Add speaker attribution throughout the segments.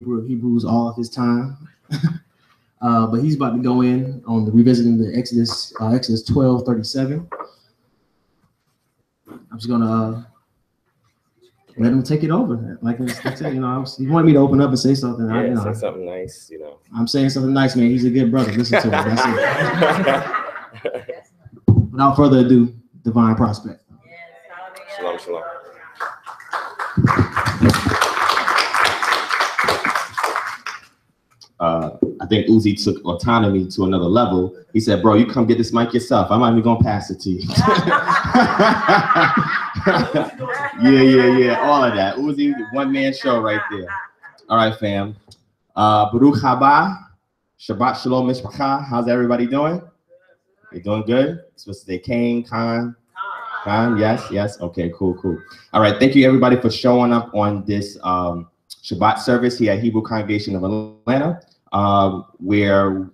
Speaker 1: Hebrews all of his time. uh, but he's about to go in on the revisiting the Exodus, uh, Exodus 12, 37. I'm just gonna uh, let him take it over. Like I said, you know, I was, he wanted me to open up and say something. I,
Speaker 2: Yeah,
Speaker 1: you know,
Speaker 2: say something nice, you know.
Speaker 1: I'm saying something nice, man. He's a good brother. Listen to him. That's it. Without further ado, divine prospect.
Speaker 2: shalom, shalom.
Speaker 3: I think Uzi took autonomy to another level. He said, "Bro, you come get this mic yourself. I'm not even gonna pass it to you." yeah, yeah, yeah, all of that. Uzi, one man show right there. All right, fam. Uh, Baruch haba, Shabbat shalom, mishpacha. How's everybody doing? You doing good? Supposed to say Kane, Khan, Khan. Yes, yes. Okay, cool, cool. All right, thank you everybody for showing up on this um, Shabbat service here at Hebrew Congregation of Atlanta, um, where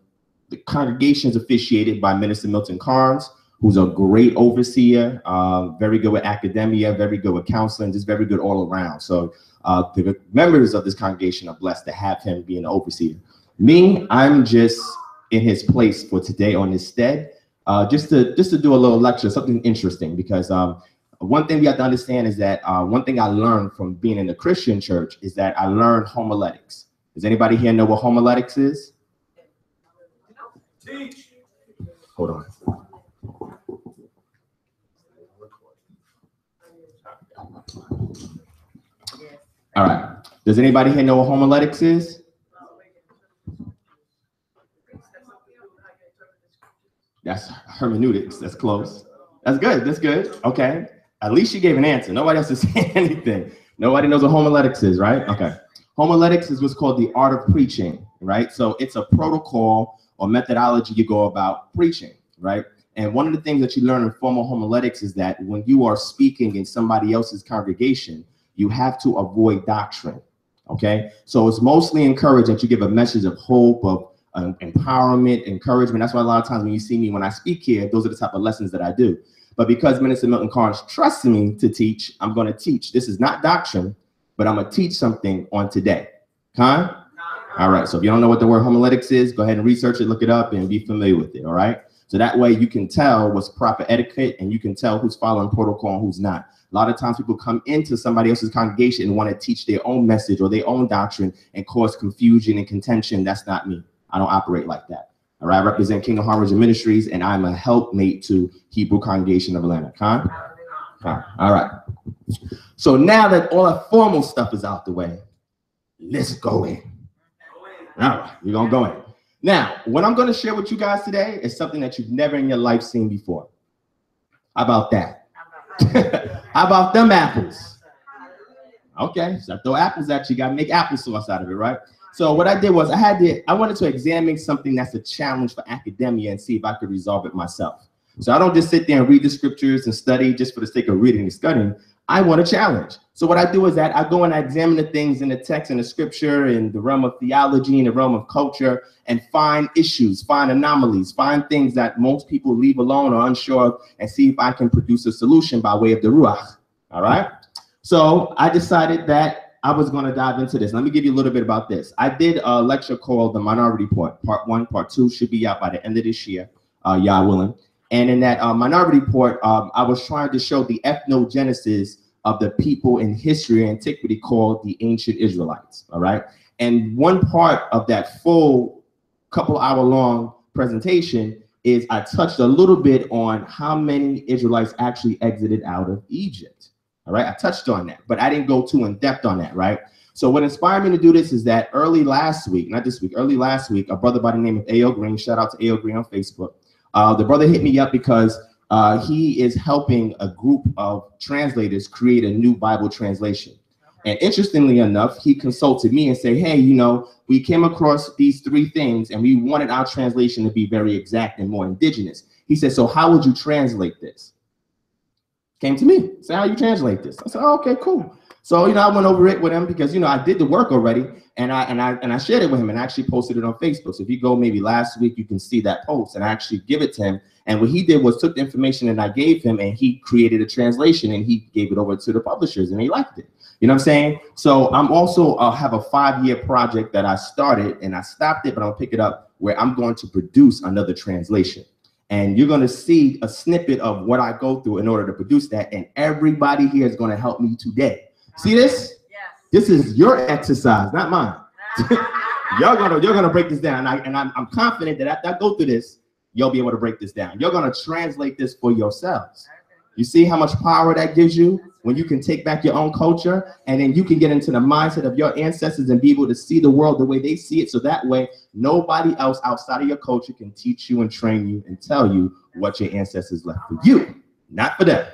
Speaker 3: the congregation is officiated by Minister Milton Carnes, who's a great overseer, uh, very good with academia, very good with counseling, just very good all around. So uh, the members of this congregation are blessed to have him be an overseer. Me, I'm just in his place for today on his stead, uh, just to just to do a little lecture, something interesting, because um, one thing we have to understand is that uh, one thing I learned from being in the Christian church is that I learned homiletics. Does anybody here know what homiletics is? Hold on. All right. Does anybody here know what homiletics is? That's hermeneutics. That's close. That's good. That's good. Okay. At least you gave an answer. Nobody else is saying anything. Nobody knows what homiletics is, right? Okay. Homiletics is what's called the art of preaching, right? So it's a protocol or methodology you go about preaching, right? And one of the things that you learn in formal homiletics is that when you are speaking in somebody else's congregation, you have to avoid doctrine. Okay. So it's mostly encouraged that you give a message of hope, of um, empowerment, encouragement. That's why a lot of times when you see me when I speak here, those are the type of lessons that I do. But because Minister Milton Carnes trusts me to teach, I'm going to teach. This is not doctrine, but I'm going to teach something on today. Con? All right. So if you don't know what the word homiletics is, go ahead and research it, look it up, and be familiar with it. All right. So that way you can tell what's proper etiquette and you can tell who's following protocol and who's not. A lot of times people come into somebody else's congregation and want to teach their own message or their own doctrine and cause confusion and contention. That's not me. I don't operate like that. All right. I represent Kingdom Harbinger Ministries and I'm a helpmate to Hebrew Congregation of Atlanta. Con? Con. All right. So now that all that formal stuff is out the way, let's go in. All right. We're to go in. Now, what I'm going to share with you guys today is something that you've never in your life seen before. How about that? How about them apples? Okay, so I throw apples at you, you gotta make applesauce out of it, right? So what I did was I had to, I wanted to examine something that's a challenge for academia and see if I could resolve it myself. So I don't just sit there and read the scriptures and study just for the sake of reading and studying. I want a challenge. So what I do is that I go and I examine the things in the text and the scripture in the realm of theology in the realm of culture and find issues, find anomalies, find things that most people leave alone or unsure of and see if I can produce a solution by way of the Ruach. All right. So I decided that I was going to dive into this. Let me give you a little bit about this. I did a lecture called The Minority Report. Part one, part two should be out by the end of this year, uh, Yah willing. And in that uh, Minority Report, um, I was trying to show the ethnogenesis of the people in history and antiquity called the ancient Israelites. All right. And one part of that full couple hour long presentation is I touched a little bit on how many Israelites actually exited out of Egypt. All right. I touched on that, but I didn't go too in depth on that. Right. So what inspired me to do this is that early last week, not this week, early last week, a brother by the name of A.O. Green, shout out to A.O. Green on Facebook. Uh, the brother hit me up because uh, he is helping a group of translators create a new Bible translation. And interestingly enough, he consulted me and said, hey, you know, we came across these three things and we wanted our translation to be very exact and more indigenous. He said, so how would you translate this? Came to me, say, how you translate this? I said, oh, okay, cool. So, you know, I went over it with him because, you know, I did the work already and I and I and I shared it with him and actually posted it on Facebook. So if you go maybe last week, you can see that post and I actually give it to him. And what he did was took the information that I gave him and he created a translation and he gave it over to the publishers and they liked it. You know what I'm saying? So I'm also I uh, have a five year project that I started and I stopped it, but I'll pick it up where I'm going to produce another translation. And you're going to see a snippet of what I go through in order to produce that. And everybody here is going to help me today. See this?
Speaker 4: Yes.
Speaker 3: This is your exercise, not mine. you're gonna you're gonna break this down, and, I, and I'm, I'm confident that after I go through this, you'll be able to break this down. You're gonna translate this for yourselves. You see how much power that gives you when you can take back your own culture and then you can get into the mindset of your ancestors and be able to see the world the way they see it. So that way, nobody else outside of your culture can teach you and train you and tell you what your ancestors left for you, not for them.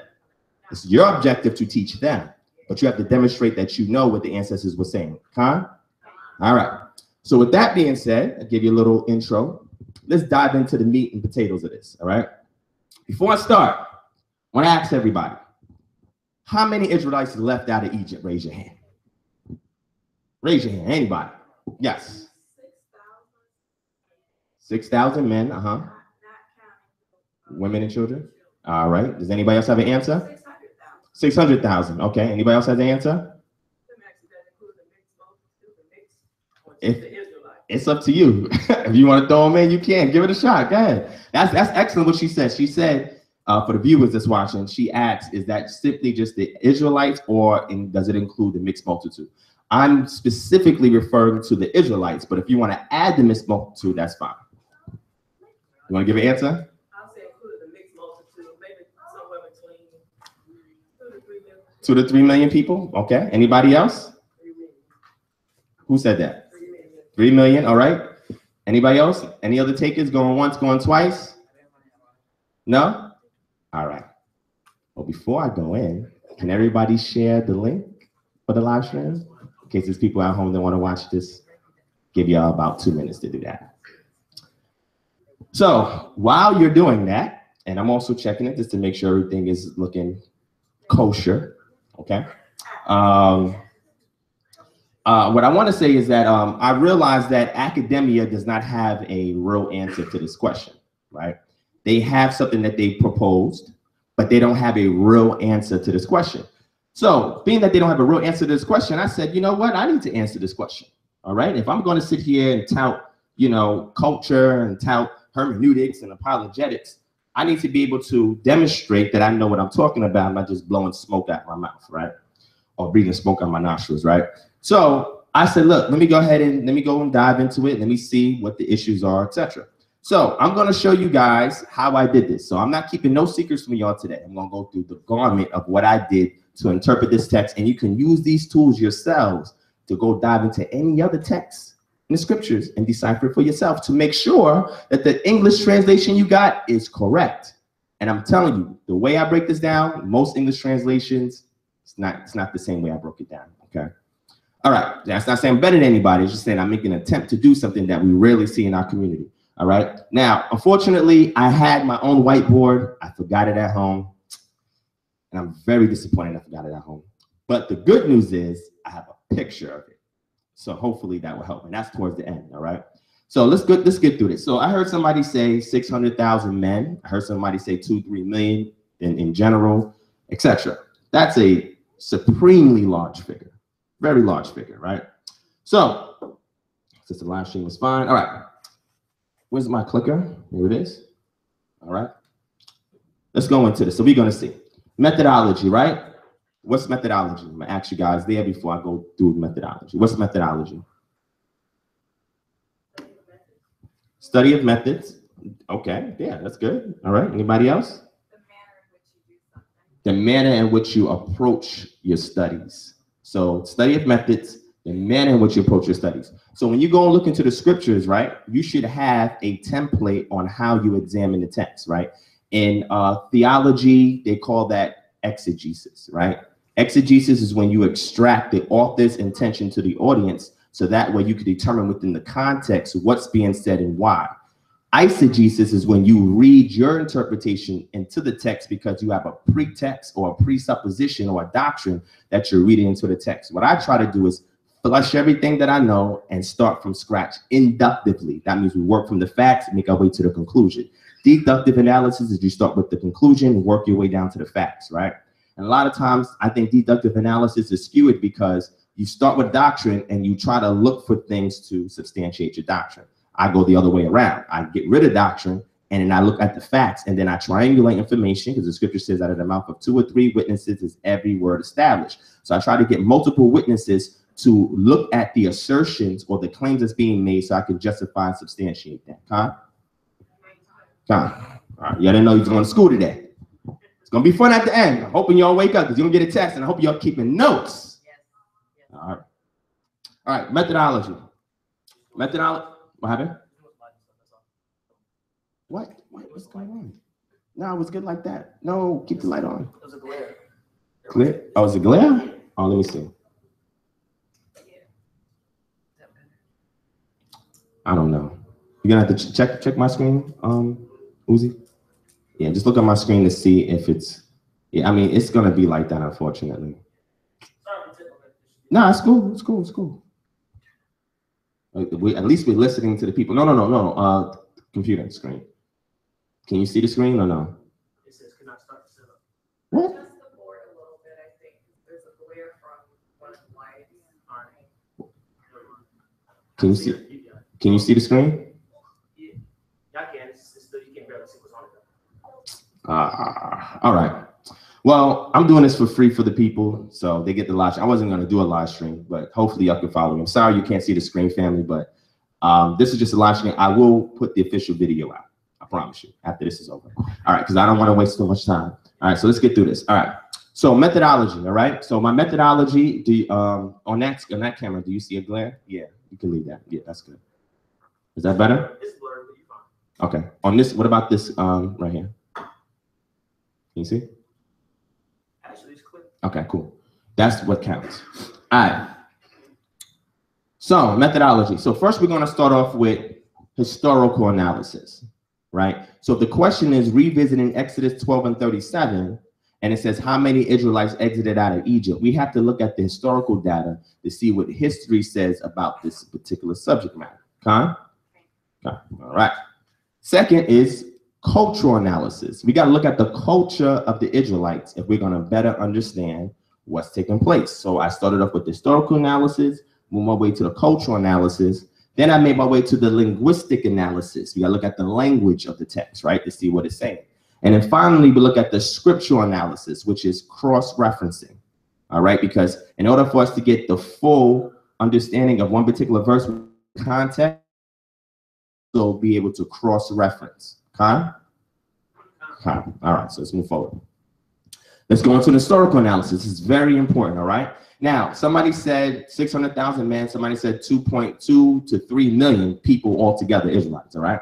Speaker 3: It's your objective to teach them, but you have to demonstrate that you know what the ancestors were saying. Huh? All right. So with that being said, I'll give you a little intro. Let's dive into the meat and potatoes of this. All right. Before I start, I want to ask everybody, how many Israelites left out of Egypt? Raise your hand. Raise your hand. Anybody? Yes. 6,000 men, uh-huh. Women and children? All right. Does anybody else have an answer? 600,000. Okay. Anybody else have an answer? If, it's up to you. if you want to throw them in, you can. Give it a shot. Go ahead. That's that's excellent what she said. She said, uh, for the viewers that's watching, she asked, is that simply just the Israelites or in, does it include the mixed multitude? I'm specifically referring to the Israelites, but if you want to add the mixed multitude, that's fine. You want to give an answer?
Speaker 4: I'll say include the mixed multitude, maybe somewhere between two to three million.
Speaker 3: Two to three million people. Okay. Anybody else? Who said that?
Speaker 4: three million.
Speaker 3: All right. Anybody else? Any other takers going once, going twice? No? All right. Well, before I go in, can everybody share the link for the live stream? In case there's people at home that want to watch this, give y'all about two minutes to do that. So while you're doing that, and I'm also checking it just to make sure everything is looking kosher, okay? Um, uh, what I want to say is that um, I realize that academia does not have a real answer to this question, right? They have something that they proposed, but they don't have a real answer to this question. So, being that they don't have a real answer to this question, I said, you know what? I need to answer this question. All right. If I'm going to sit here and tout, you know, culture and tout hermeneutics and apologetics, I need to be able to demonstrate that I know what I'm talking about. I'm not just blowing smoke out my mouth, right? Or breathing smoke out my nostrils, right? So I said, look, let me go ahead and let me go and dive into it. Let me see what the issues are, etc. So I'm going to show you guys how I did this. So I'm not keeping no secrets from y'all today. I'm going to go through the garment of what I did to interpret this text. And you can use these tools yourselves to go dive into any other text in the scriptures and decipher it for yourself to make sure that the English translation you got is correct. And I'm telling you, the way I break this down, most English translations, it's not, it's not the same way I broke it down. Okay. All right. That's not saying I'm better than anybody. It's just saying I'm making an attempt to do something that we rarely see in our community. All right. Now, unfortunately, I had my own whiteboard. I forgot it at home. And I'm very disappointed I forgot it at home. But the good news is I have a picture of it. So hopefully that will help. And that's towards the end. All right. So let's get let's get through this. So I heard somebody say 600,000 men. I heard somebody say two, three million in, in general, etc. That's a supremely large figure, very large figure, right? So since the live stream was fine, all right. Where's my clicker? Here it is. All right. Let's go into this. So we're going to see methodology, right? What's methodology? I'm to ask you guys there before I go through methodology. What's methodology? Study of methods. Okay. Yeah, that's good. All right. Anybody else?
Speaker 4: The manner in which you do something.
Speaker 3: The manner in which you approach your studies. So study of methods, the manner in which you approach your studies. So when you go and look into the scriptures, right, you should have a template on how you examine the text, right? In uh, theology, they call that exegesis, right? Exegesis is when you extract the author's intention to the audience, so that way you can determine within the context what's being said and why. Eisegesis is when you read your interpretation into the text because you have a pretext or a presupposition or a doctrine that you're reading into the text. What I try to do is flush everything that I know and start from scratch inductively. That means we work from the facts and make our way to the conclusion. Deductive analysis is you start with the conclusion, work your way down to the facts, right? And a lot of times, I think deductive analysis is skewed because you start with doctrine and you try to look for things to substantiate your doctrine. I go the other way around. I get rid of doctrine and then I look at the facts and then I triangulate information because the scripture says out of the mouth of two or three witnesses is every word established. So I try to get multiple witnesses to look at the assertions or the claims that's being made so I can justify and substantiate that. Huh? Huh? All right. Y'all didn't know you was going to school today. It's going to be fun at the end. I'm hoping y'all wake up because you're going to get a test and I hope y'all keeping notes. All right. All right. Methodology. Methodology. What happened? What? What? What's going on? No, it was good like that. No, keep the light on.
Speaker 5: It was a glare.
Speaker 3: Glare? Oh, is it glare? Oh, let me see. I don't know. You're gonna have to ch- check check my screen, um, Uzi. Yeah, just look at my screen to see if it's. Yeah, I mean it's gonna be like that, unfortunately.
Speaker 5: Sorry, we took on that.
Speaker 3: No, it's cool. It's cool. It's cool. We, at least we're listening to the people. No, no, no, no. Uh, computer screen. Can you see the screen or no?
Speaker 5: It says could not start the setup.
Speaker 3: What?
Speaker 4: Just the board a little bit, I think. There's a glare from one of the lights.
Speaker 5: All right.
Speaker 3: Can you see?
Speaker 5: You got it.
Speaker 3: Can you see the screen?
Speaker 5: Y'all can, it's, it's still, you can barely see what's on it.
Speaker 3: Uh, all right. Well, I'm doing this for free for the people, so they get the live. Stream. I wasn't going to do a live stream, but hopefully y'all can follow me. I'm sorry you can't see the screen, family, but um, this is just a live stream. I will put the official video out. I promise you after this is over. All right, because I don't want to waste too much time. All right, so let's get through this. All right. So methodology. All right. So my methodology. Do you, um on that on that camera? Do you see a glare? Yeah, you can leave that. Yeah, that's good. Is that better?
Speaker 5: It's blurry, but you're fine.
Speaker 3: Okay. On this, what about this um right here? You see?
Speaker 5: Actually, it's clear.
Speaker 3: Okay, cool. That's what counts. All right. So methodology. So first, we're going to start off with historical analysis, right? So if the question is revisiting Exodus 12 and 37, and it says how many Israelites exited out of Egypt, we have to look at the historical data to see what history says about this particular subject matter. Okay? Okay. All right. Second is cultural analysis. We got to look at the culture of the Israelites if we're going to better understand what's taking place. So I started off with historical analysis, moved my way to the cultural analysis. Then I made my way to the linguistic analysis. We got to look at the language of the text, right, to see what it's saying. And then finally, we look at the scriptural analysis, which is cross referencing. All right, because in order for us to get the full understanding of one particular verse context, we'll be able to cross reference. Okay? Okay. All right, so let's move forward. Let's go into the historical analysis. It's very important, all right? Now, somebody said 600,000 men, somebody said 2.2 to 3 million people altogether, Israelites, all right?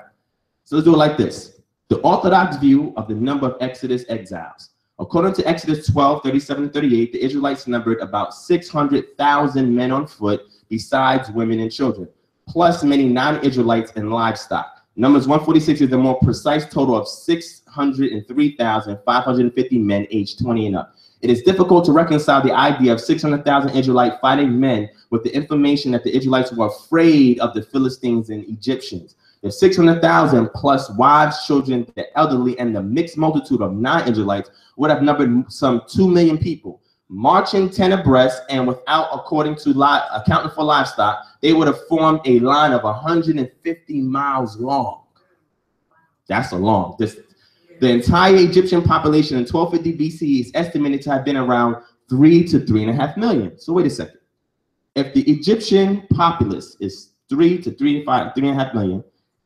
Speaker 3: So let's do it like this. The Orthodox view of the number of Exodus exiles. According to Exodus 12, 37, and 38, the Israelites numbered about 600,000 men on foot, besides women and children, plus many non Israelites and livestock. Numbers 146 is the more precise total of 603,550 men aged 20 and up. It is difficult to reconcile the idea of 600,000 Israelite fighting men with the information that the Israelites were afraid of the Philistines and Egyptians. The 600,000 plus wives, children, the elderly, and the mixed multitude of non Israelites would have numbered some 2 million people. Marching 10 abreast and without according to li- accounting for livestock, they would have formed a line of 150 miles long. That's a long distance. The entire Egyptian population in 1250 BC is estimated to have been around three to three and a half million. So wait a second. If the Egyptian populace is three to three, five, three and a half million,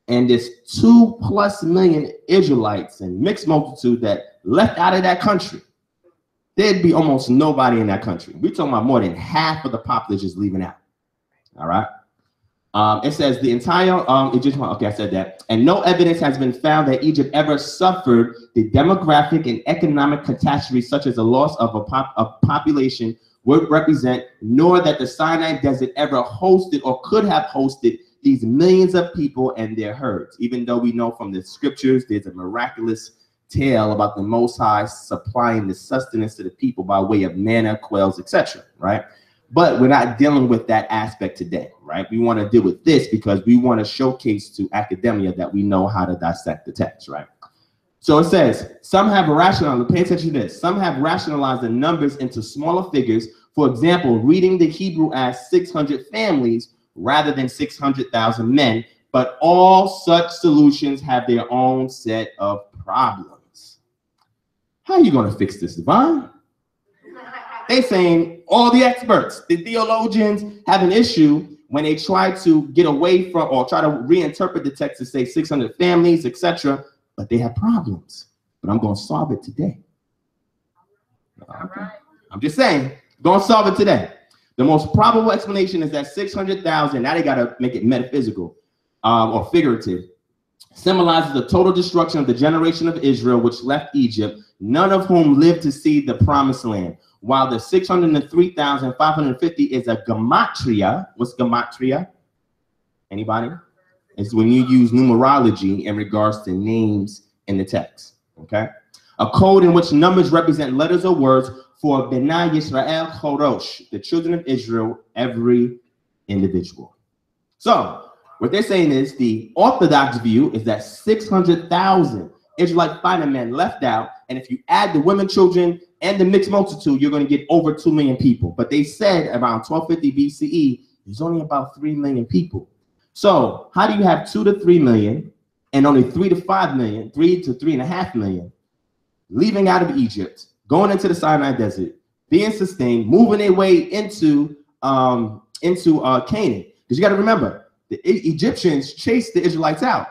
Speaker 3: and there's two plus million Israelites and mixed multitude that left out of that country, there'd be almost nobody in that country. We're talking about more than half of the population is leaving out. All right. Um, it says the entire um, Egyptian, okay, I said that. And no evidence has been found that Egypt ever suffered the demographic and economic catastrophe such as the loss of a, pop, a population would represent, nor that the Sinai Desert ever hosted or could have hosted these millions of people and their herds. Even though we know from the scriptures there's a miraculous tale about the Most High supplying the sustenance to the people by way of manna, quails, etc. Right? But we're not dealing with that aspect today, right? We want to deal with this because we want to showcase to academia that we know how to dissect the text, right? So it says, some have rationalized, pay attention to this, some have rationalized the numbers into smaller figures. For example, reading the Hebrew as 600 families rather than 600,000 men. But all such solutions have their own set of problems. How are you going to fix this, Divine? They saying all the experts, the theologians have an issue when they try to get away from or try to reinterpret the text to say 600 families, etc. But they have problems. But I'm going to solve it today. Okay. I'm just saying, going to solve it today. The most probable explanation is that 600,000, now they got to make it metaphysical um, or figurative, symbolizes the total destruction of the generation of Israel which left Egypt, none of whom lived to see the promised land while the 603,550 is a gematria. What's gematria? Anybody? It's when you use numerology in regards to names in the text. Okay. A code in which numbers represent letters or words for B'nai Yisrael Chorosh, the children of Israel, every individual. So, what they're saying is the Orthodox view is that 600,000 Israelite fighting men left out. And if you add the women, children, and the mixed multitude, you're going to get over 2 million people. But they said around 1250 BCE, there's only about 3 million people. So how do you have 2 to 3 million and only 3 to 5 million, 3 to 3.5 million leaving out of Egypt, going into the Sinai desert, being sustained, moving their way into, um, into uh, Canaan? Because you got to remember, the Egyptians chased the Israelites out.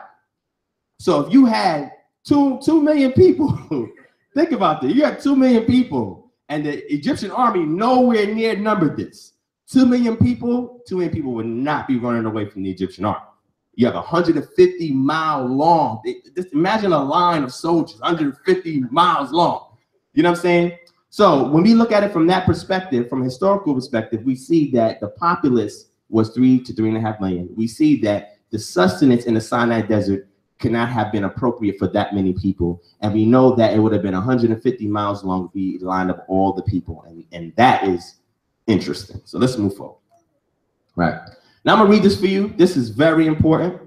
Speaker 3: So if you had two, 2 million people Think about that. You got 2 million people, and the Egyptian army nowhere near numbered this. 2 million people, 2 million people would not be running away from the Egyptian army. You have 150 mile long. Just imagine a line of soldiers, 150 miles long. You know what I'm saying? So when we look at it from that perspective, from a historical perspective, we see that the populace was three to three and a half million. We see that the sustenance in the Sinai desert cannot have been appropriate for that many people. And we know that it would have been 150 miles long if we lined up all the people. And, and that is interesting. So let's move forward. Right. Now I'm gonna read this for you. This is very important.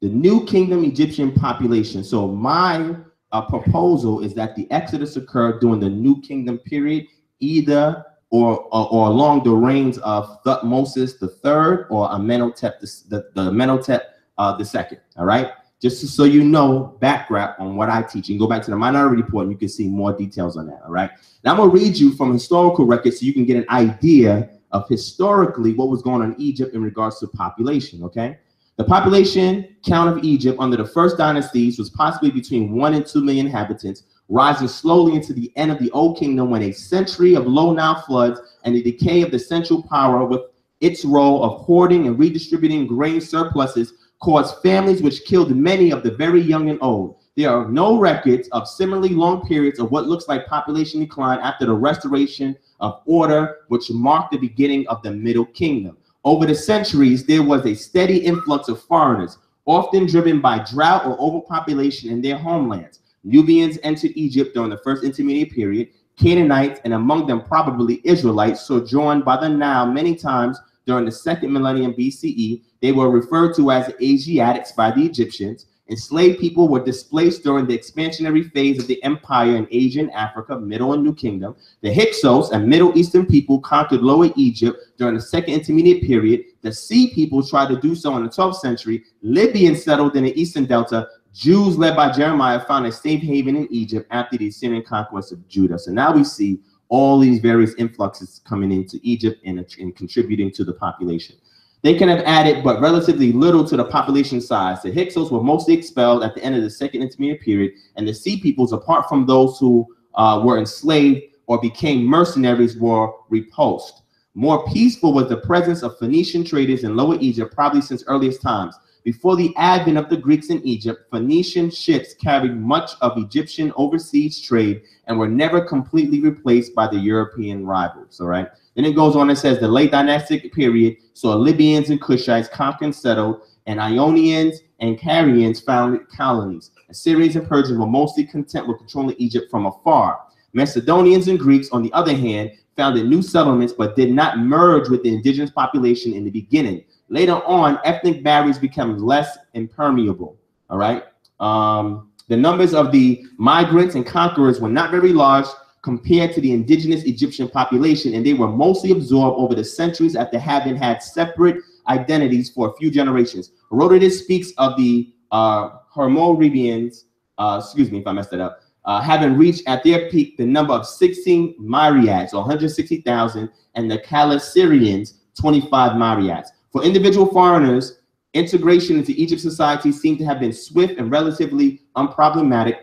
Speaker 3: The New Kingdom Egyptian population. So my uh, proposal is that the Exodus occurred during the New Kingdom period, either or, or, or along the reigns of Thutmose the third or Amenhotep the, the, the Amenhotep uh, the second. All right just so you know background on what I teach. You go back to the minority report and you can see more details on that. All right. Now I'm gonna read you from historical records so you can get an idea of historically what was going on in Egypt in regards to population. Okay. The population count of Egypt under the first dynasties was possibly between one and two million inhabitants, rising slowly into the end of the Old Kingdom when a century of low Nile floods and the decay of the central power with its role of hoarding and redistributing grain surpluses caused families which killed many of the very young and old. There are no records of similarly long periods of what looks like population decline after the restoration of order, which marked the beginning of the Middle Kingdom. Over the centuries, there was a steady influx of foreigners, often driven by drought or overpopulation in their homelands. Nubians entered Egypt during the first intermediate period. Canaanites, and among them probably Israelites, sojourned by the Nile many times during the second millennium BCE. They were referred to as Asiatics by the Egyptians. Enslaved people were displaced during the expansionary phase of the empire in Asia and Africa, Middle and New Kingdom. The Hyksos, a Middle Eastern people, conquered Lower Egypt during the Second Intermediate Period. The Sea people tried to do so in the 12th century. Libyans settled in the Eastern Delta. Jews, led by Jeremiah, found a safe haven in Egypt after the Assyrian conquest of Judah. So now we see all these various influxes coming into Egypt and, and contributing to the population. They can have added but relatively little to the population size. The Hyksos were mostly expelled at the end of the second intermediate period, and the sea peoples, apart from those who uh, were enslaved or became mercenaries, were repulsed. More peaceful was the presence of Phoenician traders in Lower Egypt, probably since earliest times. Before the advent of the Greeks in Egypt, Phoenician ships carried much of Egyptian overseas trade and were never completely replaced by the European rivals. All right. Then it goes on and says the late dynastic period saw Libyans and Cushites conquer and settled, and Ionians and Carians founded colonies. Assyrians and Persians were mostly content with controlling Egypt from afar. Macedonians and Greeks, on the other hand, founded new settlements but did not merge with the indigenous population in the beginning. Later on, ethnic barriers become less impermeable. All right. Um, The numbers of the migrants and conquerors were not very large compared to the indigenous Egyptian population, and they were mostly absorbed over the centuries after having had separate identities for a few generations. Herodotus speaks of the uh, Hermorabians, uh, excuse me if I messed it up, uh, having reached at their peak the number of 16 myriads, or 160,000, and the Calasirians, 25 myriads. For individual foreigners, integration into Egypt society seemed to have been swift and relatively unproblematic,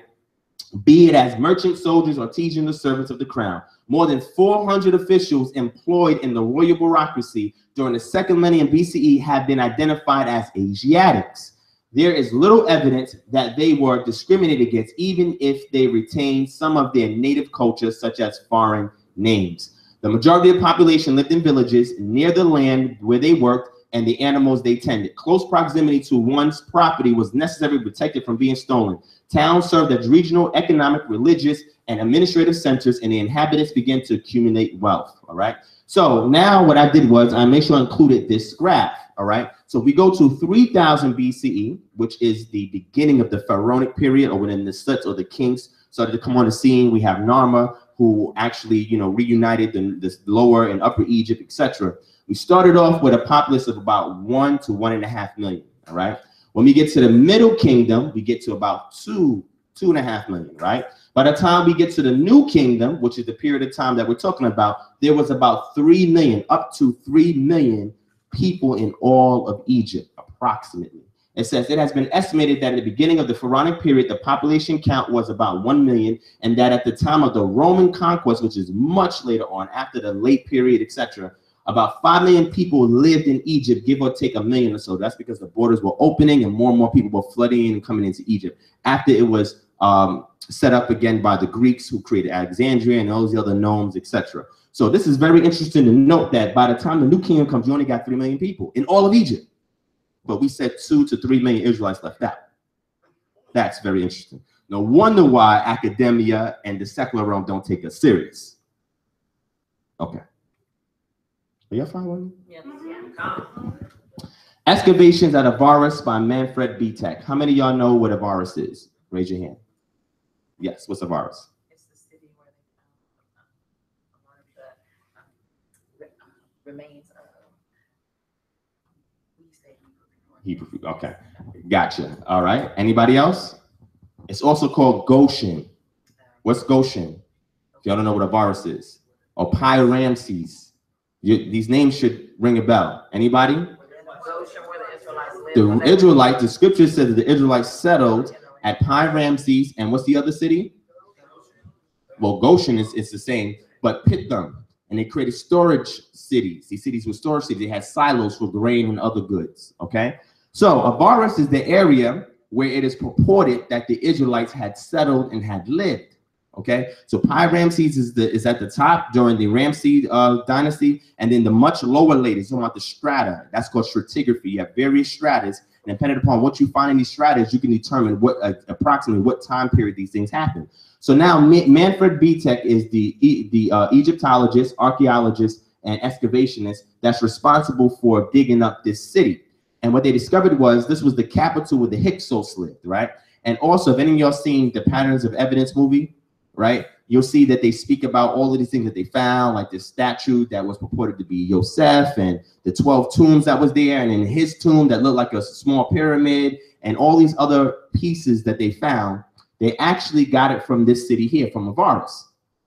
Speaker 3: be it as merchant soldiers, or artisans, or servants of the crown. More than 400 officials employed in the royal bureaucracy during the second millennium BCE have been identified as Asiatics. There is little evidence that they were discriminated against, even if they retained some of their native culture, such as foreign names. The majority of the population lived in villages near the land where they worked and the animals they tended. Close proximity to one's property was necessary to protect it from being stolen. Towns served as regional, economic, religious, and administrative centers, and the inhabitants began to accumulate wealth. All right. So now what I did was I made sure I included this graph. All right. So we go to 3000 BCE, which is the beginning of the pharaonic period, or when the Suts or the kings started to come on the scene, we have Narmer, who actually, you know, reunited the, this lower and upper Egypt, etc. We started off with a populace of about one to one and a half million. All right. When we get to the Middle Kingdom, we get to about two, two and a half million, right? By the time we get to the New Kingdom, which is the period of time that we're talking about, there was about 3 million, up to 3 million people in all of Egypt, approximately. It says it has been estimated that at the beginning of the Pharaonic period, the population count was about 1 million, and that at the time of the Roman conquest, which is much later on, after the late period, etc., about 5 million people lived in Egypt, give or take a million or so. That's because the borders were opening and more and more people were flooding in and coming into Egypt. After it was um, set up again by the Greeks who created Alexandria and all these other nomes, etc. So this is very interesting to note that by the time the new kingdom comes, you only got 3 million people in all of Egypt. But we said 2 to 3 million Israelites left out. That's very interesting. No wonder why academia and the secular realm don't take us serious. Okay. Are y'all following?
Speaker 4: Yes.
Speaker 3: Excavations at Avaris by Manfred Bietak. How many of y'all know what Avaris is? Raise your hand. Yes, what's Avaris?
Speaker 6: It's the city where they found one of the um, re- uh, remains of. we say Hebrew.
Speaker 3: Hebrew. Okay, gotcha. All right. Anybody else? It's also called Goshen. What's Goshen? If y'all don't know what Avaris is, or Pi Ramses. You, these names should ring a bell. Anybody?
Speaker 6: The Israelites.
Speaker 3: The scripture says that the Israelites settled at Pi Ramses, and what's the other city? Well, Goshen is it's the same, but Pithom, and they created storage cities. These cities were storage cities. They had silos for grain and other goods. Okay, so Avaris is the area where it is purported that the Israelites had settled and had lived. Okay, so Pi Ramses is the is at the top during the Ramsey uh, dynasty, and then the much lower later, talking about the strata. That's called stratigraphy. You have various stratas, and depending upon what you find in these stratas, you can determine what uh, approximately what time period these things happen. So now Ma- Manfred Bietak is the the uh, Egyptologist, archaeologist, and excavationist that's responsible for digging up this city. And what they discovered was this was the capital where the Hyksos lived, right? And also, if any of y'all seen the Patterns of Evidence movie, right? You'll see that they speak about all of these things that they found, like this statue that was purported to be Yosef, and the 12 tombs that was there, and in his tomb that looked like a small pyramid, and all these other pieces that they found. They actually got it from this city here, from Avaris.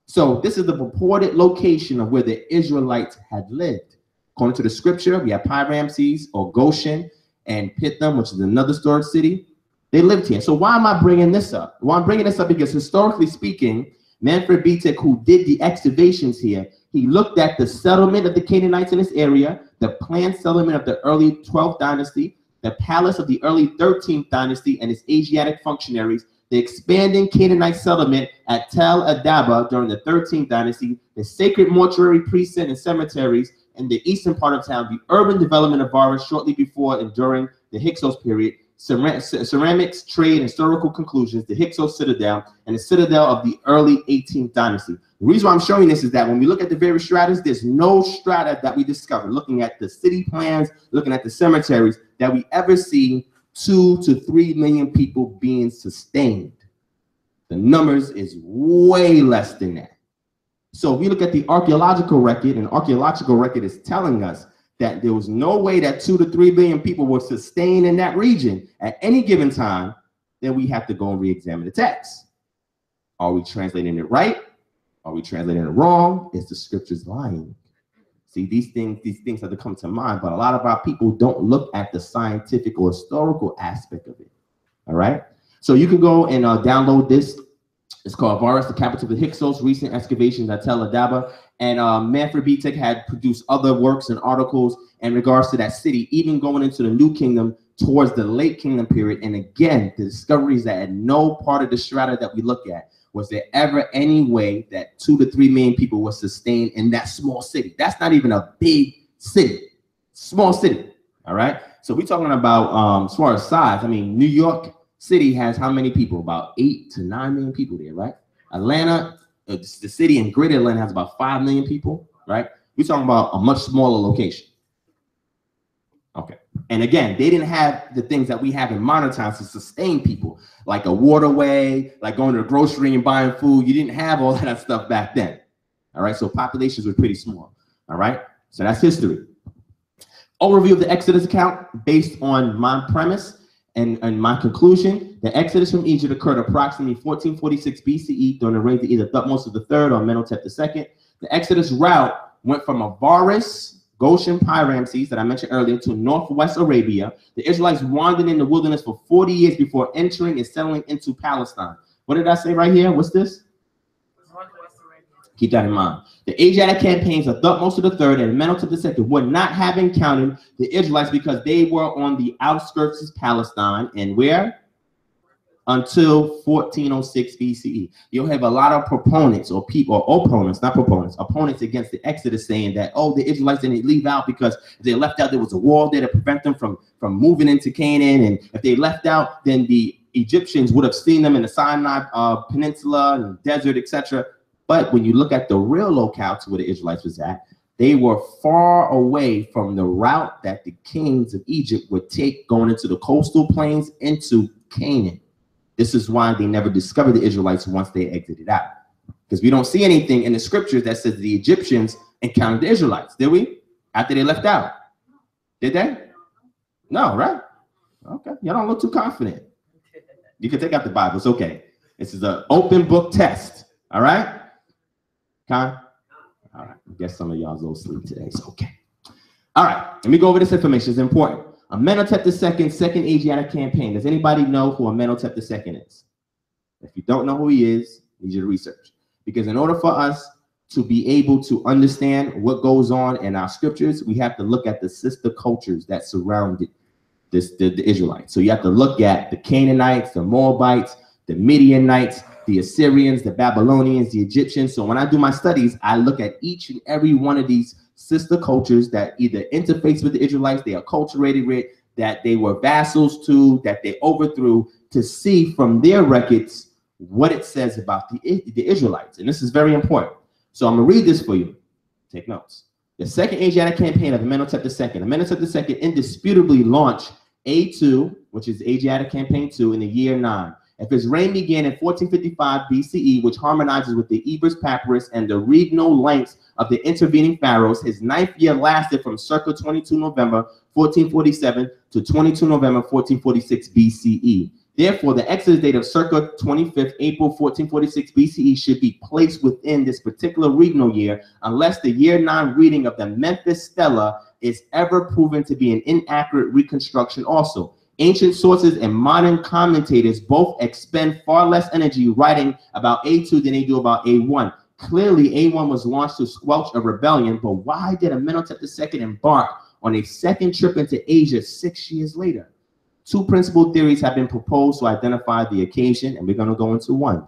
Speaker 3: So this is the purported location of where the Israelites had lived. According to the scripture, we have Pi Ramses or Goshen and Pithom, which is another storage city. They lived here. So why am I bringing this up? Well, I'm bringing this up because historically speaking, Manfred Bietak, who did the excavations here, he looked at the settlement of the Canaanites in this area, the planned settlement of the early 12th dynasty, the palace of the early 13th dynasty and its Asiatic functionaries, the expanding Canaanite settlement at Tell el-Dab'a during the 13th dynasty, the sacred mortuary precinct and cemeteries in the eastern part of town, the urban development of Avaris shortly before and during the Hyksos period, cera- ceramics, trade, and historical conclusions, the Hyksos citadel, and the citadel of the early 18th dynasty. The reason why I'm showing this is that when we look at the various stratas, there's no strata that we discover, looking at the city plans, looking at the cemeteries, that we ever see two to three million people being sustained. The numbers is way less than that. So if we look at the archaeological record, and archaeological record is telling us that there was no way that two to three billion people were sustained in that region at any given time, then we have to go and re-examine the text. Are we translating it right? Are we translating it wrong? Is the scriptures lying? See, these things, these things have to come to mind, but a lot of our people don't look at the scientific or historical aspect of it. All right. So you can go and uh, download this. It's called Avaris, the capital of the Hyksos, recent excavations at Tell el-Dab'a. And uh, Manfred Bietak had produced other works and articles in regards to that city, even going into the New Kingdom towards the Late Kingdom period. And again, the discoveries that at no part of the strata that we look at was there ever any way that two to three million people were sustained in that small city? That's not even a big city, small city. All right. So we're talking about um, as far as size. I mean, New York City has how many people? About eight to nine million people there, right? Atlanta, uh, the city in Greater Atlanta has about five million people, right? We're talking about a much smaller location. Okay. And again, they didn't have the things that we have in modern times to sustain people, like a waterway, like going to the grocery and buying food. You didn't have all that stuff back then. All right. So populations were pretty small. All right. So that's history. Overview of the Exodus account based on my premise and, and my conclusion. The Exodus from Egypt occurred approximately 1446 BCE during the reign of either Thutmose III or Amenhotep II. The Exodus route went from Avaris Goshen Pi Ramses that I mentioned earlier to northwest Arabia. The Israelites wandered in the wilderness for 40 years before entering and settling into Palestine. What did I say right here? What's this? Keep that in mind. The Asiatic campaigns of Thutmose third and Amenhotep II would not have encountered the Israelites because they were on the outskirts of Palestine and where? until 1406 BCE. You'll have a lot of proponents or people, or opponents, not proponents, opponents against the Exodus saying that, oh, the Israelites didn't leave out because if they left out, there was a wall there to prevent them from, from moving into Canaan. And if they left out, then the Egyptians would have seen them in the Sinai uh, Peninsula and desert, etc. But when you look at the real locale to where the Israelites was at, they were far away from the route that the kings of Egypt would take going into the coastal plains into Canaan. This is why they never discovered the Israelites once they exited out. Because we don't see anything in the scriptures that says the Egyptians encountered the Israelites, did we? After they left out. Did they? No, right? Okay. Y'all don't look too confident. You can take out the Bible. It's okay. This is an open book test. All right? Con? All right. I guess some of y'all's a little sleep today. It's okay. All right. Let me go over this information. It's important. Amenhotep II, Second Asiatic Campaign. Does anybody know who Amenhotep II is? If you don't know who he is, I need you to research. Because in order for us to be able to understand what goes on in our scriptures, we have to look at the sister cultures that surrounded this, the, the Israelites. So you have to look at the Canaanites, the Moabites, the Midianites, the Assyrians, the Babylonians, the Egyptians. So when I do my studies, I look at each and every one of these sister cultures that either interface with the Israelites, they acculturated with, that they were vassals to, that they overthrew, to see from their records what it says about the, the Israelites. And this is very important. So I'm going to read this for you. Take notes. The second Asiatic campaign of Amenhotep II. Amenhotep II indisputably launched A2, which is Asiatic Campaign 2, in the year 9. If his reign began in 1455 BCE, which harmonizes with the Ebers Papyrus and the regnal lengths of the intervening pharaohs, his ninth year lasted from circa 22 November 1447 to 22 November 1446 BCE. Therefore, the Exodus date of circa 25th April 1446 BCE should be placed within this particular regnal year, unless the year 9 reading of the Memphis Stela is ever proven to be an inaccurate reconstruction also. Ancient sources and modern commentators both expend far less energy writing about A2 than they do about A1. Clearly, A1 was launched to squelch a rebellion, but why did Amenhotep II embark on a second trip into Asia six years later? Two principal theories have been proposed to identify the occasion, and we're going to go into one.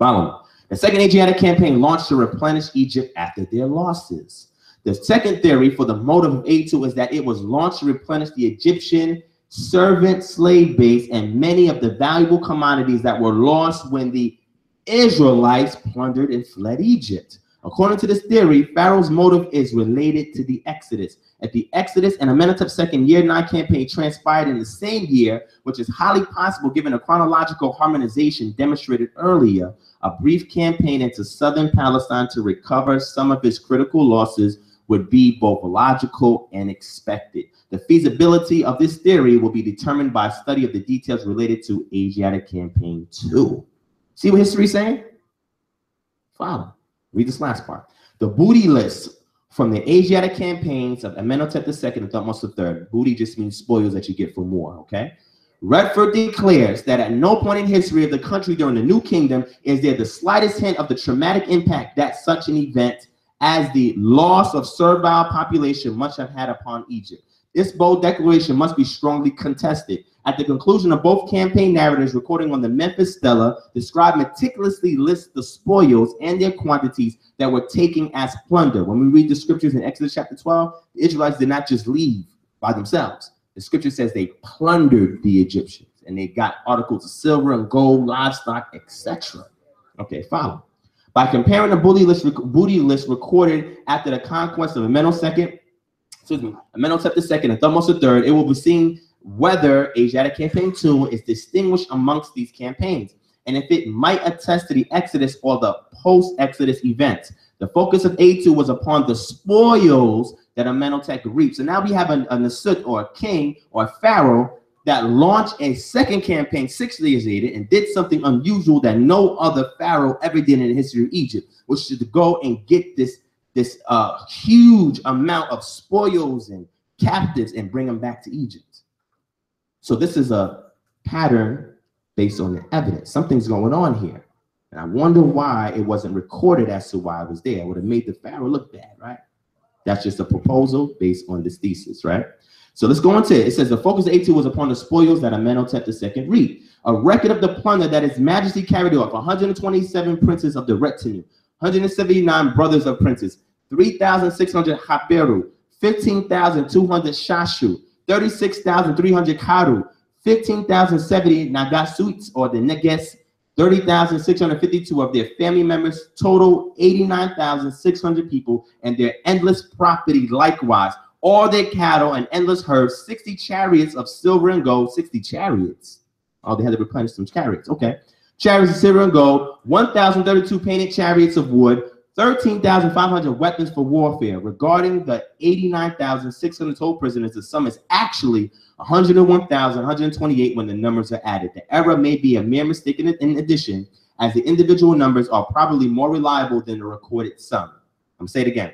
Speaker 3: Me. The second Asiatic campaign launched to replenish Egypt after their losses. The second theory for the motive of A2 is that it was launched to replenish the Egyptian servant slave base and many of the valuable commodities that were lost when the Israelites plundered and fled Egypt. According to this theory, Pharaoh's motive is related to the Exodus. If the Exodus and Amenhotep's second year nine campaign transpired in the same year, which is highly possible given a chronological harmonization demonstrated earlier, a brief campaign into southern Palestine to recover some of its critical losses would be both logical and expected. The feasibility of this theory will be determined by a study of the details related to Asiatic Campaign 2. See what history is saying? Follow. Read this last part. The booty list from the Asiatic campaigns of Amenhotep II and Thutmose III. Booty just means spoils that you get for war, okay? Redford declares that at no point in history of the country during the New Kingdom is there the slightest hint of the traumatic impact that such an event as the loss of servile population must have had upon Egypt. This bold declaration must be strongly contested. At the conclusion of both campaign narratives, recording on the Memphis Stela, the scribe meticulously lists the spoils and their quantities that were taken as plunder. When we read the scriptures in Exodus chapter 12, the Israelites did not just leave by themselves. The scripture says they plundered the Egyptians and they got articles of silver and gold, livestock, etc. Okay, follow. By comparing the booty list, booty list recorded after the conquest of Amenhotep II, excuse me, Amenhotep II and Thutmose III, it will be seen whether Asiatic Campaign 2 is distinguished amongst these campaigns, and if it might attest to the Exodus or the post-Exodus events. The focus of A2 was upon the spoils that Amenhotep reaped. So now we have a, a Nasut or a king or a pharaoh that launched a second campaign six years later and did something unusual that no other pharaoh ever did in the history of Egypt, which is to go and get this, this uh, huge amount of spoils and captives and bring them back to Egypt. So this is a pattern based on the evidence. Something's going on here. And I wonder why it wasn't recorded as to why it was there. It would have made the Pharaoh look bad, right? That's just a proposal based on this thesis, right? So let's go into it. It says the focus of A2 was upon the spoils that Amenhotep II reaped. A record of the plunder that His Majesty carried off 127 princes of the retinue, 179 brothers of princes, 3,600 Haperu, 15,200 Shashu, 36,300 Karu, 15,070 Nagasuits or the Neges, 30,652 of their family members, total 89,600 people, and their endless property likewise, all their cattle and endless herds, 60 chariots of silver and gold, 60 chariots. Oh, they had to replenish some chariots. Okay. Chariots of silver and gold, 1,032 painted chariots of wood, 13,500 weapons for warfare. Regarding the 89,600 total prisoners, the sum is actually 101,128 when the numbers are added. The error may be a mere mistake in, addition, as the individual numbers are probably more reliable than the recorded sum. I'm say it again.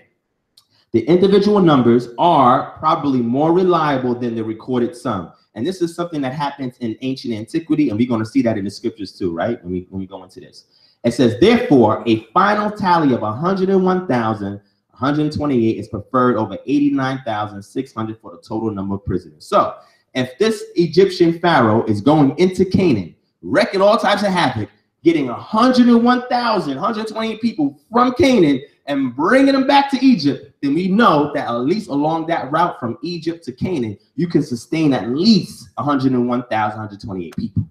Speaker 3: The individual numbers are probably more reliable than the recorded sum. And this is something that happens in ancient antiquity, and we're going to see that in the scriptures too, right? When we when we go into this. It says, therefore, a final tally of 101,128 is preferred over 89,600 for the total number of prisoners. So, if this Egyptian pharaoh is going into Canaan, wrecking all types of havoc, getting 101,000, 128 people from Canaan and bringing them back to Egypt, then we know that at least along that route from Egypt to Canaan, you can sustain at least 101,000, 128 people.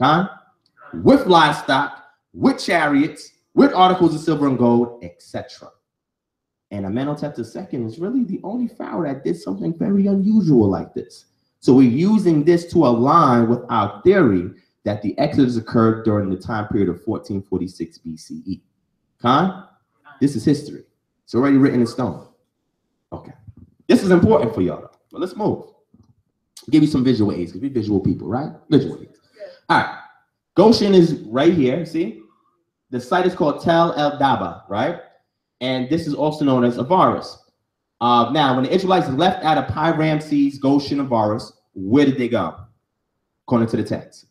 Speaker 3: Okay? With livestock, with chariots, with articles of silver and gold, etc. And Amenhotep II is really the only pharaoh that did something very unusual like this. So we're using this to align with our theory that the Exodus occurred during the time period of 1446 BCE. Khan, this is history. It's already written in stone. Okay. This is important for y'all. But let's move. Give you some visual aids because we're visual people, right? Visual aids. All right. Goshen is right here. See? The site is called Tell el-Dab'a, right? And this is also known as Avaris. Uh, now, when the Israelites left out of Pi Ramses, Goshen, Avaris, where did they go? According to the text.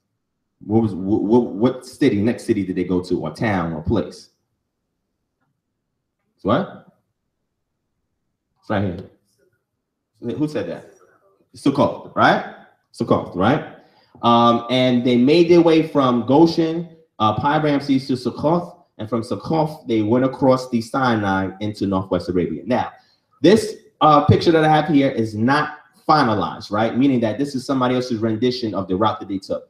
Speaker 3: What was what, what city, next city did they go to, or town, or place? It's what? It's right here. Who said that? Sukkot, right? Sukkot, right? Um, and they made their way from Goshen uh, Pi Ramses to Succoth, and from Succoth, they went across the Sinai into Northwest Arabia. Now, this uh, picture that I have here is not finalized, right? Meaning that this is somebody else's rendition of the route that they took.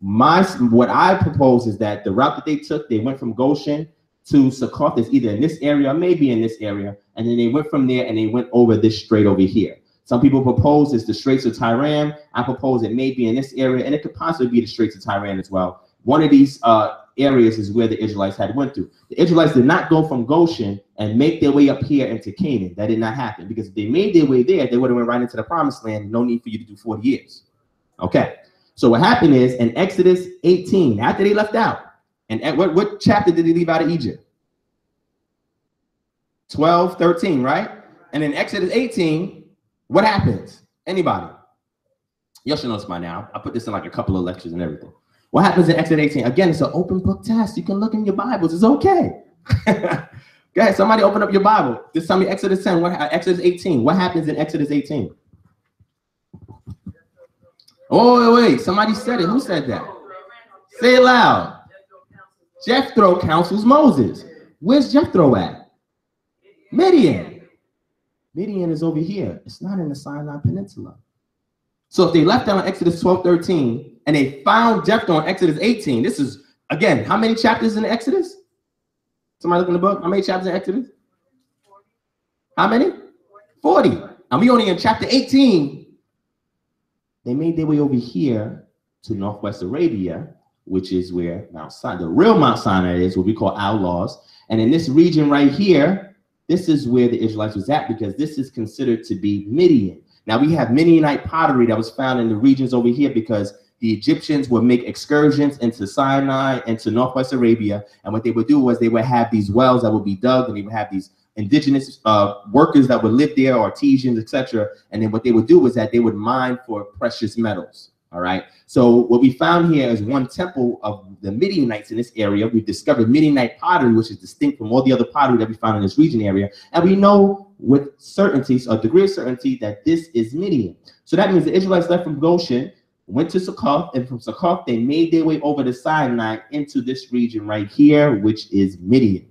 Speaker 3: My what I propose is that the route that they took, they went from Goshen to. It's either in this area or maybe in this area. And then they went from there and they went over this strait over here. Some people propose it's the Straits of Tiran. I propose it may be in this area, and it could possibly be the Straits of Tiran as well. One of these uh, areas is where the Israelites had went through. The Israelites did not go from Goshen and make their way up here into Canaan. That did not happen because if they made their way there, they would have went right into the promised land. No need for you to do 40 years. Okay. So what happened is in Exodus 18, after they left out, and at what, what chapter did he leave out of Egypt? 12, 13, right? And in Exodus 18, what happens? Anybody? Y'all should know this by now. I put this in like a couple of lectures and everything. What happens in Exodus 18? Again, it's an open book test. You can look in your Bibles. It's okay. Go ahead. Somebody open up your Bible. Just tell me Exodus 10. What uh, Exodus 18? What happens in Exodus 18? Oh, wait, wait. Somebody said it. Who said that? Say it loud. Jethro counsels Moses. Where's Jethro at? Midian. Midian is over here. It's not in the Sinai Peninsula. So if they left out on Exodus 12, 13, and they found Jethro on Exodus 18, this is, again, how many chapters in Exodus? Somebody look in the book. How many chapters in Exodus? How many? 40. And we only in chapter 18. They made their way over here to Northwest Arabia, which is where Mount Sinai, the real Mount Sinai is, what we call al-Lawz. And in this region right here, this is where the Israelites was at because this is considered to be Midian. Now we have Midianite pottery that was found in the regions over here because the Egyptians would make excursions into Sinai, into Northwest Arabia. And what they would do was they would have these wells that would be dug and they would have these indigenous uh, workers that would live there, artisans, etc. And then what they would do was that they would mine for precious metals. All right. So what we found here is one temple of the Midianites in this area. We've discovered Midianite pottery, which is distinct from all the other pottery that we found in this region area. And we know with certainty, so a degree of certainty, that this is Midian. So that means the Israelites left from Goshen, went to Succoth, and from Succoth, they made their way over the Sinai into this region right here, which is Midian.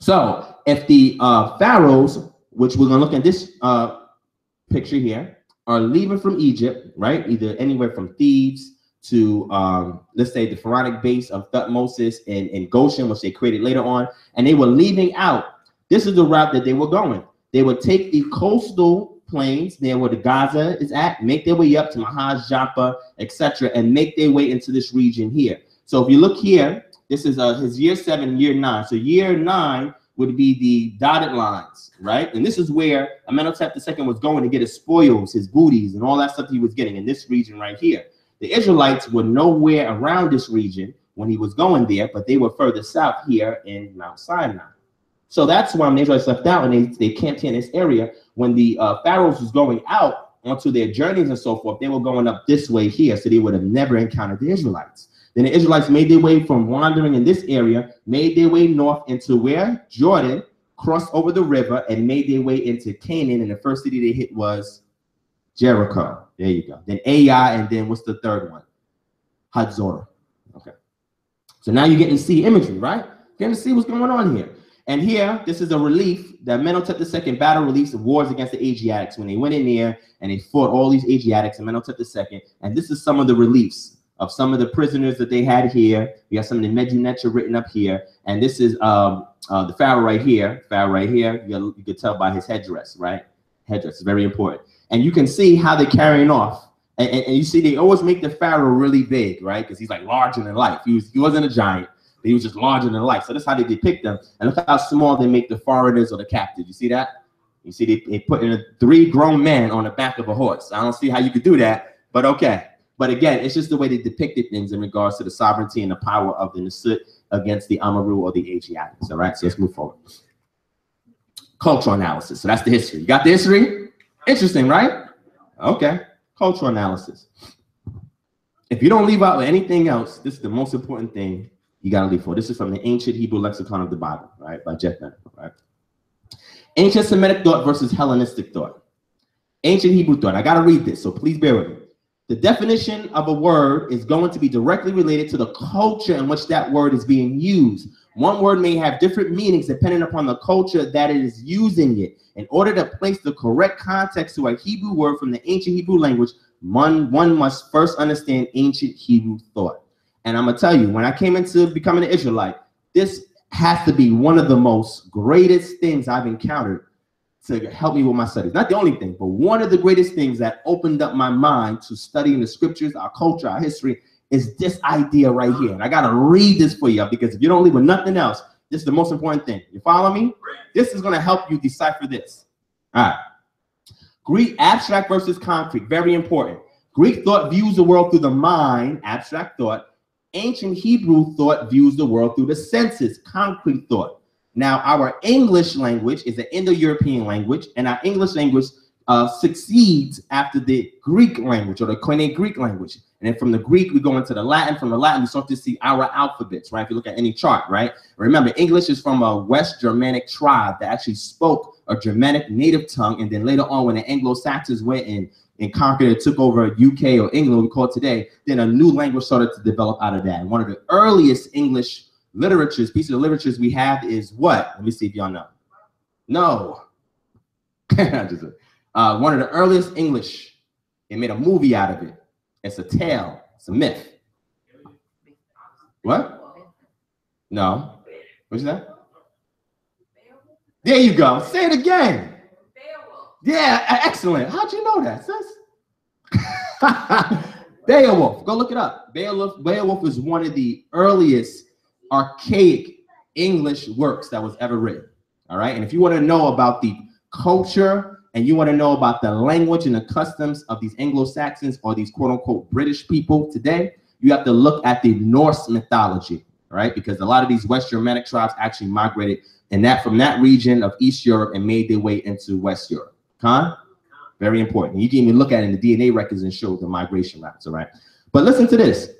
Speaker 3: So if the uh, pharaohs, which we're going to look at this uh, picture here, are leaving from Egypt, right? Either anywhere from Thebes to, um, let's say, the pharaonic base of Thutmosis and, and Goshen, which they created later on, and they were leaving out. This is the route that they were going. They would take the coastal plains near where the Gaza is at, make their way up to Mahaz, Joppa, etc., and make their way into this region here. So if you look here, this is uh, his year seven, year nine. So year nine would be the dotted lines, right? And this is where Amenhotep II was going to get his spoils, his booties, and all that stuff he was getting in this region right here. The Israelites were nowhere around this region when he was going there, but they were further south here in Mount Sinai. So that's why the Israelites left out and they, they camped in this area. When the uh, pharaohs was going out onto their journeys and so forth, they were going up this way here, so they would have never encountered the Israelites. Then the Israelites made their way from wandering in this area, made their way north into where? Jordan, crossed over the river, and made their way into Canaan. And the first city they hit was Jericho. There you go. Then Ai, and then what's the third one? Hatzor. Okay. So now you're getting to see imagery, right? Getting to see what's going on here. And here, this is a relief that Amenhotep II battle reliefs of wars against the Asiatics when they went in there and they fought all these Asiatics and Amenhotep II. And this is some of the reliefs of some of the prisoners that they had here. We have some of the Medu Neter written up here. And this is um, uh, the pharaoh right here. Pharaoh right here. You, you can tell by his headdress, right? Headdress is very important. And you can see how they're carrying off. And, and, and you see they always make the pharaoh really big, right? Because he's like larger than life. He, was, he wasn't a giant. He was just larger than life. So that's how they depict them. And look how small they make the foreigners or the captives. You see that? You see they, they put in a, three grown men on the back of a horse. I don't see how you could do that, but okay. But again, it's just the way they depicted things in regards to the sovereignty and the power of the Nasut against the Amaru or the Asiatics. All right, so let's move forward. Cultural analysis. So that's the history. You got the history? Interesting, right? Okay. Cultural analysis. If you don't leave out anything else, this is the most important thing you got to leave for. This is from the Ancient Hebrew Lexicon of the Bible, right, by Jeff Benner, right? Ancient Semitic thought versus Hellenistic thought. Ancient Hebrew thought. I got to read this, so please bear with me. The definition of a word is going to be directly related to the culture in which that word is being used. One word may have different meanings depending upon the culture that it is using it. In order to place the correct context to a Hebrew word from the ancient Hebrew language, one, one must first understand ancient Hebrew thought. And I'm going to tell you, when I came into becoming an Israelite, this has to be one of the most greatest things I've encountered to help me with my studies. Not the only thing, but one of the greatest things that opened up my mind to studying the scriptures, our culture, our history, is this idea right here. And I got to read this for you because if you don't leave with nothing else, this is the most important thing. You follow me? This is going to help you decipher this. All right. Greek abstract versus concrete, very important. Greek thought views the world through the mind, abstract thought. Ancient Hebrew thought views the world through the senses, concrete thought. Now, our English language is an Indo-European language, and our English language uh, succeeds after the Greek language or the Koine Greek language. And then from the Greek, we go into the Latin. From the Latin, we start to see our alphabets, right? If you look at any chart, right? Remember, English is from a West Germanic tribe that actually spoke a Germanic native tongue. And then later on, when the Anglo-Saxons went in and conquered and took over UK or England, we call it today, then a new language started to develop out of that. And one of the earliest English literatures, pieces of literatures we have is what? Let me see if y'all know. No. Uh, one of the earliest English. They made a movie out of it. It's a tale. It's a myth. What? No. What's that? There you go. Say it again. Yeah, excellent. How'd you know that, sis? Beowulf. Go look it up. Beowulf, Beowulf is one of the earliest archaic English works that was ever written. All right. And if you want to know about the culture and you want to know about the language and the customs of these Anglo-Saxons or these quote unquote British people today, you have to look at the Norse mythology, right? Because a lot of these West Germanic tribes actually migrated and that from that region of East Europe and made their way into West Europe. Huh? Very important. You can even look at it in the DNA records and show the migration routes, all right? But listen to this.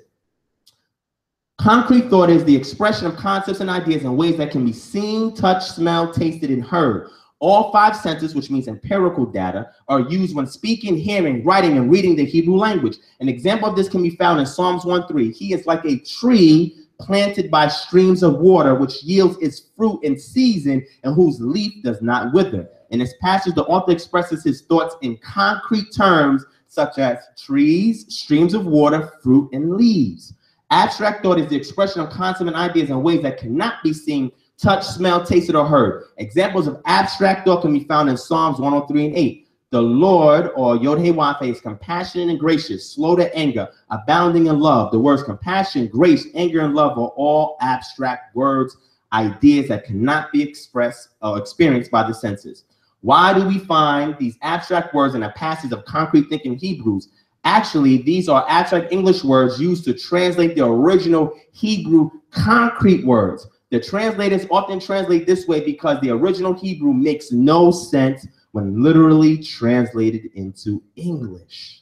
Speaker 3: Concrete thought is the expression of concepts and ideas in ways that can be seen, touched, smelled, tasted, and heard. All five senses, which means empirical data, are used when speaking, hearing, writing, and reading the Hebrew language. An example of this can be found in Psalms 1:3. He is like a tree planted by streams of water, which yields its fruit in season and whose leaf does not wither. In this passage, the author expresses his thoughts in concrete terms, such as trees, streams of water, fruit, and leaves. Abstract thought is the expression of concepts and ideas in ways that cannot be seen, touched, smelled, tasted, or heard. Examples of abstract thought can be found in Psalms 103 and 8. The Lord, or Yod He Wafe, is compassionate and gracious, slow to anger, abounding in love. The words compassion, grace, anger, and love are all abstract words, ideas that cannot be expressed or experienced by the senses. Why do we find these abstract words in a passage of concrete thinking Hebrews? Actually, these are abstract English words used to translate the original Hebrew concrete words. The translators often translate this way because the original Hebrew makes no sense when literally translated into English.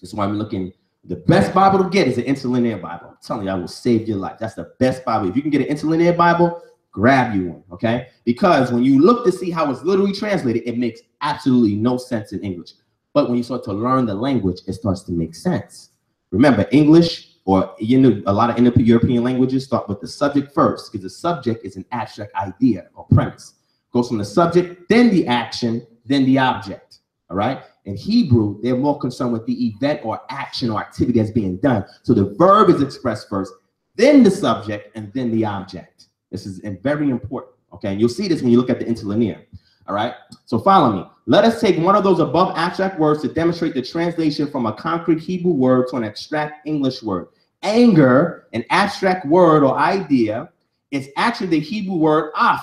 Speaker 3: That's why I'm looking. The best Bible to get is an interlinear Bible. I'm telling you, I will save your life. That's the best Bible. If you can get an interlinear Bible, grab you one, okay? Because when you look to see how it's literally translated, it makes absolutely no sense in English. But when you start to learn the language, it starts to make sense. Remember, English or you know, a lot of Indo-European languages start with the subject first, because the subject is an abstract idea or premise. Goes from the subject, then the action, then the object. All right. In Hebrew, they're more concerned with the event or action or activity that's being done. So the verb is expressed first, then the subject, and then the object. This is very important. Okay. And you'll see this when you look at the interlinear. All right. So follow me. Let us take one of those above abstract words to demonstrate the translation from a concrete Hebrew word to an abstract English word. Anger, an abstract word or idea, is actually the Hebrew word af,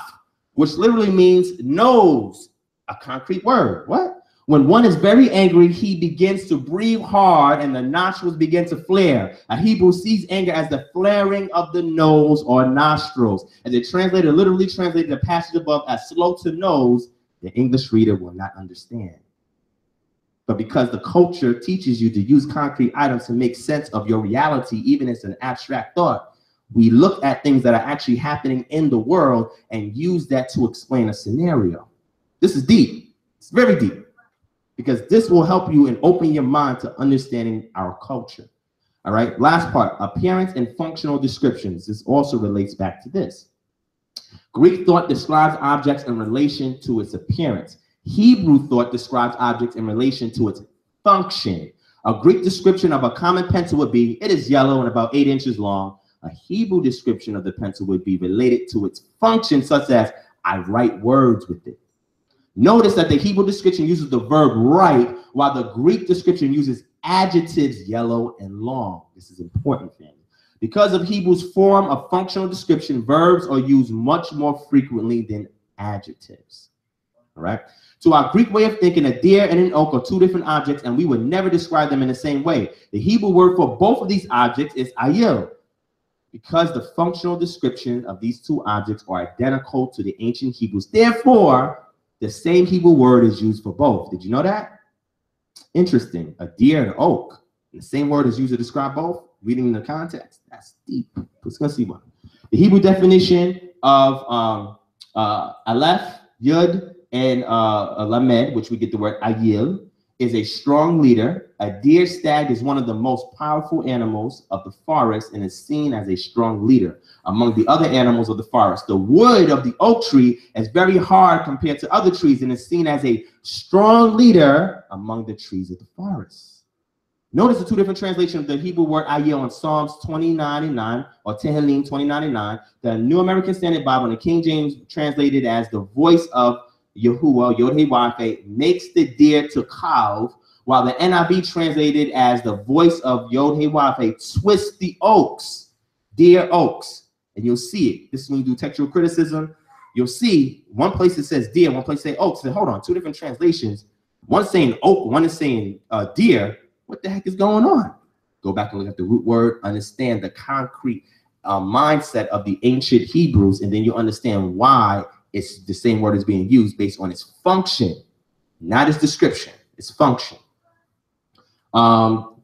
Speaker 3: which literally means nose, a concrete word. What? When one is very angry, he begins to breathe hard and the nostrils begin to flare. A Hebrew sees anger as the flaring of the nose or nostrils. As it translated, literally translated the passage above as slow to nose, the English reader will not understand. But because the culture teaches you to use concrete items to make sense of your reality, even as an abstract thought, we look at things that are actually happening in the world and use that to explain a scenario. This is deep. It's very deep because this will help you and open your mind to understanding our culture. All right, last part appearance and functional descriptions. This also relates back to this. Greek thought describes objects in relation to its appearance. Hebrew thought describes objects in relation to its function. A Greek description of a common pencil would be it is yellow and about eight inches long. A Hebrew description of the pencil would be related to its function, such as I write words with it. Notice that the Hebrew description uses the verb write, while the Greek description uses adjectives yellow and long. This is important, family. Because of Hebrew's form of functional description, verbs are used much more frequently than adjectives. All right. To our Greek way of thinking, a deer and an oak are two different objects, and we would never describe them in the same way. The Hebrew word for both of these objects is ayil. Because the functional description of these two objects are identical to the ancient Hebrews, therefore, the same Hebrew word is used for both. Did you know that? Interesting. A deer and an oak. The same word is used to describe both. Reading in the context. That's deep. Let's go see one. The Hebrew definition of um, uh, Aleph, Yud, and uh, Lamed, which we get the word Ayil, is a strong leader. A deer stag is one of the most powerful animals of the forest and is seen as a strong leader among the other animals of the forest. The wood of the oak tree is very hard compared to other trees and is seen as a strong leader among the trees of the forest. Notice the two different translations of the Hebrew word ayil in Psalms 29 and 9 or Tehillim 29 and 9. The New American Standard Bible and the King James translated as the voice of Yahuwah, Yod makes the deer to calve, while the NIV translated as the voice of Yod twists the oaks, deer oaks. And you'll see it. This is when you do textual criticism. You'll see one place it says deer, one place say oaks. So hold on, two different translations. One saying oak, one is saying uh, deer. What the heck is going on? Go back and look at the root word, understand the concrete uh, mindset of the ancient Hebrews, and then you'll understand why it's the same word is being used based on its function, not its description, its function. Um,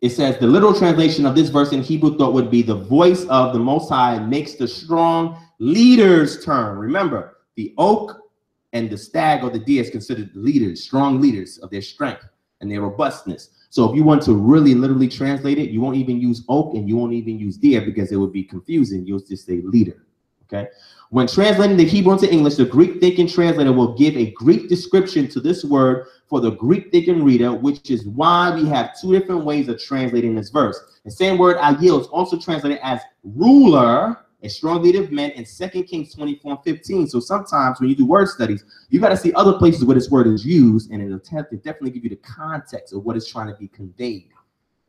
Speaker 3: it says the literal translation of this verse in Hebrew thought would be the voice of the Most High makes the strong leaders turn. Remember, the oak and the stag or the deer is considered leaders, strong leaders of their strength and their robustness. So if you want to really literally translate it, you won't even use oak and you won't even use deer because it would be confusing. You'll just say leader. Okay. When translating the Hebrew into English, the Greek thinking translator will give a Greek description to this word for the Greek thinking reader, which is why we have two different ways of translating this verse. The same word ayil is also translated as ruler, a strong leader of men in 2 Kings 24 and 15. So sometimes when you do word studies, you got to see other places where this word is used, and it'll definitely give you the context of what it's trying to be conveyed.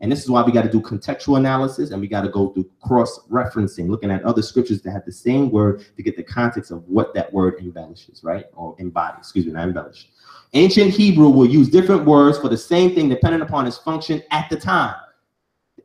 Speaker 3: And this is why we got to do contextual analysis and we got to go through cross referencing, looking at other scriptures that have the same word to get the context of what that word embellishes, right? Or embodies, excuse me, not embellish. Ancient Hebrew will use different words for the same thing depending upon its function at the time.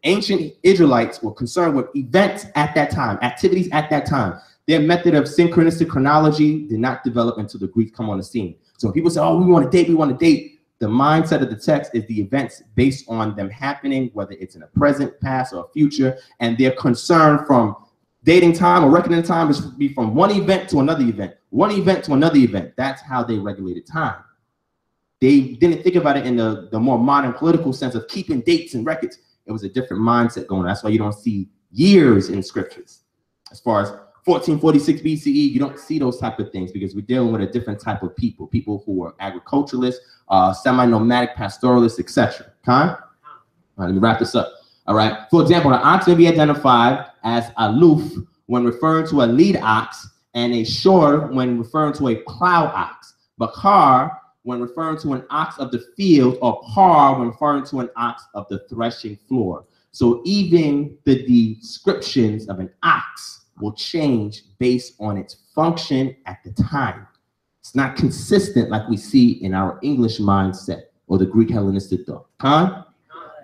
Speaker 3: Ancient Israelites were concerned with events at that time, activities at that time. Their method of synchronistic chronology did not develop until the Greeks come on the scene. So people say, oh, we want to date, we want to date the mindset of the text is the events based on them happening, whether it's in a present, past, or future, and their concern from dating time or reckoning time is be from one event to another event, one event to another event. That's how they regulated time. They didn't think about it in the, the more modern political sense of keeping dates and records. It was a different mindset going on. That's why you don't see years in scriptures. As far as 1446 BCE, you don't see those type of things because we're dealing with a different type of people, people who are agriculturalists, uh, semi-nomadic, pastoralists, etc. Okay? All right, let me wrap this up. All right. For example, an ox may be identified as aloof when referring to a lead ox and a shor when referring to a plow ox. Bakar when referring to an ox of the field or par when referring to an ox of the threshing floor. So even the descriptions of an ox will change based on its function at the time. It's not consistent like we see in our English mindset or the Greek Hellenistic thought. Huh?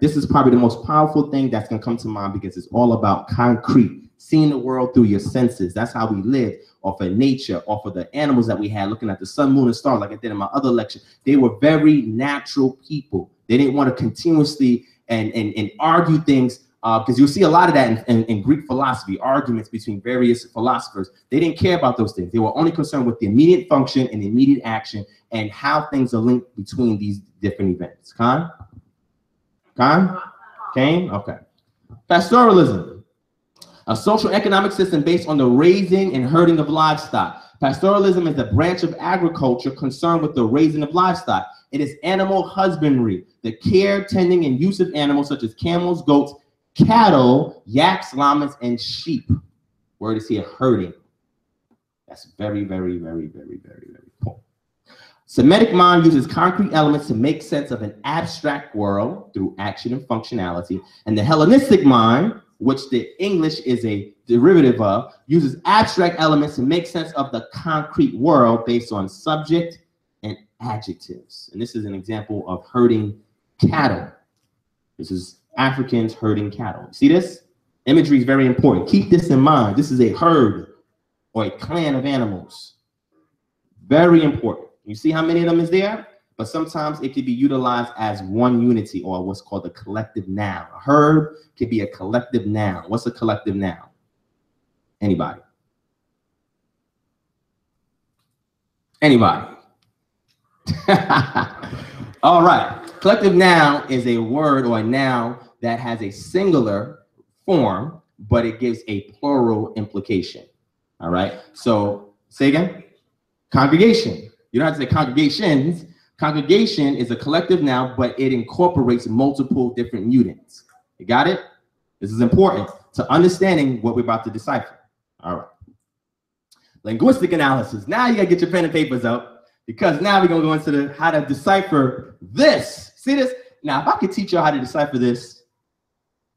Speaker 3: This is probably the most powerful thing that's going to come to mind because it's all about concrete, seeing the world through your senses. That's how we live off of nature, off of the animals that we had, looking at the sun, moon, and stars, like I did in my other lecture. They were very natural people. They didn't want to continuously and, and, and argue things because uh, you'll see a lot of that in, in, in, Greek philosophy, arguments between various philosophers. They didn't care about those things. They were only concerned with the immediate function and immediate action and how things are linked between these different events. Khan? Khan? Kane? Okay. Pastoralism, a social economic system based on the raising and herding of livestock. Pastoralism is a branch of agriculture concerned with the raising of livestock. It is animal husbandry, the care, tending, and use of animals such as camels, goats, cattle, yaks, llamas, and sheep. Word is here herding. That's very, very, very, very, very, very important. Semitic mind uses concrete elements to make sense of an abstract world through action and functionality. And the Hellenistic mind, which the English is a derivative of, uses abstract elements to make sense of the concrete world based on subject and adjectives. And this is an example of herding cattle. This is Africans herding cattle. See this? Imagery is very important. Keep this in mind. This is a herd or a clan of animals. Very important. You see how many of them is there? But sometimes it could be utilized as one unity or what's called a collective noun. A herd could be a collective noun. What's a collective noun? Anybody? Anybody? All right. Collective noun is a word or a noun that has a singular form, but it gives a plural implication. All right. So say again. Congregation. You don't have to say congregations. Congregation is a collective noun, but it incorporates multiple different units. You got it? This is important to understanding what we're about to decipher. All right. Linguistic analysis. Now you gotta get your pen and papers out because now we're gonna go into the how to decipher this. See this? Now, if I could teach you how to decipher this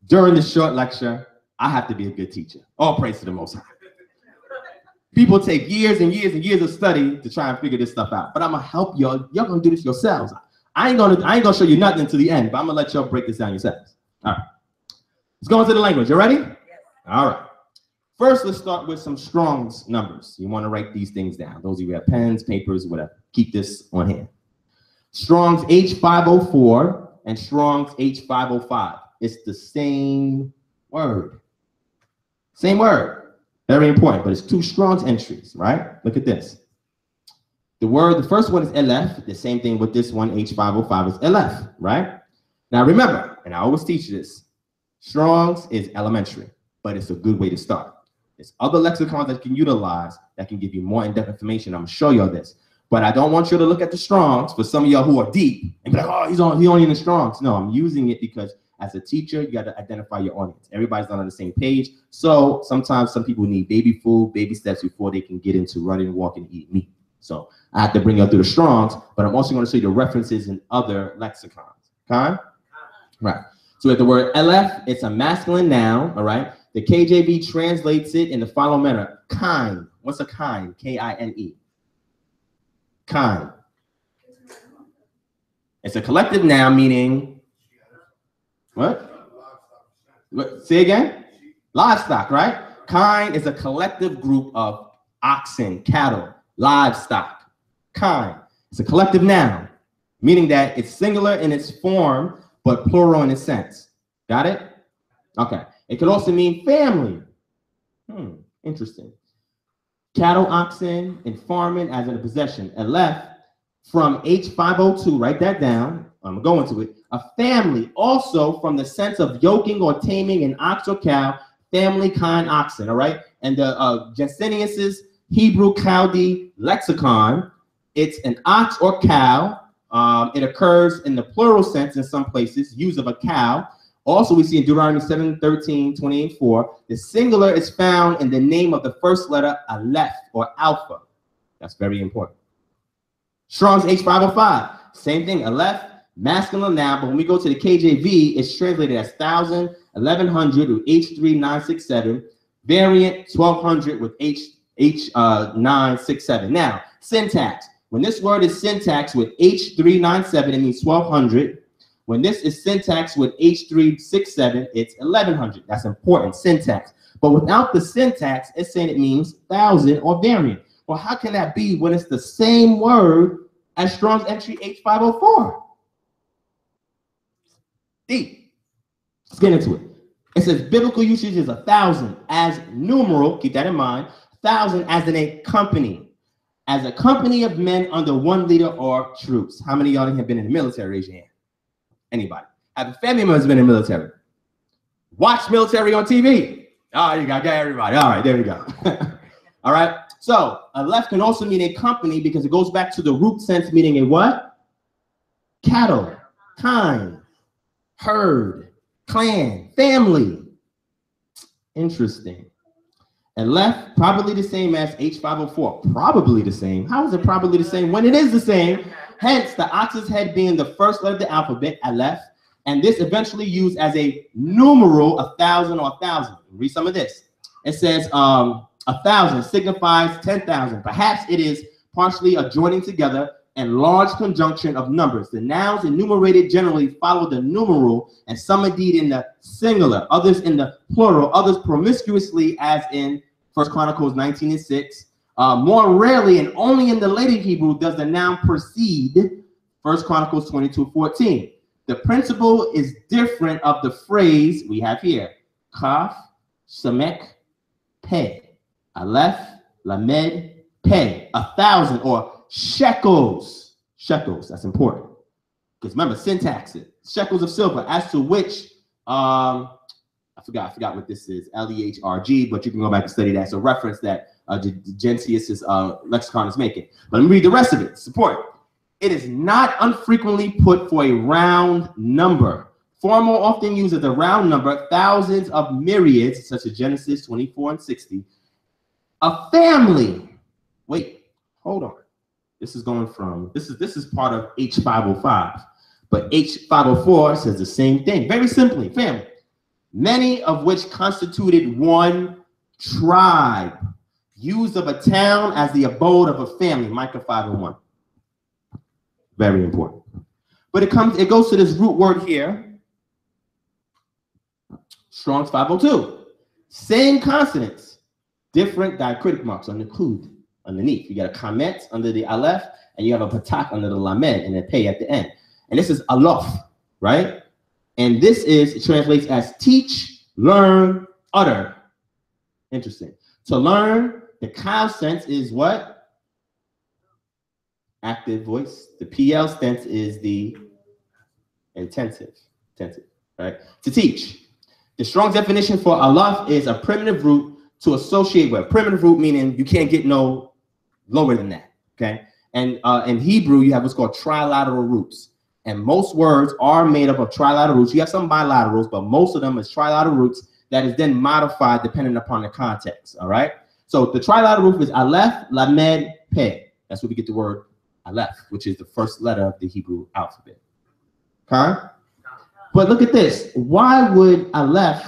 Speaker 3: during this short lecture, I have to be a good teacher. All praise to the Most High. People take years and years and years of study to try and figure this stuff out. But I'm gonna help y'all. Y'all gonna do this yourselves. I ain't gonna I ain't gonna show you nothing until the end, but I'm gonna let y'all break this down yourselves. All right. Let's go into the language. You ready? All right. First, let's start with some Strong's numbers. You want to write these things down. Those of you who have pens, papers, whatever. Keep this on hand. Strong's H504 and Strong's H505. It's the same word. Same word. Very important, but it's two Strong's entries, right? Look at this. The word, the first one is LF. The same thing with this one, H505 is LF, right? Now remember, and I always teach this, Strong's is elementary, but it's a good way to start. There's other lexicons that you can utilize that can give you more in-depth information. I'm gonna show y'all this. But I don't want you to look at the Strongs for some of y'all who are deep and be like, oh, he's on, he only in the Strongs. No, I'm using it because as a teacher, you got to identify your audience. Everybody's not on the same page. So sometimes some people need baby food, baby steps before they can get into running, walking, eating meat. So I have to bring you through the Strongs, but I'm also going to show you the references in other lexicons. Okay? Right. So with the word LF, it's a masculine noun, all right? The KJV translates it in the following manner. Kind. What's a kind? K-I-N-E. Kind. It's a collective noun meaning what? what? Say again? Livestock, right? Kind is a collective group of oxen, cattle, livestock. Kind. It's a collective noun, meaning that it's singular in its form, but plural in its sense. Got it? Okay. It could also mean family. Hmm, interesting. Cattle, oxen, and farming as in a possession. And left from H502, write that down. I'm going to it. A family, also from the sense of yoking or taming an ox or cow, family kind oxen, all right? And the uh, Gesenius's Hebrew Chaldee lexicon, it's an ox or cow. Um, it occurs in the plural sense in some places, use of a cow. Also, we see in Deuteronomy 7, 13, 28, 4, the singular is found in the name of the first letter, Aleph or Alpha. That's very important. Strong's H505, same thing, Aleph, masculine noun, but when we go to the KJV, it's translated as 1000, 1100 with H3967, variant 1200 with H, H967. Uh, now, syntax. When this word is syntax with H397, it means 1200. When this is syntax with H367, it's 1100. That's important, syntax. But without the syntax, it's saying it means thousand or variant. Well, how can that be when it's the same word as Strong's entry H504? D. Let's get into it. It says biblical usage is a thousand as numeral, keep that in mind, thousand as in a company, as a company of men under one leader or troops. How many y'all have been in the military? Raise your hand. Anybody? Have a family member has been in the military? Watch military on TV. Oh, ah, you got, got everybody. All right, there we go. All right. So a left can also mean a company because it goes back to the root sense meaning a what? Cattle, kind, herd. clan, family. Interesting. And left, probably the same as H504. Probably the same. How is it probably the same when it is the same? Hence, the ox's head being the first letter of the alphabet, Aleph, and this eventually used as a numeral, a thousand or a thousand. Read some of this. It says um, a thousand signifies 10,000. Perhaps it is partially a joining together and large conjunction of numbers. The nouns enumerated generally follow the numeral, and some indeed in the singular, others in the plural, others promiscuously, as in First Chronicles 19 and 6. Uh, more rarely and only in the later Hebrew does the noun precede First Chronicles 22 14. The principle is different of the phrase we have here. Kaf, Samek, Pe. Aleph, Lamed, Pe. A thousand or shekels. Shekels, that's important. Because remember, syntax it. Shekels of silver, as to which um I forgot, I forgot what this is, L-E-H-R-G, but you can go back and study that. So reference that uh, Gesenius's uh, lexicon is making. But let me read the rest of it. Support. It is not unfrequently put for a round number. More often used as a round number, thousands of myriads, such as Genesis 24 and 60. A family. Wait, hold on. This is going from this is this is part of H505, but H504 says the same thing. Very simply, family. Many of which constituted one tribe, used of a town as the abode of a family. Micah 5 and 1. Very important. But it comes, it goes to this root word here. Strong's 502. Same consonants, different diacritic marks on the kud underneath. You got a kamatz under the aleph, and you have a patak under the lamed, and a pay at the end. And this is alof, right? And this is, it translates as teach, learn, utter. Interesting. To learn, the Qal sense is what? Active voice. The Piel sense is the intensive, intensive, right? To teach. The strong definition for alaf is a primitive root to associate with. Primitive root meaning you can't get no lower than that, okay? And uh, in Hebrew, you have what's called trilateral roots. And most words are made up of trilateral roots. You have some bilaterals, but most of them is trilateral roots that is then modified depending upon the context. All right. So the trilateral root is aleph, lamed, pe. That's where we get the word aleph, which is the first letter of the Hebrew alphabet. Okay. But look at this. Why would aleph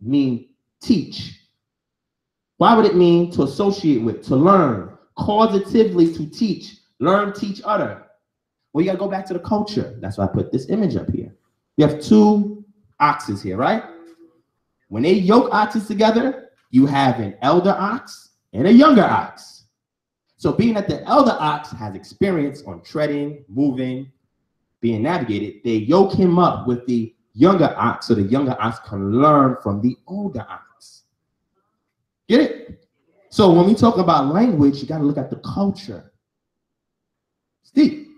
Speaker 3: mean teach? Why would it mean to associate with, to learn, causatively to teach, learn, teach, utter? Well, you got to go back to the culture. That's why I put this image up here. You have two oxes here, right? When they yoke oxes together, you have an elder ox and a younger ox. So being that the elder ox has experience on treading, moving, being navigated, they yoke him up with the younger ox so the younger ox can learn from the older ox. Get it? So when we talk about language, you got to look at the culture. Steve.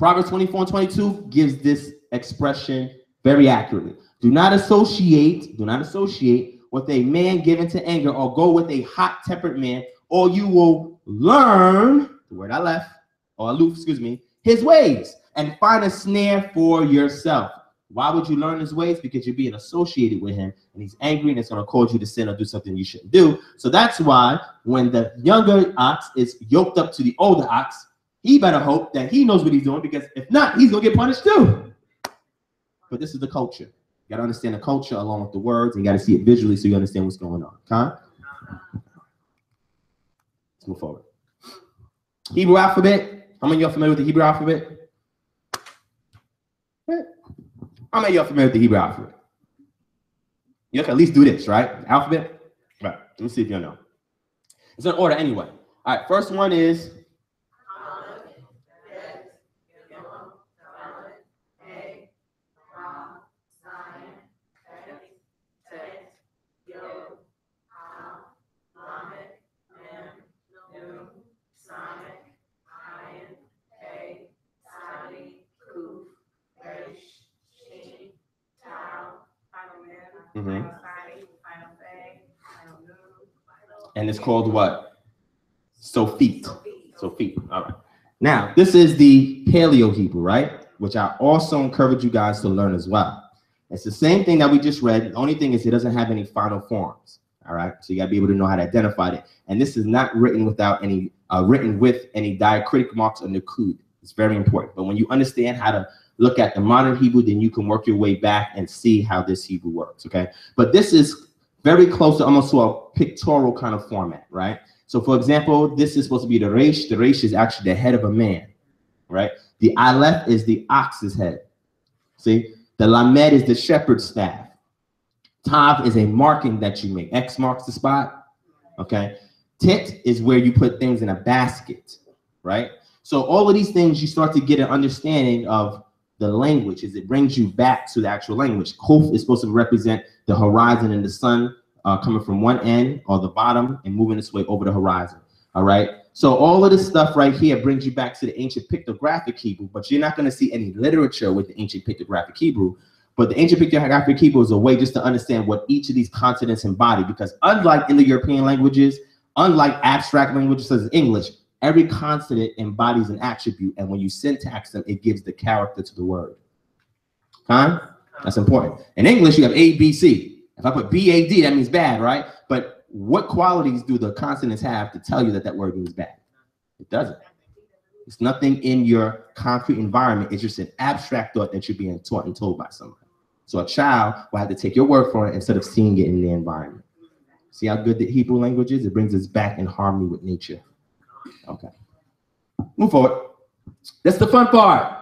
Speaker 3: Proverbs 24 and 22 gives this expression very accurately. Do not associate, do not associate with a man given to anger or go with a hot-tempered man, or you will learn, the word I left, or aloof, excuse me, his ways and find a snare for yourself. Why would you learn his ways? Because you're being associated with him and he's angry and it's going to cause you to sin or do something you shouldn't do. So that's why when the younger ox is yoked up to the older ox, he better hope that he knows what he's doing because if not, he's gonna get punished too. But this is the culture. You gotta understand the culture along with the words, and you gotta see it visually so you understand what's going on. Okay? Let's move forward. Hebrew alphabet. How many of y'all familiar with the Hebrew alphabet? How many of y'all familiar with the Hebrew alphabet? You can at least do this, right? Alphabet. Right. Let me see if you know. It's in order anyway. All right. First one is And it's called what? Sophit. Sophit. All right. Now, this is the Paleo Hebrew, right? Which I also encourage you guys to learn as well. It's the same thing that we just read. The only thing is it doesn't have any final forms. All right. So you gotta be able to know how to identify it. And this is not written without any uh, written with any diacritic marks or nakud. It's very important. But when you understand how to look at the modern Hebrew, then you can work your way back and see how this Hebrew works. Okay. But this is very close to almost to a pictorial kind of format, right? So for example, this is supposed to be the Reish. The Reish is actually the head of a man, right? The Aleph is the ox's head. See, the Lamed is the shepherd's staff. Tav is a marking that you make. X marks the spot. Okay. Tit is where you put things in a basket, right? So all of these things you start to get an understanding of the language is it brings you back to the actual language. Kuf is supposed to represent the horizon and the sun uh, coming from one end or the bottom and moving its way over the horizon. All right. So all of this stuff right here brings you back to the ancient pictographic Hebrew, but you're not going to see any literature with the ancient pictographic Hebrew. But the ancient pictographic Hebrew is a way just to understand what each of these continents embody, because unlike Indo-European languages, unlike abstract languages such as English, every consonant embodies an attribute, and when you syntax them, it gives the character to the word. Huh? That's important. In English, you have A, B, C. If I put B, A, D, that means bad, right? But what qualities do the consonants have to tell you that that word means bad? It doesn't. It's nothing in your concrete environment. It's just an abstract thought that you're being taught and told by someone. So a child will have to take your word for it instead of seeing it in the environment. See how good the Hebrew language is? It brings us back in harmony with nature. Okay. Move forward. That's the fun part.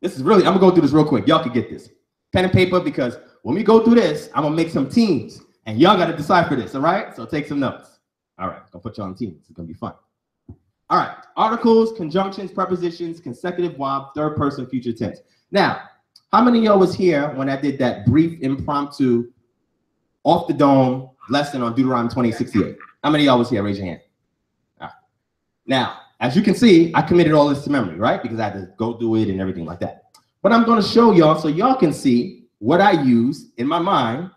Speaker 3: This is really, I'm gonna go through this real quick. Y'all can get this. Pen and paper, because when we go through this, I'm gonna make some teams and y'all gotta decipher this, all right? So take some notes. All right, gonna put you on teams. It's gonna be fun. All right, articles, conjunctions, prepositions, consecutive verb, third person, future tense. Now, how many y'all was here when I did that brief impromptu off the dome lesson on Deuteronomy 2068? How many y'all was here? Raise your hand. Now, as you can see, I committed all this to memory, right? Because I had to go through it and everything like that. But I'm going to show y'all so y'all can see what I use in my mind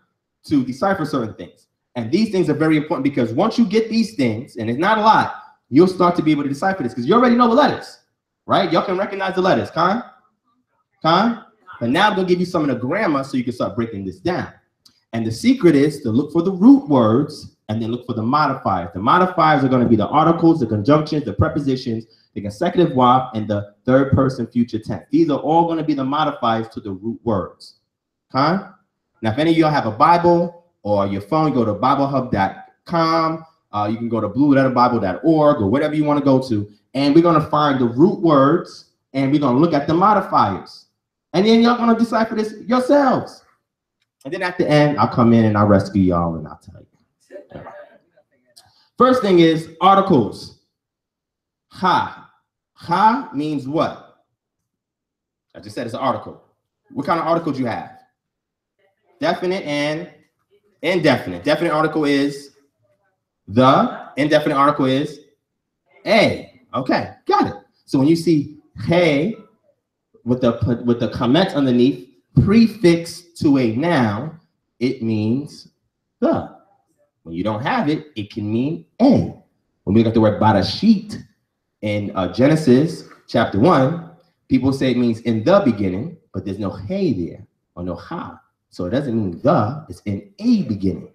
Speaker 3: to decipher certain things. And these things are very important because once you get these things, and it's not a lot, you'll start to be able to decipher this because you already know the letters, right? Y'all can recognize the letters, Con? Con? But now I'm going to give you some of the grammar so you can start breaking this down. And the secret is to look for the root words and then look for the modifiers. The modifiers are going to be the articles, the conjunctions, the prepositions, the consecutive verb, and the third person future tense. These are all going to be the modifiers to the root words. Okay? Now, if any of y'all have a Bible or your phone, go to BibleHub.com. Uh, you can go to blueletterbible.org or whatever you want to go to. And we're going to find the root words and we're going to look at the modifiers. And then y'all going to decipher this yourselves. And then at the end, I'll come in and I'll rescue y'all and I'll tell you. First thing is articles. Ha. Ha means what? I just said it's an article. What kind of article do you have? Definite and indefinite. Definite article is the. Indefinite article is a. Okay, got it. So when you see hey with the with the kamatz underneath prefix to a noun, it means the. When you don't have it, it can mean a. When we got the word barashit in uh, Genesis chapter one, people say it means in the beginning, but there's no hey there or no ha. So it doesn't mean the, it's in a beginning.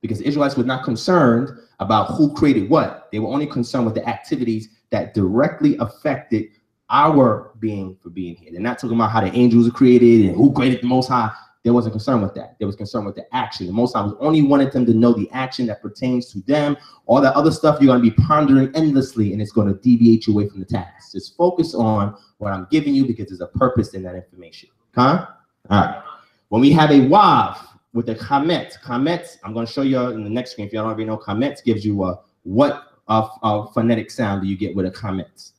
Speaker 3: Because the Israelites were not concerned about who created what. They were only concerned with the activities that directly affected our being for being here. They're not talking about how the angels were created and who created the most high. They wasn't concern with that. There was concern with the action. The Most was only wanted them to know the action that pertains to them. All that other stuff you're going to be pondering endlessly, and it's going to deviate you away from the task. Just focus on what I'm giving you because there's a purpose in that information. Huh? All right. When we have a wav with a kamet, kamet, I'm going to show you in the next screen. If y'all don't already know, kamet gives you a what of, of phonetic sound do you get with a kamet?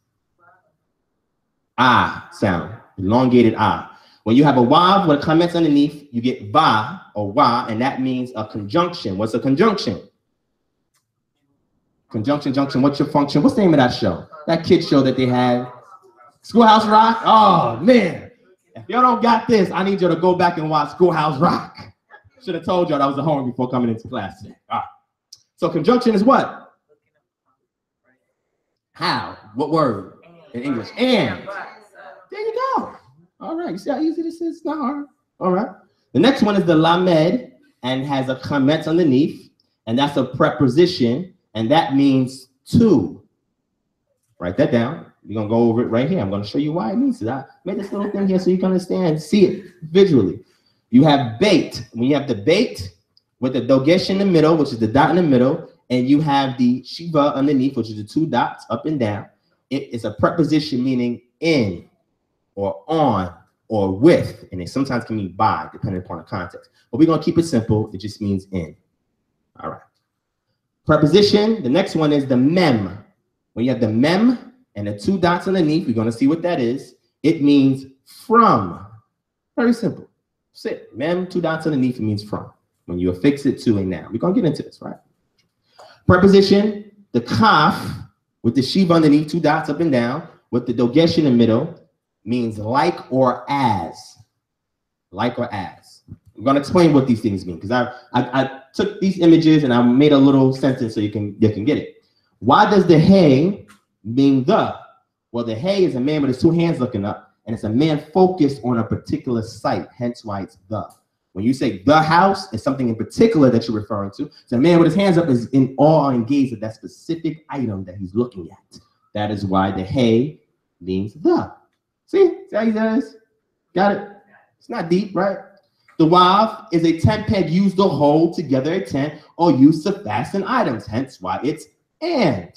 Speaker 3: Ah sound, elongated ah. When you have a wav with a kamatz underneath, you get va or wa, and that means a conjunction. What's a conjunction? Conjunction, junction, what's your function? What's the name of that show? That kid show that they had? Schoolhouse Rock? Oh, man. If y'all don't got this, I need y'all to go back and watch Schoolhouse Rock. Should have told y'all that was a homework before coming into class today. All right. So conjunction is what? How? What word in English? And. There you go. All right. You see how easy this is? It's not hard. All right. The next one is the lamed and has a kamatz underneath, and that's a preposition, and that means two. Write that down. We're gonna go over it right here. I'm gonna show you why it means it. I made this little thing here so you can understand, see it visually. You have bait. When you have the bait with the dogesh in the middle, which is the dot in the middle, and you have the shiva underneath, which is the two dots up and down. It is a preposition meaning in or on or with, and it sometimes can mean by, depending upon the context. But we're gonna keep it simple. It just means in. All right. Preposition. The next one is the mem. When you have the mem and the two dots underneath, we're gonna see what that is. It means from. Very simple. Sit. Mem, two dots underneath, it means from. When you affix it to a noun. We're gonna get into this, right? Preposition, the kaf with the shiva underneath, two dots up and down, with the dogesh in the middle, means like or as. Like or as. I'm gonna explain what these things mean because I, I I took these images and I made a little sentence so you can you can get it. Why does the hay mean the? Well, the hay is a man with his two hands looking up, and it's a man focused on a particular site, hence why it's the. When you say the house, it's something in particular that you're referring to. So a man with his hands up is in awe and gaze at that specific item that he's looking at. That is why the hay means the. See, see how he does? Got it? It's not deep, right? The wav is a tent peg used to hold together a tent or used to fasten items, hence why it's and.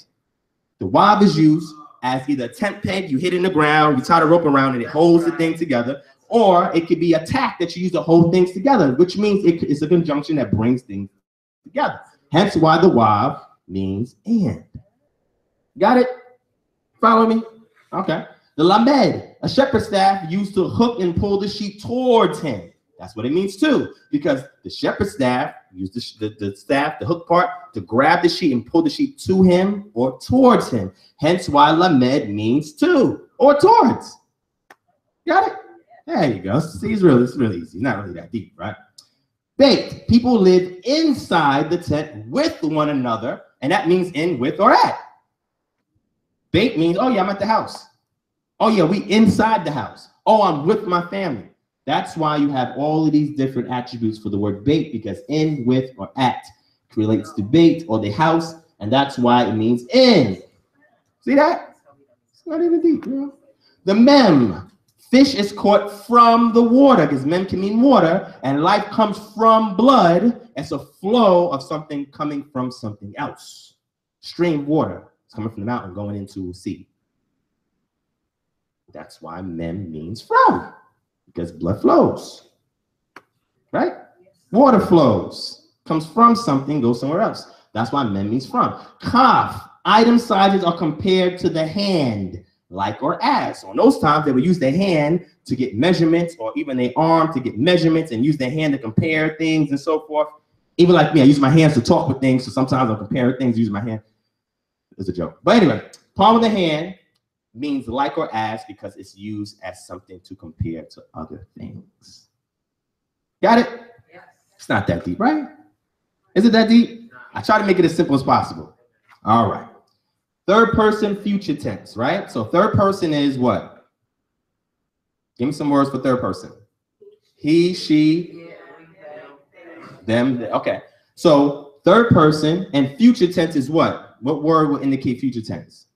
Speaker 3: The wav is used as either a tent peg you hit in the ground, you tie the rope around and it holds the thing together, or it could be a tack that you use to hold things together, which means it- it's a conjunction that brings things together. Hence why the wav means and. Got it? Follow me? Okay. The lamed, a shepherd staff used to hook and pull the sheep towards him. That's what it means too, because the shepherd staff used the, the, the staff, the hook part, to grab the sheep and pull the sheep to him or towards him. Hence why lamed means to or towards. Got it? There you go. See, it's really, it's really easy. Not really that deep, right? Bait. People live inside the tent with one another, and that means in, with, or at. Bait means, oh yeah, I'm at the house. Oh yeah, we inside the house. Oh, I'm with my family. That's why you have all of these different attributes for the word bait, because in, with, or at relates to bait or the house, and that's why it means in. See that? It's not even deep, you know? The mem. Fish is caught from the water, because mem can mean water, and life comes from blood. It's a flow of something coming from something else. Stream water. It's coming from the mountain going into sea. That's why mem means from, because blood flows. Right? Water flows, comes from something, goes somewhere else. That's why mem means from. Kaf, item sizes are compared to the hand, like or as. On those times, they would use their hand to get measurements, or even their arm to get measurements, and use their hand to compare things and so forth. Even like me, I use my hands to talk with things, so sometimes I'll compare things using my hand. It's a joke. But anyway, palm of the hand means like or as because it's used as something to compare to other things. Got it?
Speaker 6: Yes.
Speaker 3: It's not that deep, right? Is it that deep? I try to make it as simple as possible. All right. Third person future tense, right? So third person is what? Give me some words for third person. He, she, them. Okay. So third person and future tense is what? What word will indicate future tense?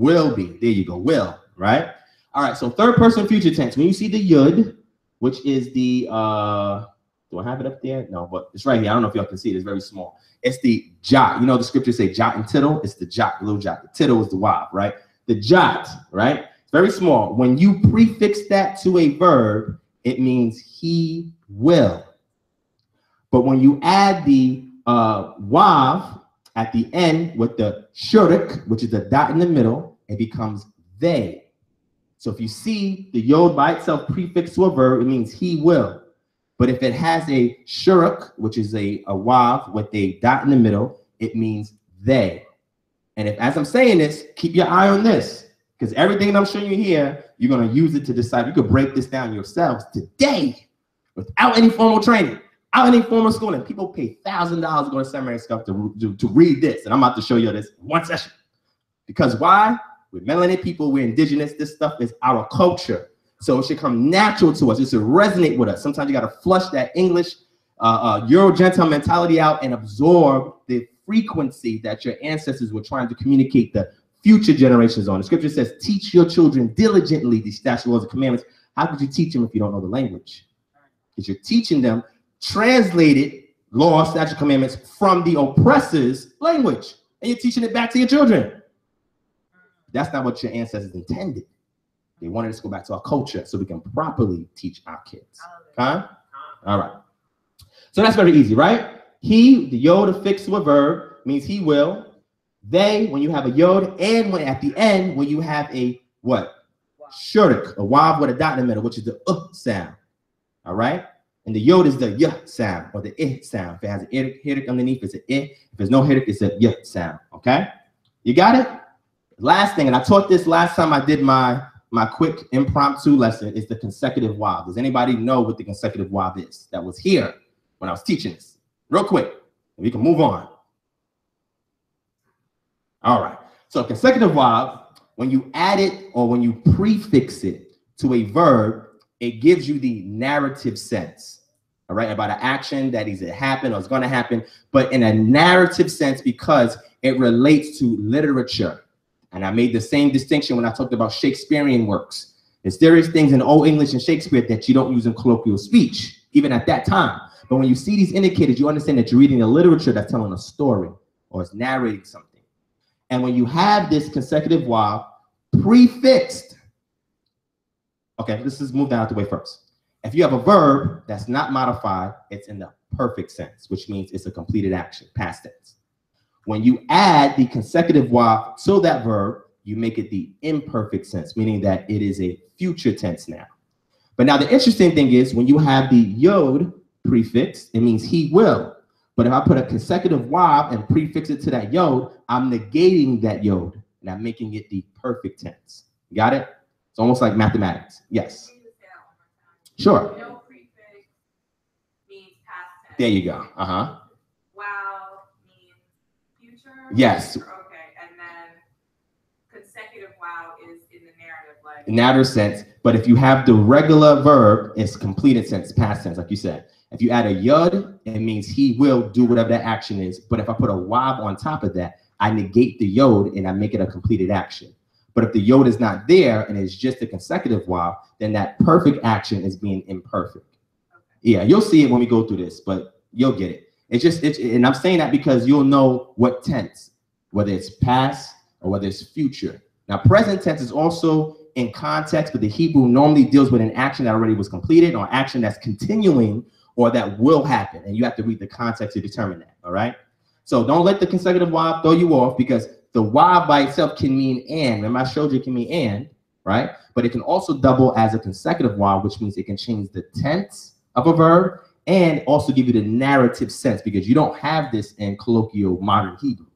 Speaker 3: Will be. There you go. Will, right? All right. So third person future tense. When you see the yud, which is the uh do I have it up there? No, but it's right here. I don't know if y'all can see it. It's very small. It's the jot. You know the scriptures say jot and tittle. It's the jot, the little jot. The tittle is the wav, right? The jot, right? Very small. When you prefix that to a verb, it means he will. But when you add the uh, wav at the end with the shurik, which is the dot in the middle, it becomes they. So if you see the yod by itself prefixed to a verb, it means he will. But if it has a shuruk, which is a, a wav with a dot in the middle, it means they. And if as I'm saying this, keep your eye on this. Because everything that I'm showing you here, you're going to use it to decide. You could break this down yourselves today without any formal training, without any formal schooling. People pay thousand dollars to seminary stuff to, to, to read this. And I'm about to show you this in one session. Because why? We're melanated people, we're indigenous. This stuff is our culture. So it should come natural to us. It should resonate with us. Sometimes you got to flush that English, uh, uh, Euro Gentile mentality out and absorb the frequency that your ancestors were trying to communicate the future generations on. The scripture says, teach your children diligently these statutes, laws, and commandments. How could you teach them if you don't know the language? Because you're teaching them translated law, statute, commandments from the oppressor's language, and you're teaching it back to your children. That's not what your ancestors intended. They wanted us to go back to our culture so we can properly teach our kids. Huh? All right. So that's very easy, right? He, the yod affixed to a verb, means he will. They, when you have a yod, and when at the end, when you have a what? Shurdik, a wav with a dot in the middle, which is the uh sound. All right? And the yod is the y sound or the i sound. If it has an hidik underneath, it's an i. If there's no hidik, it's a a y sound. Okay? You got it? Last thing, and I taught this last time I did my my quick impromptu lesson is the consecutive wav. Does anybody know what the consecutive wav is? That was here when I was teaching this. Real quick, we can move on. All right. So consecutive wav, when you add it or when you prefix it to a verb, it gives you the narrative sense. All right, about an action that is either happened or is going to happen, but in a narrative sense because it relates to literature. And I made the same distinction when I talked about Shakespearean works. There's things in Old English and Shakespeare that you don't use in colloquial speech, even at that time. But when you see these indicators, you understand that you're reading a literature that's telling a story or it's narrating something. And when you have this consecutive wav prefixed, okay, let's just move that out the way first. If you have a verb that's not modified, it's in the perfect sense, which means it's a completed action, past tense. When you add the consecutive wav to that verb, you make it the imperfect sense, meaning that it is a future tense now. But now the interesting thing is when you have the yod prefix, it means he will. But if I put a consecutive wav and prefix it to that yod, I'm negating that yod and I'm making it the perfect tense. Got it? It's almost like mathematics. Yes. Sure.
Speaker 7: No prefix means past tense.
Speaker 3: There you go. Uh huh.
Speaker 7: Wow means future.
Speaker 3: Yes.
Speaker 7: Okay, and then consecutive wow is in the narrative, like.
Speaker 3: Narrative sense. But if you have the regular verb, it's completed sense, past tense, like you said. If you add a yud, it means he will do whatever that action is. But if I put a wav on top of that, I negate the yod and I make it a completed action. But if the yod is not there and it's just a consecutive wav, then that perfect action is being imperfect. Yeah, you'll see it when we go through this, but you'll get it. It's just, it's, and I'm saying that because you'll know what tense, whether it's past or whether it's future. Now, present tense is also in context, but the Hebrew normally deals with an action that already was completed or action that's continuing or that will happen. And you have to read the context to determine that. All right. So don't let the consecutive wav throw you off because the wav by itself can mean and. Remember, I showed you it can mean and, right? But it can also double as a consecutive wav, which means it can change the tense of a verb and also give you the narrative sense because you don't have this in colloquial modern Hebrew.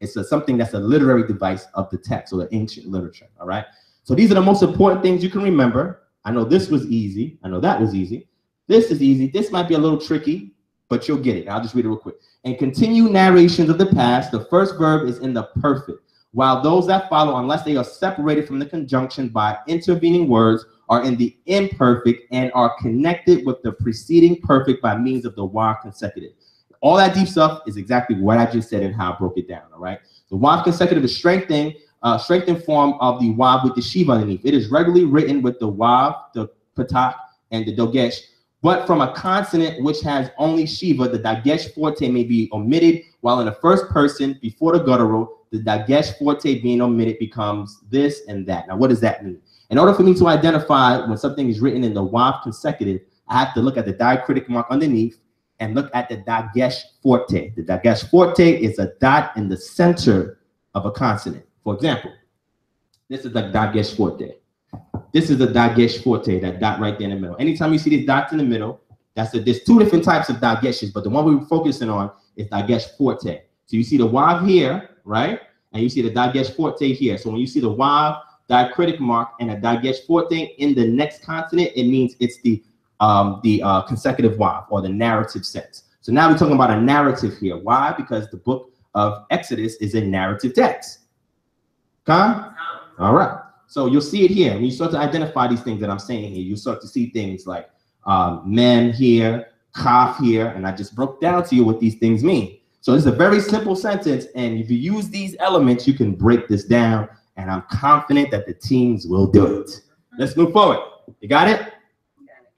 Speaker 3: It's a, something that's a literary device of the text or the ancient literature. All right. So these are the most important things you can remember. I know this was easy. I know that was easy. This is easy. This might be a little tricky, but you'll get it. I'll just read it real quick. And continue narrations of the past. The first verb is in the perfect, while those that follow, unless they are separated from the conjunction by intervening words, are in the imperfect and are connected with the preceding perfect by means of the wav consecutive. All that deep stuff is exactly what I just said and how I broke it down. All right. The wav consecutive is strengthening, uh, strengthened form of the wav with the shiva underneath. It is regularly written with the wav, the patak, and the dogesh but from a consonant which has only Shiva, the Dagesh forte may be omitted, while in the first person before the guttural, the Dagesh forte being omitted becomes this and that. Now, what does that mean? In order for me to identify when something is written in the Wav consecutive, I have to look at the diacritic mark underneath and look at the Dagesh forte. The Dagesh forte is a dot in the center of a consonant. For example, this is the Dagesh forte. This is the dagesh forte, that dot right there in the middle. Anytime you see these dots in the middle, that's a, there's two different types of dageshes, but the one we're focusing on is dagesh forte. So you see the wav here, right? And you see the dagesh forte here. So when you see the wav diacritic mark and a dagesh forte in the next consonant, it means it's the um, the uh, consecutive wav or the narrative sense. So now we're talking about a narrative here. Why? Because the book of Exodus is a narrative text. Okay? All right. So you'll see it here. When you start to identify these things that I'm saying here, you start to see things like um, men here, kaf here, and I just broke down to you what these things mean. So it's a very simple sentence, and if you use these elements, you can break this down, and I'm confident that the teams will do it. Let's move forward. You got it?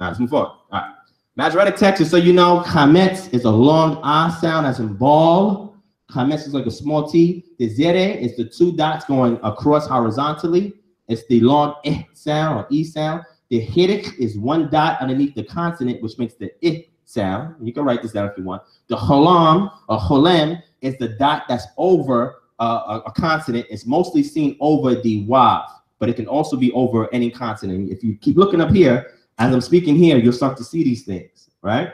Speaker 3: Let's move forward. All right. Masoretic text, just so you know, chametz is a long ah sound as in ball. Chametz is like a small t. The zere is the two dots going across horizontally. It's the long eh sound or e sound. The hidik is one dot underneath the consonant, which makes the i sound. You can write this down if you want. The holam or holem is the dot that's over uh, a, a consonant. It's mostly seen over the wav, but it can also be over any consonant. If you keep looking up here, as I'm speaking here, you'll start to see these things, right?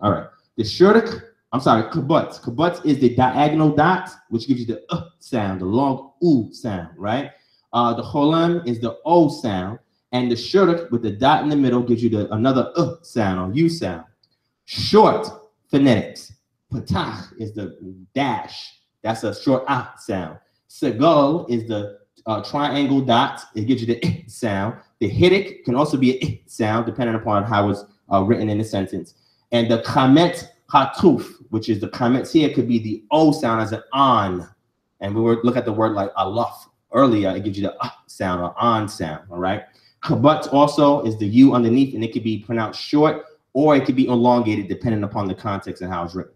Speaker 3: All right. The shurdik, I'm sorry, kabutz. Kabutz is the diagonal dot, which gives you the uh sound, the long oo sound, right? Uh, the holam is the o sound, and the shurdik with the dot in the middle gives you the another uh sound or u sound. Short phonetics. Patach is the dash. That's a short ah sound. Segal is the uh, triangle dot. It gives you the eh sound. The hidik can also be a eh sound depending upon how it's uh, written in the sentence. And the kamet hatuf, which is the kamets here, could be the o sound as an on. And we were look at the word like alaf earlier. It gives you the ah sound or on sound. All right. Kabat also is the u underneath, and it could be pronounced short or it could be elongated depending upon the context and how it's written.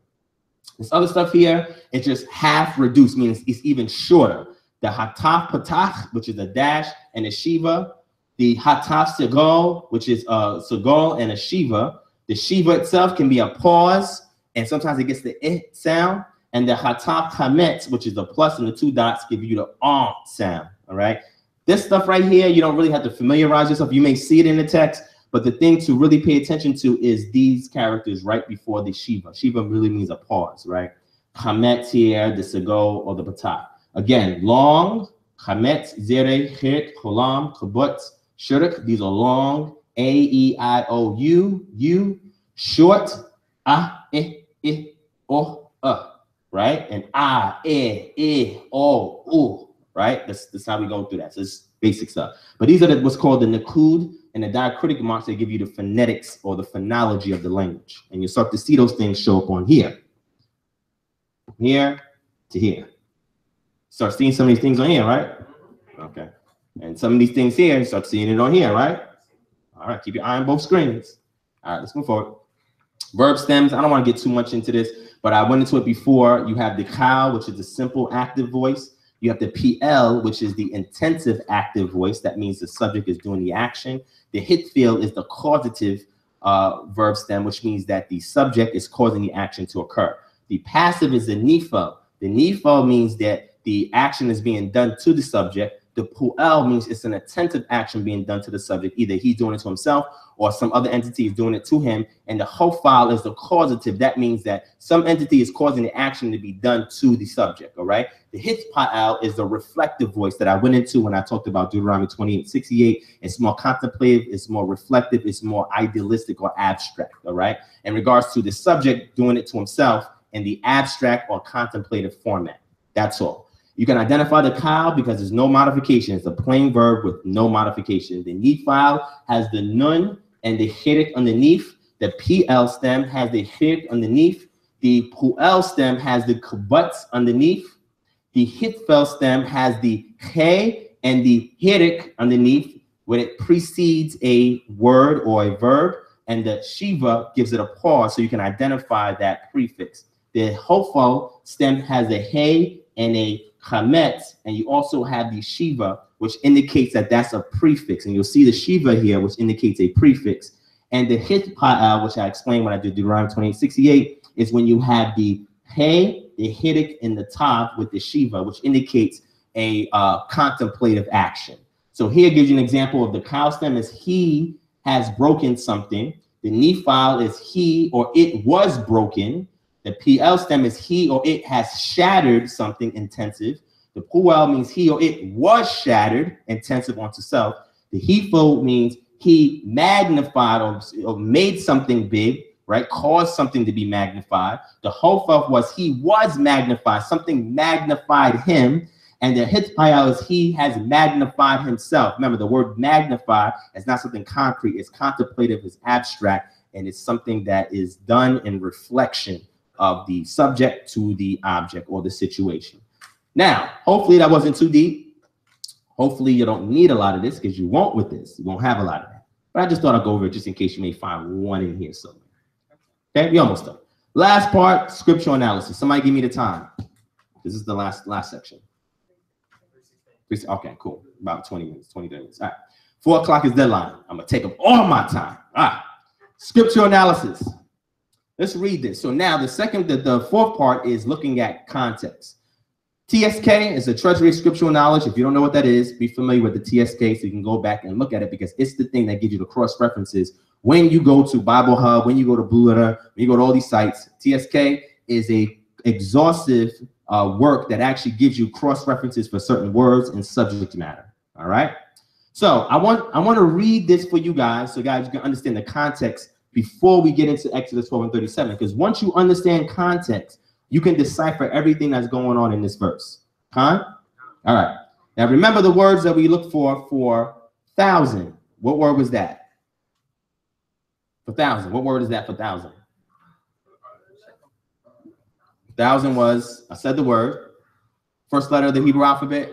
Speaker 3: This other stuff here, it's just half reduced, means it's even shorter. The hataf patach, which is a dash and a shiva. The hataf segal, which is a segal and a shiva. The shiva itself can be a pause, and sometimes it gets the eh sound. And the hataf hametz, which is the plus and the two dots, give you the on sound. All right. This stuff right here, you don't really have to familiarize yourself. You may see it in the text, but the thing to really pay attention to is these characters right before the Shiva. Shiva really means a pause, right? Hamet here, the Sego, or the Patah. Again, long, Hamet, Zere, Hit, Kolam, Kabut, Shurik. These are long, A, E, I, O, U, U. Short, Ah, Eh, Eh, O, Uh, right? And Ah, Eh, Eh, O, U, right? That's, that's how we go through that. So it's basic stuff. But these are the, what's called the Nakud and the diacritic marks that give you the phonetics or the phonology of the language. And you start to see those things show up on here. Here to here. Start seeing some of these things on here, right? Okay. And some of these things here, you start seeing it on here, right? All right, keep your eye on both screens. All right, let's move forward. Verb stems, I don't want to get too much into this, but I went into it before. You have the Qal, which is the simple active voice. You have the Piel, which is the intensive active voice. That means the subject is doing the action. The Hiphil is the causative uh, verb stem, which means that the subject is causing the action to occur. The passive is the nifo. The nifo means that the action is being done to the subject. The pu'el means it's an attentive action being done to the subject. Either he's doing it to himself or some other entity is doing it to him. And the hofal is the causative. That means that some entity is causing the action to be done to the subject. All right. The hit pa'al is the reflective voice that I went into when I talked about Deuteronomy 28, 68. It's more contemplative, it's more reflective, it's more idealistic or abstract. All right. In regards to the subject doing it to himself in the abstract or contemplative format. That's all. You can identify the Qal because there's no modification. It's a plain verb with no modification. The Niphal has the nun and the hidik underneath. The Piel stem has the hidik underneath. The puel stem has the kubutz underneath. The hitfel stem has the he and the hidik underneath when it precedes a word or a verb. And the shiva gives it a pause so you can identify that prefix. The Hophal stem has a he and a chametz, and you also have the shiva, which indicates that that's a prefix. And you'll see the shiva here, which indicates a prefix. And the hit pa'al, which I explained when I did Deuteronomy 2868, is when you have the he, the hidik in the top with the shiva, which indicates a uh, contemplative action. So here gives you an example of the Qal stem is he has broken something. The Niphal is he or it was broken. The Piel stem is he or it has shattered something intensive. The puel means he or it was shattered, intensive onto self. The hefo means he magnified or, or, made something big, right? Caused something to be magnified. The hofaf was he was magnified, something magnified him. And the hitpael is he has magnified himself. Remember, the word magnify is not something concrete, it's contemplative, it's abstract, and it's something that is done in reflection of the subject to the object or the situation. Now, hopefully that wasn't too deep. Hopefully you don't need a lot of this because you won't with this. You won't have a lot of that. But I just thought I'd go over it just in case you may find one in here somewhere. Okay, we almost done. Last part, scriptural analysis. Somebody give me the time. This is the last last section. Okay, cool. About 20 minutes, 20, minutes. All right. Four o'clock is deadline. I'm gonna take up all my time. All right. Scriptural analysis. Let's read this. So now the second, the, the fourth part is looking at context. TSK is a treasury of scriptural knowledge. If you don't know what that is, be familiar with the TSK so you can go back and look at it because it's the thing that gives you the cross references when you go to Bible Hub, when you go to Blue Letter, when you go to all these sites. TSK is a exhaustive uh, work that actually gives you cross references for certain words and subject matter. All right. So I want I want to read this for you guys so guys you can understand the context before we get into Exodus 12 and 37. Because once you understand context, you can decipher everything that's going on in this verse. Huh? All right. Now remember the words that we look for for thousand. What word was that? For thousand. What word is that for thousand? Thousand was, I said the word, first letter of the Hebrew alphabet,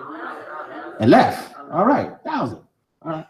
Speaker 3: and left. All right, thousand. All right.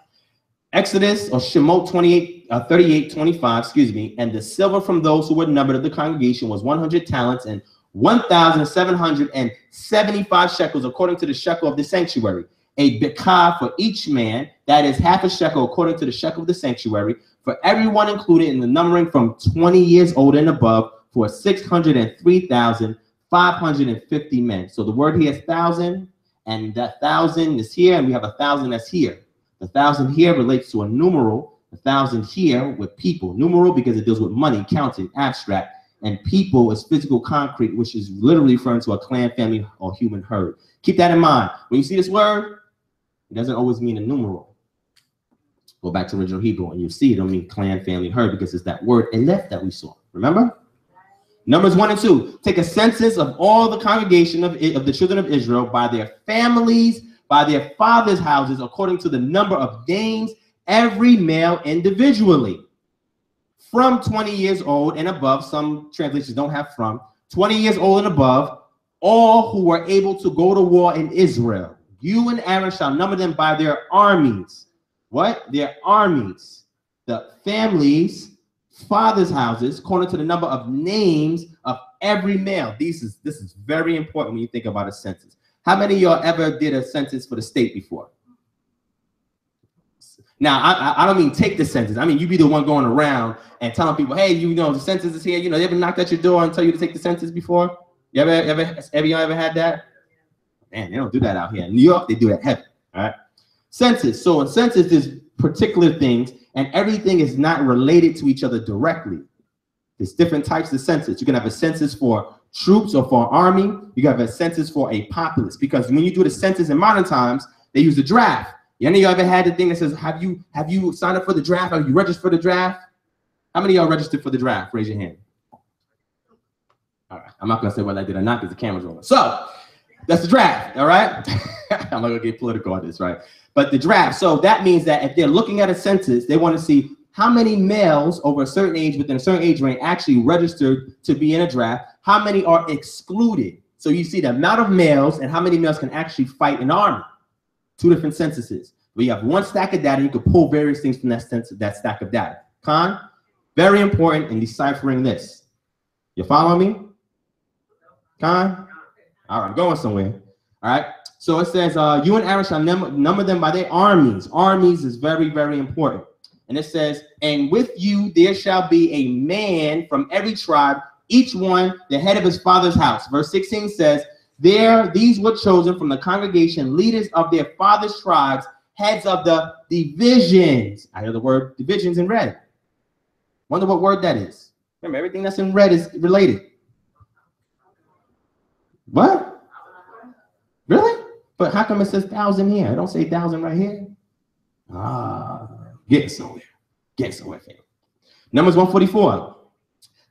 Speaker 3: Exodus or Shemot 28, uh, 38, 25, excuse me, and the silver from those who were numbered of the congregation was 100 talents and 1,775 shekels according to the shekel of the sanctuary. A bekah for each man, that is half a shekel according to the shekel of the sanctuary, for everyone included in the numbering from 20 years old and above, for 603,550 men. So the word here is thousand, and that thousand is here, and we have a thousand that's here. The thousand here relates to a numeral, thousand here with people. Numeral because it deals with money, counting, abstract, and people is physical concrete, which is literally referring to a clan, family, or human herd. Keep that in mind. When you see this word, it doesn't always mean a numeral. Go back to original Hebrew, and you see it don't mean clan, family, herd because it's that word elef that we saw. Remember? Numbers one and two. Take a census of all the congregation of, of the children of Israel by their families, by their fathers' houses, according to the number of names, every male individually. From 20 years old and above, some translations don't have from, 20 years old and above, all who were able to go to war in Israel. You and Aaron shall number them by their armies. What? Their armies. The families fathers' houses according to the number of names of every male. This is this is very important when you think about a census. How many of y'all ever did a census for the state before? Now, I, I don't mean take the census. I mean you be the one going around and telling people, hey, you know, the census is here. You know, they ever knocked at your door and tell you to take the census before? You ever, ever, ever, y'all ever had that? Man, they don't do that out here. In New York, they do that heavy. All right. Census. So in census, there's particular things and everything is not related to each other directly. There's different types of census. You can have a census for troops or for army. You can have a census for a populace because when you do the census in modern times, they use the draft. Any of y'all ever had the thing that says, "Have you have you signed up for the draft? Have you registered for the draft?" How many y'all registered for the draft? Raise your hand. All right, I'm not gonna say whether I did or not because the camera's rolling. So that's the draft. All right, I'm not gonna get political on this, right? but the draft. So that means that if they're looking at a census, they want to see how many males over a certain age within a certain age range actually registered to be in a draft, how many are excluded. So you see the amount of males and how many males can actually fight in army. Two different censuses. We have one stack of data, you can pull various things from that, census, that stack of data. Con, very important in deciphering this. You follow me? Con? All right, I'm going somewhere. All right. So it says, uh, you and Aaron shall number, number them by their armies. Armies is very, very important. And it says, and with you there shall be a man from every tribe, each one the head of his father's house. Verse 16 says, there these were chosen from the congregation, leaders of their father's tribes, heads of the divisions. I hear the word divisions in red. Wonder what word that is. Remember, everything that's in red is related. What? Really? But how come it says thousand here? It don't say thousand right here. Ah, get somewhere. Get somewhere. Numbers 144.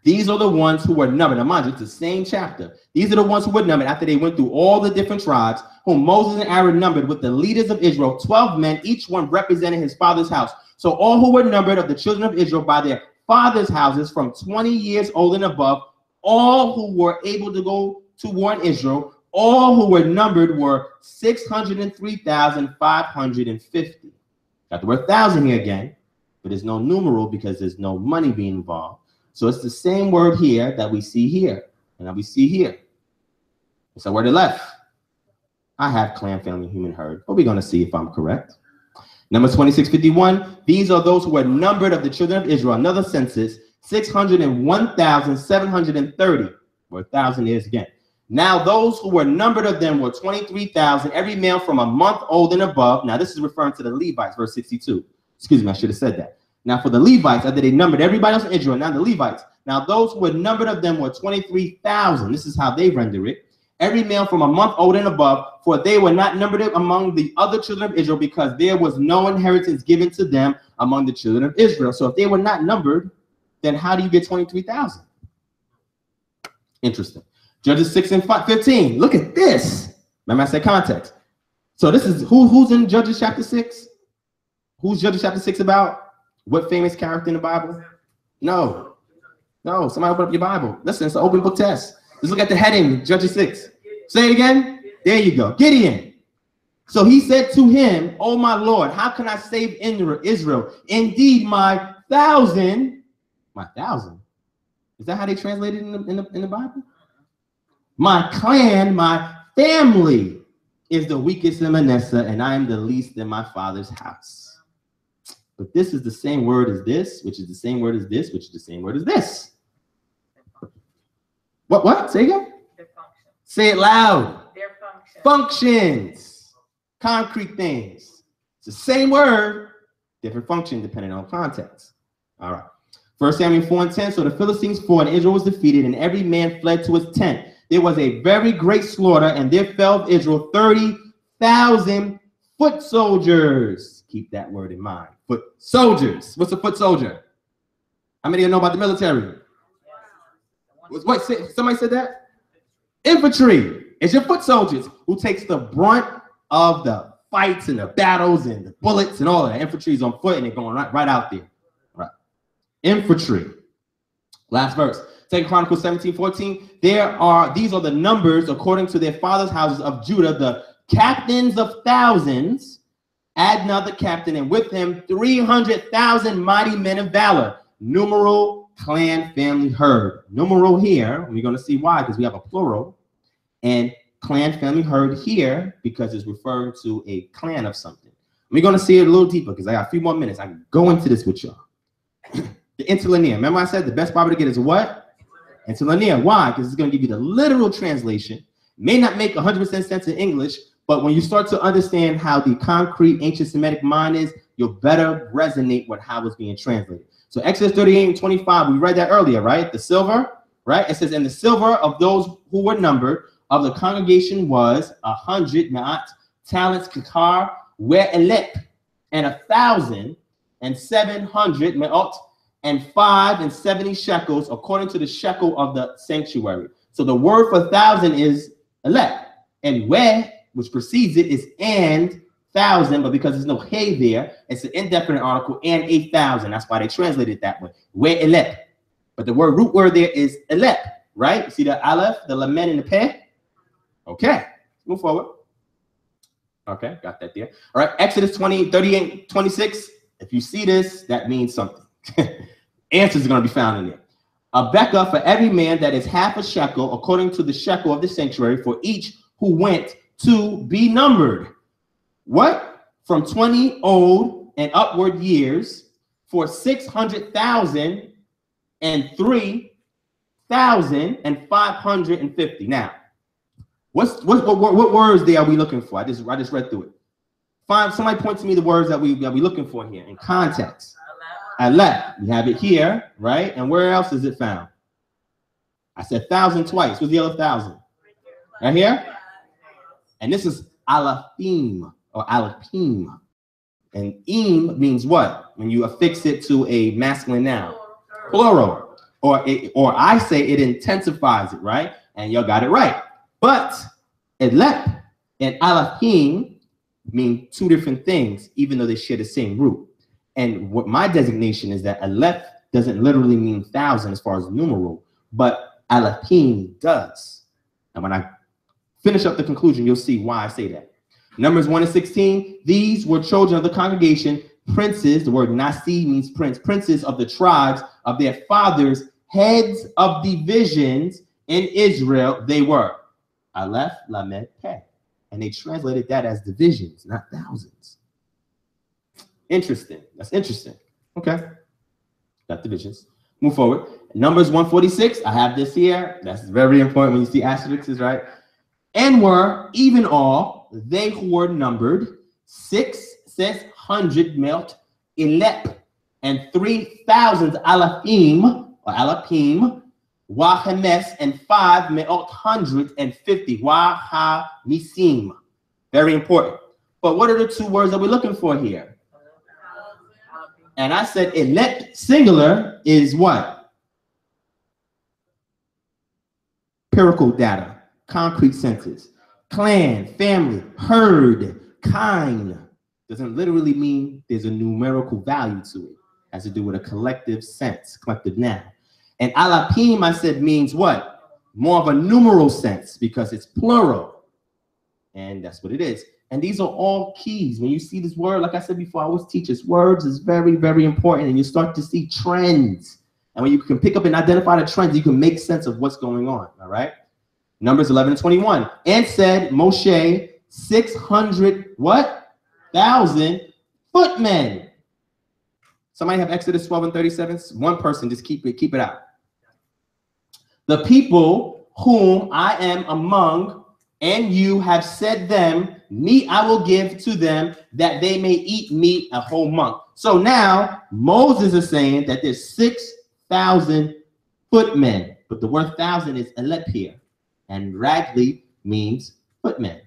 Speaker 3: These are the ones who were numbered. Now, mind you, it's the same chapter. These are the ones who were numbered after they went through all the different tribes, whom Moses and Aaron numbered with the leaders of Israel, 12 men, each one representing his father's house. So all who were numbered of the children of Israel by their fathers' houses from 20 years old and above, all who were able to go to war in Israel, all who were numbered were 603,550. Got the word thousand here again, but there's no numeral because there's no money being involved. So it's the same word here that we see here and that we see here. It's a word left. I have clan, family, human herd, but we're going to see if I'm correct. Number 2651, these are those who were numbered of the children of Israel. Another census, 601,730, or 1,000 is again. Now those who were numbered of them were 23,000, every male from a month old and above. Now this is referring to the Levites, verse 62. Excuse me, I should have said that. Now for the Levites, after they numbered everybody else in Israel, now the Levites. Now those who were numbered of them were 23,000. This is how they render it. Every male from a month old and above, for they were not numbered among the other children of Israel because there was no inheritance given to them among the children of Israel. So if they were not numbered, then how do you get 23,000? Interesting. Judges 6 and 15. Look at this. Remember I said context. So this is who who's in Judges chapter 6? Who's Judges chapter 6 about? What famous character in the Bible? No. No, somebody open up your Bible. Listen, it's an open book test. Let's look at the heading, Judges 6. Say it again. There you go. Gideon. So he said to him, Oh my Lord, how can I save Israel? Indeed, my thousand, my thousand. Is that how they translated in the, in the, in the Bible? My clan, my family is the weakest in Manasseh, and I am the least in my father's house. But this is the same word as this, which is the same word as this, which is the same word as this. What? What? Say again. Say it loud.
Speaker 6: Their function.
Speaker 3: Functions, concrete things. It's the same word, different function depending on context. All right. First Samuel 4 and 10. So the Philistines fought, and Israel was defeated, and every man fled to his tent. There was a very great slaughter, and there fell of Israel 30,000 foot soldiers. Keep that word in mind. Foot soldiers. What's a foot soldier? How many of you know about the military? What, somebody said that? Infantry. It's your foot soldiers who takes the brunt of the fights and the battles and the bullets and all of that. Infantry is on foot and they're going right, right out there. Right. Infantry. Last verse. Second Chronicles 17, 14. There are these are the numbers according to their fathers' houses of Judah, the captains of thousands, Adnah another captain, and with him 300,000 mighty men of valor. Numeral clan family herd. Numeral here, we're going to see why, because we have a plural, and clan family herd here because it's referring to a clan of something. We're going to see it a little deeper because I got a few more minutes. I can go into this with y'all. the interlinear. Remember, I said the best Bible to get is what? Interlinear. Why? Because it's going to give you the literal translation. May not make 100% sense in English, but when you start to understand how the concrete ancient Semitic mind is, you'll better resonate with how it's being translated. So Exodus 38 and 25, we read that earlier, right? The silver, right? It says, and the silver of those who were numbered of the congregation was a hundred not talents kakar elep, and a thousand and seven hundred me'ot and five and seventy shekels according to the shekel of the sanctuary. So the word for thousand is elep, and where, which precedes it, is and thousand, but because there's no hey there, it's an indefinite article and a thousand. That's why they translated it that way. Where elep. But the word root word there is elep, right? See the aleph, the lamed, and the peh? Okay, move forward. Okay, got that there. All right, Exodus 20, 38, 26. If you see this, that means something. Answers are going to be found in there. A bekah for every man that is half a shekel, according to the shekel of the sanctuary, for each who went to be numbered. What? From 20 old and upward years for 600,000 and 3,550. Now, what's what, what, what words there are we looking for? I just I just read through it. Find somebody point to me the words that we that we looking for here in context. Alef. We have it here, right? And where else is it found? I said thousand twice. What's the other thousand? Right here? And this is alafim or alapim. And im means what? When you affix it to a masculine noun. Plural. or it, or I say it intensifies it, right? And y'all got it right. But elep and alafim mean two different things, even though they share the same root. And what my designation is that aleph doesn't literally mean thousand as far as numeral, but alapim does. And when I finish up the conclusion, you'll see why I say that. Numbers 1 and 16, these were children of the congregation, princes, the word nasi means prince, princes of the tribes of their fathers, heads of divisions in Israel, they were. Aleph, Lamed, Peh. And they translated that as divisions, not thousands. Interesting. That's interesting. Okay. Got divisions. Move forward. Numbers 146. I have this here. That's very important when you see asterisks, right? And were even all they who were numbered six says hundred melt elep and three thousand alafim or alapim wahames and five meot hundred and fifty wahamisim. Very important. But what are the two words that we're looking for here? And I said elep singular is what? Empirical data, concrete senses. Clan, family, herd, kind. Doesn't literally mean there's a numerical value to it. Has to do with a collective sense, collective noun. And alapim, I said, means what? More of a numeral sense because it's plural. And that's what it is. And these are all keys. When you see this word, like I said before, I always teach us words is very, very important. And you start to see trends. And when you can pick up and identify the trends, you can make sense of what's going on. All right. Numbers 11 and 21. And said Moshe 600 what? Thousand footmen. Somebody have Exodus 12 and 37? One person, just keep it, keep it out. The people whom I am among and you have said them, meat I will give to them that they may eat meat a whole month. So now Moses is saying that there's 6,000 footmen, but the word thousand is elep here. And ragli means footman.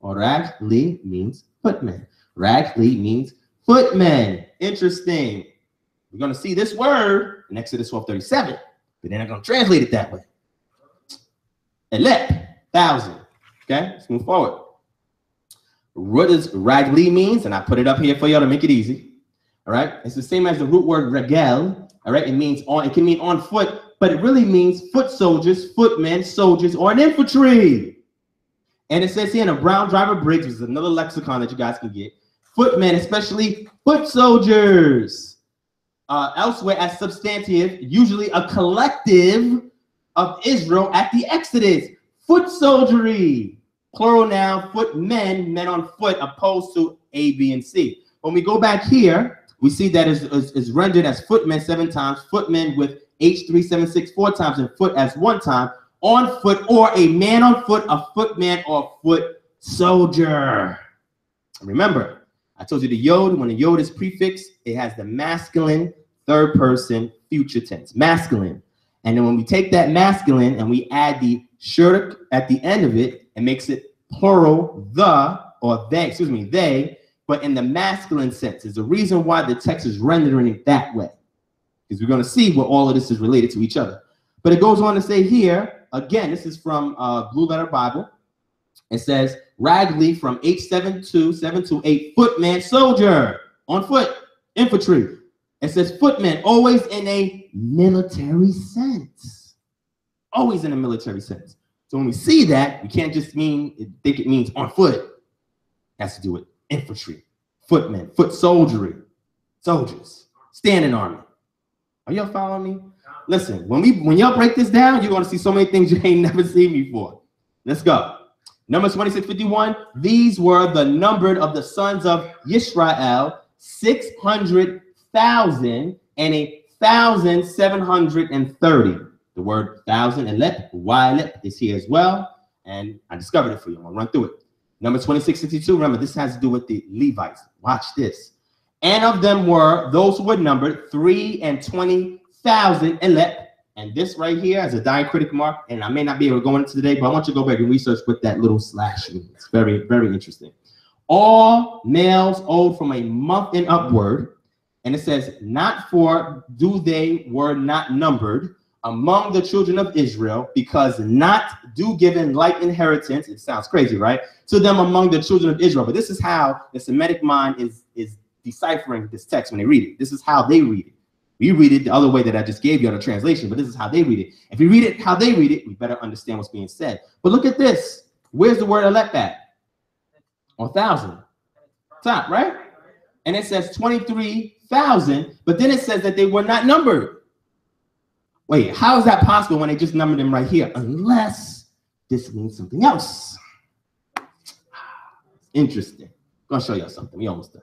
Speaker 3: Or ragli means footman. Ragli means footman. Interesting. We're going to see this word in Exodus 12 37, but they're not going to translate it that way. Elep, thousand. Okay, let's move forward. What does ragli means? And I put it up here for y'all to make it easy. All right, it's the same as the root word regel. All right, it means on, it can mean on foot, but it really means foot soldiers, footmen, soldiers, or an infantry. And it says here in a Brown Driver Briggs, which is another lexicon that you guys can get, footmen, especially foot soldiers. Uh, elsewhere as substantive, usually a collective of Israel at the Exodus. Foot soldiery, plural noun, footmen, men on foot, opposed to A, B, and C. When we go back here, we see that is, is rendered as footmen seven times, footmen with H376 four times, and foot as one time, on foot, or a man on foot, a footman, or foot soldier. Remember, I told you the yod, when the yod is prefixed, it has the masculine third person future tense, masculine. And then when we take that masculine and we add the shirk at the end of it, it makes it plural, the, or they, excuse me, they, but in the masculine sense. Is the reason why the text is rendering it that way. Because we're going to see where all of this is related to each other. But it goes on to say here, again, this is from uh, Blue Letter Bible. It says, Ragli from H72, 728, footman soldier, on foot, infantry. It says footman, always in a military sense. Always in a military sense. So when we see that, we can't just mean think it means on foot. It has to do with infantry, footmen, foot soldiery, soldiers, standing army. Are y'all following me? Listen, when we when y'all break this down, you're gonna see so many things you ain't never seen before. Let's go. Number 2651. These were the numbered of the sons of Yisrael, 600,000 and a thousand seven hundred and thirty. The word thousand and lep, y is here as well. And I discovered it for you. I'm gonna run through it. Number 2662. Remember, this has to do with the Levites. Watch this. And of them were those who were numbered three and twenty thousand elep. And this right here as a diacritic mark, and I may not be able to go into today, but I want you to go back and research what that little slash. It's very, very interesting. All males old from a month and upward, And it says, Not for do they were not numbered among the children of Israel, because not do given like inheritance. It sounds crazy, right? To them among the children of Israel. But this is how the Semitic mind is, is deciphering this text when they read it. This is how they read it. We read it the other way that I just gave you on the translation, but this is how they read it. If we read it how they read it, we better understand what's being said. But look at this. Where's the word elep at? On thousand. Top, right? And it says 23,000, but then it says that they were not numbered. Wait, how is that possible when they just numbered them right here? Unless this means something else. Interesting. I'm gonna show y'all something. We almost done.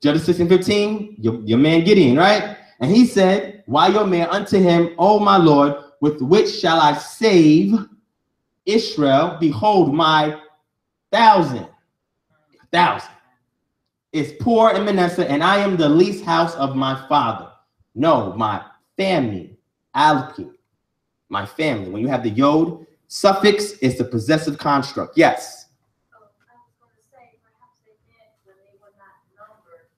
Speaker 3: Judges 6 and 15, your, your man Gideon, right? And he said, Why your man unto him, O my Lord, with which shall I save Israel? Behold, my thousand, thousand is poor in Manasseh, and I am the least house of my father. No, my family, Alpi, my family. When you have the yod suffix, it's the possessive construct. Yes.
Speaker 6: Oh, I was gonna say, perhaps they meant when they were not numbered,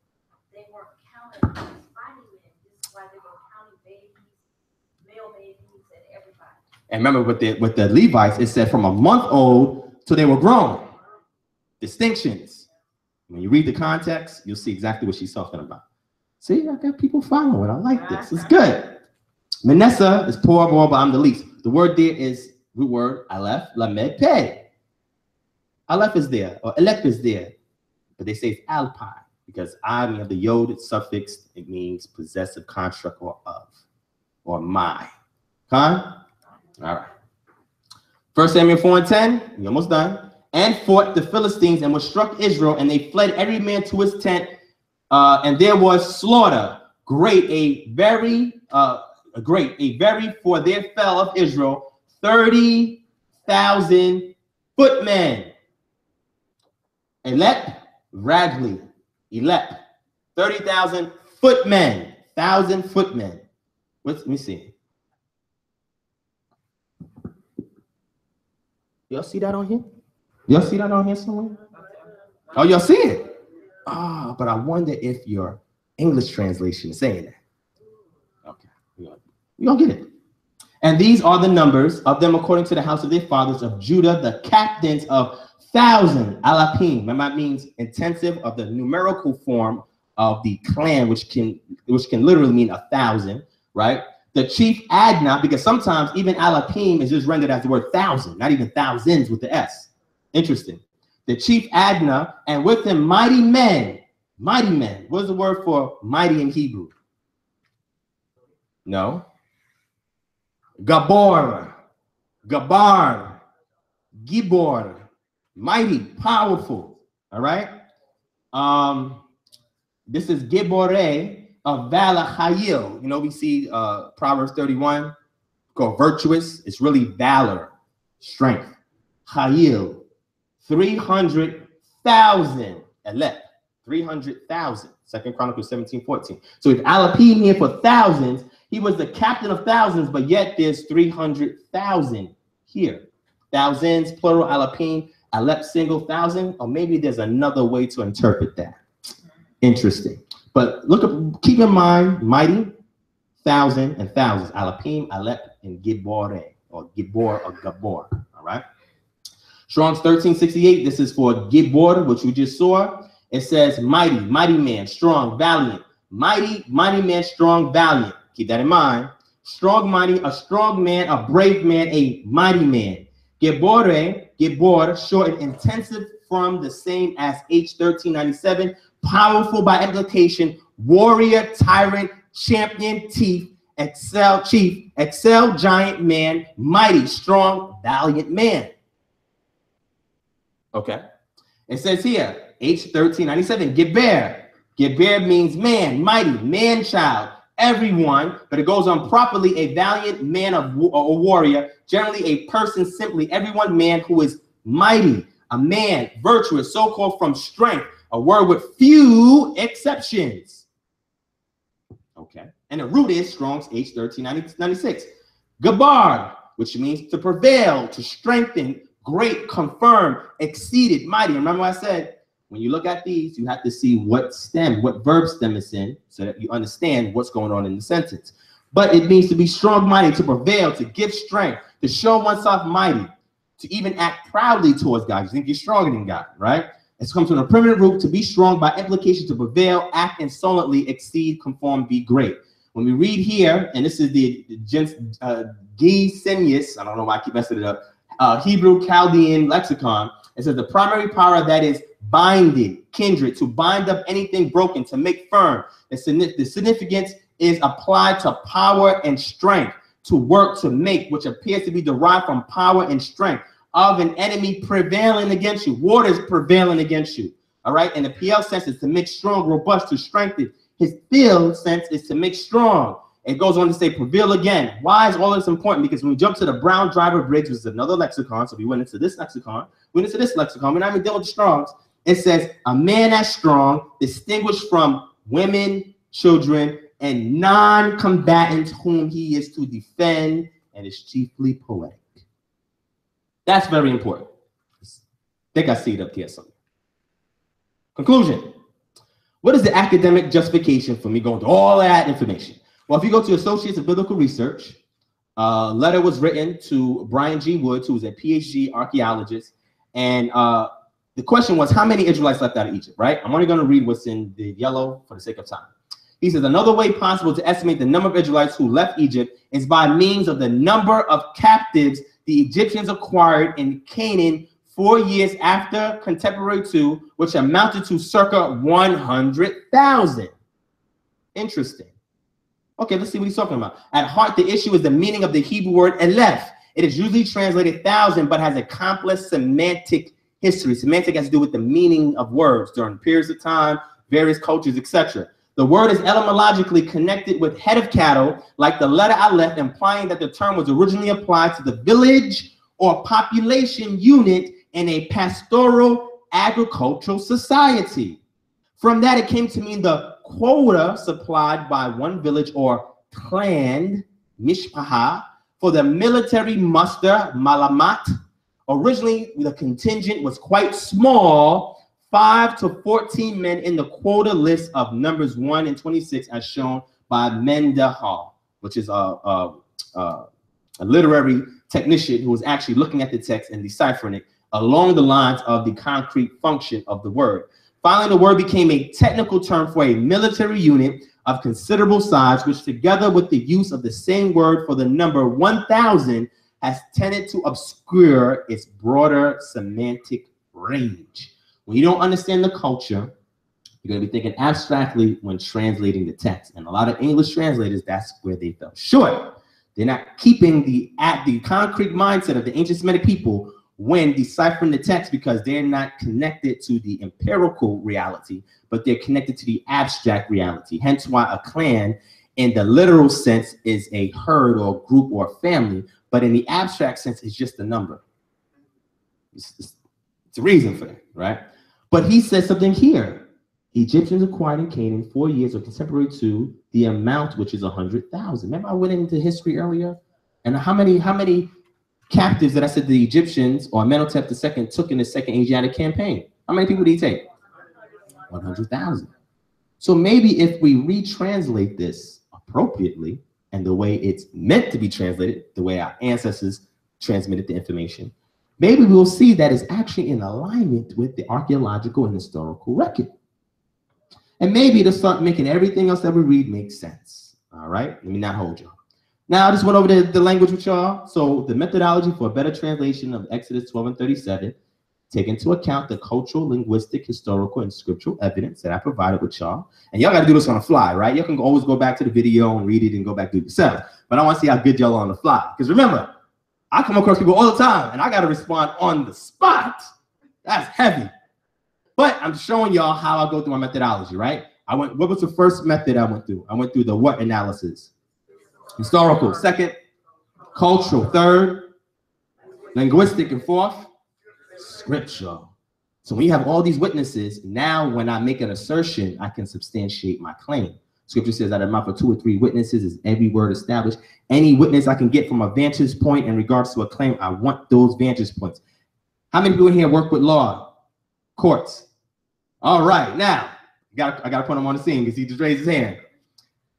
Speaker 6: they weren't counted as fighting men. This is why they were counting babies, male babies and everybody.
Speaker 3: And remember with the with the Levites, it said from a month old till they were grown. Distinctions. When you read the context, you'll see exactly what she's talking about. See, I got people following. I like this. It's good. Manasseh is poor, poor, but I'm the least. The word there is root word aleph, lamed, pay. Aleph is there, or elect is there, but they say it's alpi because I, we have the yod it's. It means possessive construct or of, or my. Huh? All right. First Samuel 4 and 10, we almost done. And fought the Philistines and was struck Israel, and they fled every man to his tent. Uh, and there was slaughter, great, a very uh, a great, a very for there fell of Israel 30,000 footmen. Elep, Ragli, Elep, 30,000 footmen, thousand footmen. What's, let me see. Y'all see that on here? Y'all see that on here somewhere? Oh, y'all see it? Ah, but I wonder if your English translation is saying that. Okay, we gonna, get it. And these are the numbers of them according to the house of their fathers of Judah, the captains of thousand alapim. Remember, that means intensive of the numerical form of the clan, which can which can literally mean a thousand, right? The chief Adna, because sometimes even alapim is just rendered as the word thousand, not even thousands with the S. Interesting. The chief Adna, and with him mighty men. Mighty men. What is the word for mighty in Hebrew? No. Gabor. Gabar. Gibor. Mighty, powerful. All right. Um, this is Gibore of Valor Chayil. You know, we see uh Proverbs 31 called virtuous. It's really valor, strength. Chayil, 300,000 elep. 300,000. Second Chronicles 17, 14. So if Alapim here for thousands, he was the captain of thousands, but yet there's 300,000 here. Thousands, plural, Alapim, Alep, single, thousand, or maybe there's another way to interpret that. Interesting. But look up, keep in mind, mighty, thousand, and thousands. Alapim, Alep, and Gibore, or Gibor, or Gabor. All right. Strong's 1368, this is for Gibor, which we just saw. It says mighty, mighty man, strong, valiant. Mighty, mighty man, strong, valiant. Keep that in mind. Strong, mighty, a strong man, a brave man, a mighty man. Gebore, Gebor, short and intensive from the same as H1397. Powerful by implication, warrior, tyrant, champion, chief, excel, chief, excel, giant man, mighty, strong, valiant man. Okay. It says here, H1397, Geber. Geber means man, mighty, man child, everyone, but it goes on properly, a valiant man of a warrior, generally a person, simply everyone man who is mighty, a man, virtuous, so-called from strength, a word with few exceptions. Okay. And the root is Strong's H1396. Gabar, which means to prevail, to strengthen, great, confirm, exceeded, mighty. Remember I said when you look at these, you have to see what stem, what verb stem is in, so that you understand what's going on in the sentence. But it means to be strong minded, to prevail, to give strength, to show oneself mighty, to even act proudly towards God. You think you're stronger than God, right? It's come from a primitive root to be strong by implication, to prevail, act insolently, exceed, conform, be great. When we read here, and this is the, the Gen- uh, Gesenius, I don't know why I keep messing it up, uh, Hebrew Chaldean lexicon, it says the primary power that is binding, kindred, to bind up anything broken, to make firm. The, the significance is applied to power and strength, to work, to make, which appears to be derived from power and strength of an enemy prevailing against you. Water is prevailing against you. All right. And the Piel sense is to make strong, robust, to strengthen. His field sense is to make strong. It goes on to say prevail again. Why is all this important? Because when we jump to the Brown Driver Briggs, which is another lexicon, so we went into this lexicon, we went into this lexicon, we're not even dealing with the Strongs. It says a man that's strong, distinguished from women, children, and non-combatants whom he is to defend, and is chiefly poetic. That's very important. Think I see it up here somewhere. Conclusion. What is the academic justification for me going to all that information? Well, if you go to Associates of Biblical Research, a letter was written to Brian G. Woods, who is a PhD archaeologist, and uh, the question was, how many Israelites left out of Egypt, right? I'm only going to read what's in the yellow for the sake of time. He says, another way possible to estimate the number of Israelites who left Egypt is by means of the number of captives the Egyptians acquired in Canaan four years after contemporary two, which amounted to circa 100,000. Interesting. Okay, let's see what he's talking about. At heart, the issue is the meaning of the Hebrew word elef. It is usually translated thousand, but has a complex semantic history. Semantic has to do with the meaning of words during periods of time, various cultures, etc. The word is etymologically connected with head of cattle, like the letter aleph, implying that the term was originally applied to the village or population unit in a pastoral agricultural society. From that, it came to mean the quota supplied by one village or clan, mishpaha, for the military muster, malamat. Originally, the contingent was quite small, 5 to 14 men in the quota list of numbers 1 and 26 as shown by Mendenhall, which is a, a, a, a literary technician who was actually looking at the text and deciphering it along the lines of the concrete function of the word. Finally, the word became a technical term for a military unit of considerable size, which together with the use of the same word for the number 1,000 has tended to obscure its broader semantic range. When you don't understand the culture, you're going to be thinking abstractly when translating the text. And a lot of English translators, that's where they fell short. They're not keeping the at the concrete mindset of the ancient Semitic people when deciphering the text because they're not connected to the empirical reality, but they're connected to the abstract reality. Hence why a clan in the literal sense is a herd or group or family, but in the abstract sense, it's just a number. It's, it's, it's a reason for that, right? But he says something here. Egyptians acquired in Canaan four years or contemporary to the amount which is a hundred thousand. Remember, I went into history earlier, and how many how many captives that I said the Egyptians or Amenhotep II took in the Second Asiatic campaign? How many people did he take? One hundred thousand. So maybe if we retranslate this appropriately and the way it's meant to be translated, the way our ancestors transmitted the information, maybe we'll see that it's actually in alignment with the archaeological and historical record. And maybe it'll start making everything else that we read make sense. All right, let me not hold y'all. Now I just went over the, the language with y'all. So the methodology for a better translation of Exodus 12 and 37 take into account the cultural, linguistic, historical, and scriptural evidence that I provided with y'all. And y'all got to do this on the fly, right? Y'all can always go back to the video and read it and go back to it yourself. But I want to see how good y'all are on the fly. Because remember, I come across people all the time and I got to respond on the spot. That's heavy. But I'm showing y'all how I go through my methodology, right? I went, what was the first method I went through? I went through the what analysis? Historical. Second, cultural. Third, linguistic. And fourth, scripture. So when you have all these witnesses, now when I make an assertion, I can substantiate my claim. Scripture says that a mouth of two or three witnesses is every word established. Any witness I can get from a vantage point in regards to a claim, I want those vantage points. How many people in here work with law, courts? All right, now got I got to put him on the scene because he just raised his hand.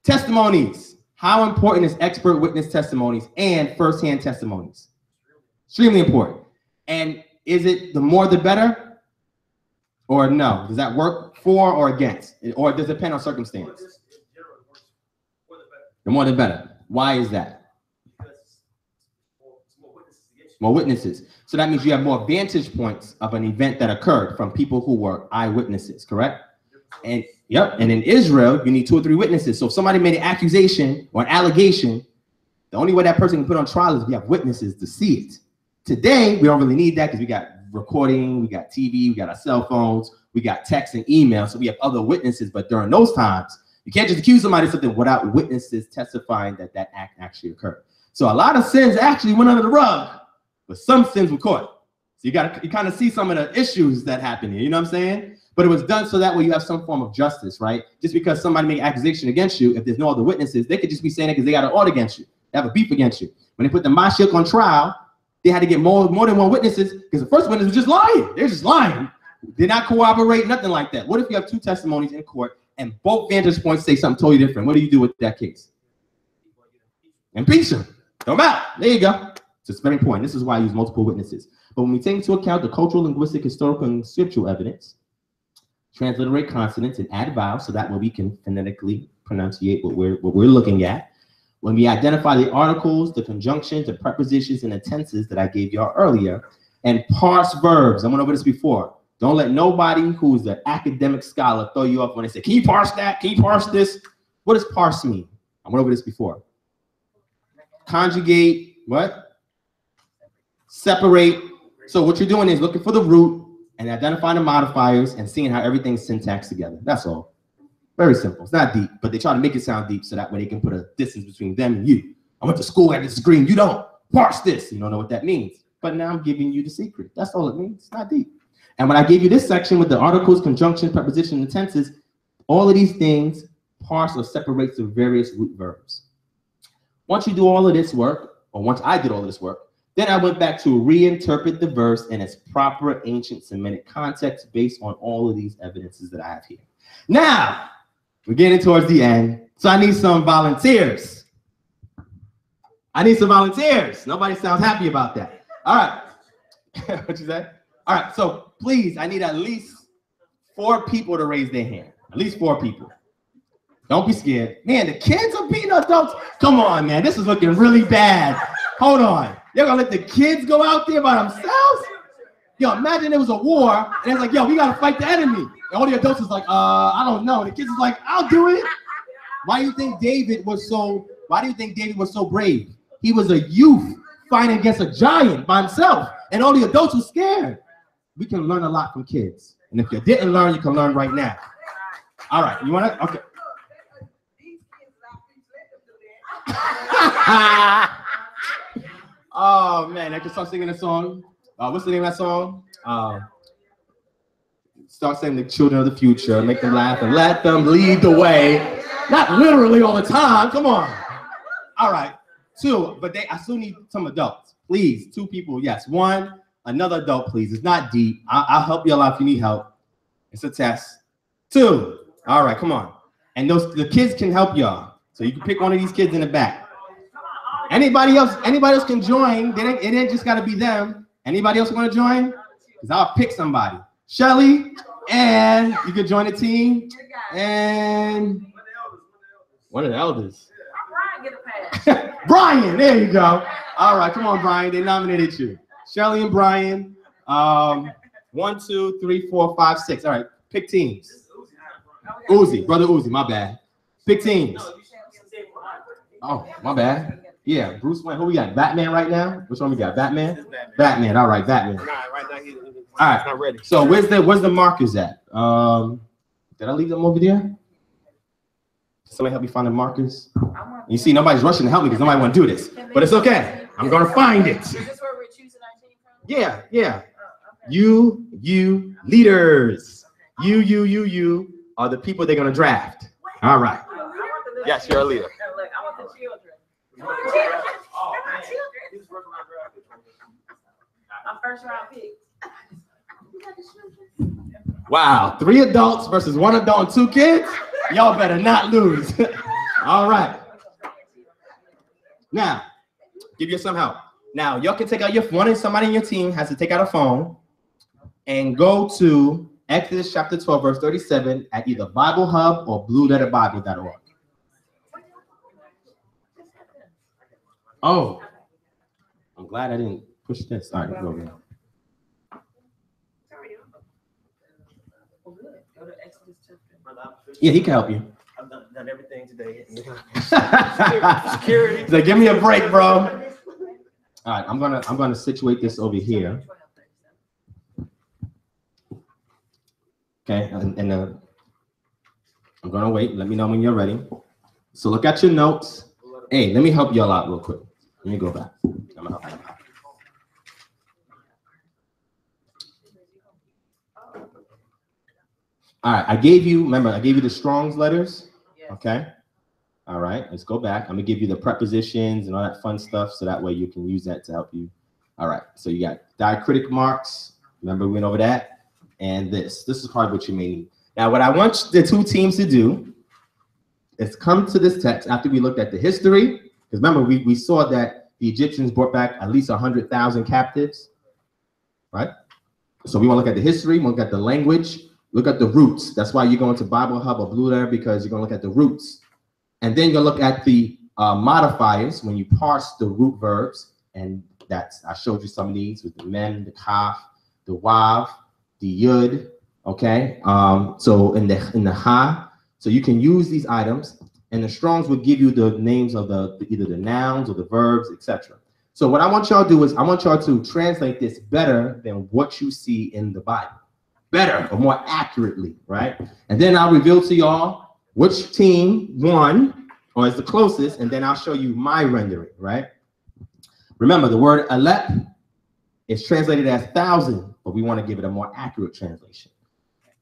Speaker 3: Testimonies. How important is expert witness testimonies and firsthand testimonies? Extremely important. And is it the more the better, or no? Does that work for or against, or does it depend on circumstance?
Speaker 5: just in general, it works for the
Speaker 3: more the better. Why is that?
Speaker 5: more, more witnesses.
Speaker 3: More witnesses. So that means you have more vantage points of an event that occurred from people who were eyewitnesses, correct? And yep, and in Israel, you need two or three witnesses. So if somebody made an accusation or an allegation, the only way that person can put on trial is if we have witnesses to see it. Today, we don't really need that because we got recording, we got TV, we got our cell phones, we got text and email, so we have other witnesses. But during those times, you can't just accuse somebody of something without witnesses testifying that that act actually occurred. So a lot of sins actually went under the rug, but some sins were caught. So you got to you kind of see some of the issues that happen here. You know what I'm saying? But it was done so that way you have some form of justice, right? Just because somebody made accusation against you, if there's no other witnesses, they could just be saying it because they got an order against you. They have a beef against you. When they put the Mashik on trial, they had to get more, more than one witnesses because the first witness was just lying. They're just lying. Did not corroborate, nothing like that. What if you have two testimonies in court and both vantage points say something totally different? What do you do with that case? Impeach them. Don't matter. There you go. Very important. This is why I use multiple witnesses. But when we take into account the cultural, linguistic, historical, and scriptural evidence, transliterate consonants and add vowels so that way we can phonetically pronunciate what we're what we're looking at. When we identify the articles, the conjunctions, the prepositions, and the tenses that I gave y'all earlier, and parse verbs. I went over this before. Don't let nobody who's an academic scholar throw you off when they say, Can you parse that? Can you parse this? What does parse mean? I went over this before. Conjugate, what? Separate. So what you're doing is looking for the root and identifying the modifiers and seeing how everything's syntax together. That's all. Very simple. It's not deep, but they try to make it sound deep so that way they can put a distance between them and you. I went to school, I disagree, and you don't. Parse this. You don't know what that means. But now I'm giving you the secret. That's all it means. It's not deep. And when I gave you this section with the articles, conjunction, preposition, and tenses, all of these things parse or separates the various root verbs. Once you do all of this work, or once I did all of this work, then I went back to reinterpret the verse in its proper ancient Semitic context based on all of these evidences that I have here. Now, we're getting towards the end, so I need some volunteers. I need some volunteers. Nobody sounds happy about that. All right. what you say? All right. So please, I need at least four people to raise their hand. At least four people. Don't be scared. Man, the kids are beating adults. Come on, man. This is looking really bad. Hold on. You're gonna let the kids go out there by themselves? Yo, imagine there was a war, and it's like, yo, we gotta fight the enemy. And all the adults is like, uh, I don't know. The kids is like, I'll do it. Why do you think David was so? Why do you think David was so brave? He was a youth fighting against a giant by himself, and all the adults were scared. We can learn a lot from kids, and if you didn't learn, you can learn right now. All right, you? Okay.
Speaker 4: Them do that.
Speaker 3: oh man, I can start singing a song. Uh, what's the name of that song? Uh, start saying the children of the future, make them laugh and let them lead the way. Not literally all the time. Come on. All right, two, but they I still need some adults. Please, two people. Yes, one, another adult, please. It's not deep. I, I'll help you out if you need help. It's a test. Two. All right, come on. And those the kids can help y'all. So you can pick one of these kids in the back. Anybody else? Anybody else can join. They ain't, it ain't just got to be them. Anybody else want to join? Because I'll pick somebody. Shelly, and you can join the team. And one of the elders.
Speaker 4: Brian get a pass.
Speaker 3: Brian, there you go. All right, come on, Brian. They nominated you. Shelly and Brian. Um, one, two, three, four, five, six. All right, pick teams. Uzi, brother Uzi, my bad. Pick teams. Oh, my bad. Yeah, Bruce Wayne. Who we got? Batman right now? Which one we got? Batman? Batman. All right, Batman.
Speaker 2: Nah, right now he's
Speaker 3: All right.
Speaker 2: not ready.
Speaker 3: So where's the where's the markers at? Um, did I leave them over there? Somebody help me find the markers. You see, nobody's rushing to help me because nobody want to do this, but it's okay. I'm gonna find it. Yeah, yeah.
Speaker 6: Oh, okay.
Speaker 3: You, you leaders. You, you, you, you are the people they're gonna draft. All right.
Speaker 4: I want
Speaker 2: Yes, you're a leader.
Speaker 4: Look, I want the children.
Speaker 5: Oh,
Speaker 4: They're my children.
Speaker 5: He's working on draft.
Speaker 4: My first round pick.
Speaker 3: Wow, three adults versus one adult and two kids? Y'all better not lose. All right. Now, give you some help. Now, y'all can take out your one and somebody in your team has to take out a phone and go to Exodus chapter 12, verse 37 at either Bible Hub or blueletterbible.org. Oh, I'm glad I didn't push this. All right, go over here.
Speaker 4: Well, good. Go to Exodus chapter.
Speaker 5: Brother, I'm official.
Speaker 3: Yeah, he can help you.
Speaker 5: I've done, done everything today.
Speaker 3: He's like, give me a break, bro. All right, I'm gonna I'm gonna situate this over here. Okay, and, and uh, I'm gonna wait. Let me know when you're ready. So look at your notes. Hey, let me help y'all out real quick. Let me go back. I'm gonna help you. All right, I gave you, remember, I gave you the Strong's letters. Okay. All right, let's go back. I'm gonna give you the prepositions and all that fun stuff, so that way you can use that to help you. All right, so you got diacritic marks. Remember, we went over that, and this. This is probably what you may need. Now, what I want the two teams to do is come to this text after we looked at the history, because remember, we, we saw that the Egyptians brought back at least 100,000 captives, right? So we want to look at the history, we look at the language, look at the roots. That's why you're going to Bible Hub or Blue Letter because you're to look at the roots. And then you'll look at the uh, modifiers when you parse the root verbs. And that's, I showed you some of these with the mem, the kaf, the wav, the yud, okay? Um, so in the, in the ha, so you can use these items and the Strongs will give you the names of the, the- either the nouns or the verbs, etc. So what I want y'all to do is I want y'all to translate this better than what you see in the Bible. Better or more accurately, right? And then I'll reveal to y'all which team won or is the closest, and then I'll show you my rendering, right? Remember, the word alep is translated as thousand, but we want to give it a more accurate translation.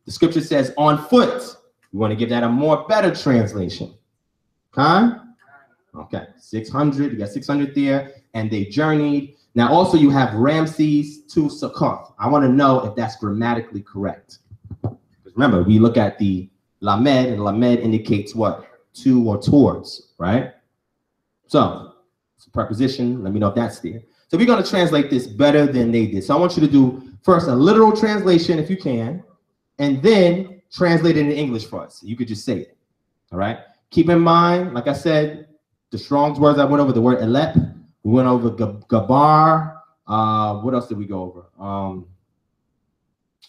Speaker 3: The scripture says on foot. We want to give that a more better translation. Okay? Okay, 600, you got 600 there, and they journeyed. Now, also, you have Ramses to Succoth. I want to know if that's grammatically correct. Because remember, we look at the lamed, and lamed indicates what? To or towards, right? So, it's a preposition. Let me know if that's there. So, we're going to translate this better than they did. So, I want you to do first a literal translation if you can, and then translate it in English for us. You could just say it. All right. Keep in mind, like I said, the Strong's words I went over, the word elep, we went over gabar. Uh, what else did we go over? Um,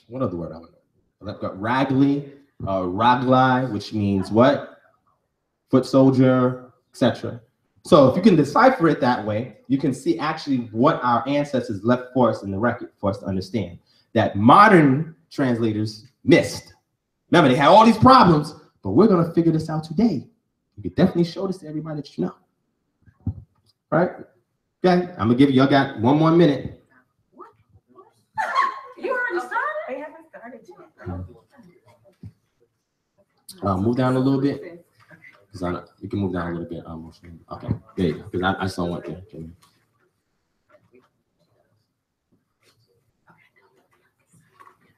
Speaker 3: what other word I went over? Elep got ragli, uh, raglai, which means what? Foot soldier, etc. So if you can decipher it that way, you can see actually what our ancestors left for us in the record for us to understand that modern translators missed. Remember, they had all these problems, but we're gonna figure this out today. You can definitely show this to everybody that you know. Right? Okay, I'm gonna give you, y'all got one more minute.
Speaker 4: You already started?
Speaker 7: They haven't started yet.
Speaker 3: Uh, move down a little bit. Cause I, you can move down a little bit. Um, okay, there you go. Cause I, I just don't want to.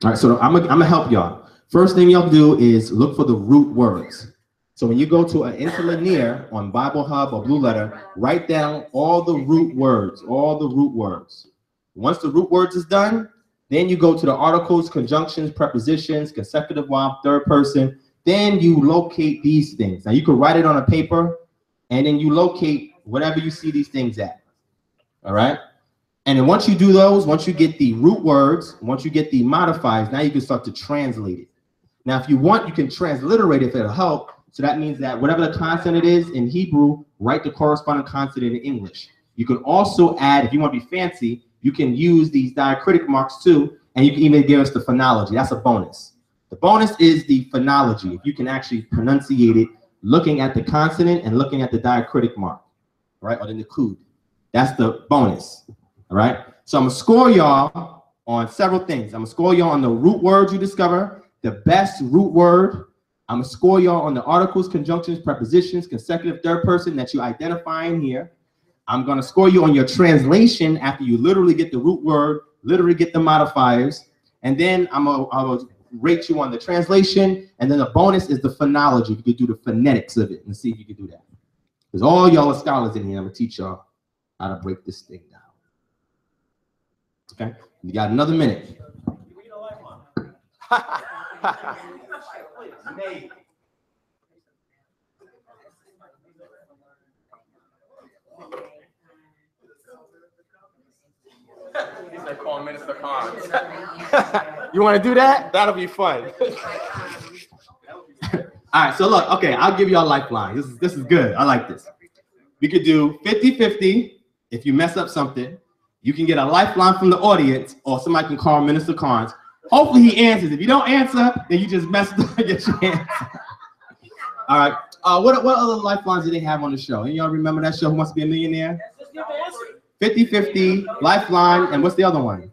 Speaker 3: All right, so I'm gonna, I'm gonna help y'all. First thing y'all do is look for the root words. So when you go to an interlinear on Bible Hub or Blue Letter, write down all the root words, all the root words. Once the root words is done, then you go to the articles, conjunctions, prepositions, consecutive while, third person. Then you locate these things. Now you can write it on a paper, and then you locate whatever you see these things at. All right. And then once you do those, once you get the root words, once you get the modifiers, now you can start to translate it. Now, if you want, you can transliterate it if it'll help. So that means that whatever the consonant is in Hebrew, write the corresponding consonant in English. You can also add, if you want to be fancy, you can use these diacritic marks too, and you can even give us the phonology. That's a bonus. The bonus is the phonology. If you can actually pronunciate it, looking at the consonant and looking at the diacritic mark, right, or the nakud. That's the bonus. All right. So I'm gonna score y'all on several things. I'm gonna score y'all on the root words you discover, the best root word. I'm gonna score y'all on the articles, conjunctions, prepositions, consecutive third person that you identify in here. I'm gonna score you on your translation after you literally get the root word, literally get the modifiers, and then I'm gonna, I'm gonna rate you on the translation, and then the bonus is the phonology. You could do the phonetics of it and see if you could do that. Because all y'all are scholars in here. I'm gonna teach y'all how to break this thing down. Okay, you got another minute.
Speaker 8: He's like calling Minister Carnes.
Speaker 3: You want to do that?
Speaker 8: That'll be fun.
Speaker 3: All right, so look, okay, I'll give y'all a lifeline. This is this is good. I like this. We could do 50-50. If you mess up something, you can get a lifeline from the audience, or somebody can call Minister Carnes. Hopefully he answers. If you don't answer, then you just messed up and get your chance. All right. Uh, what what other lifelines do they have on the show? And y'all remember that show, Who Wants to Be a Millionaire?
Speaker 4: Just give the answer.
Speaker 3: 50-50, lifeline, and what's the other one?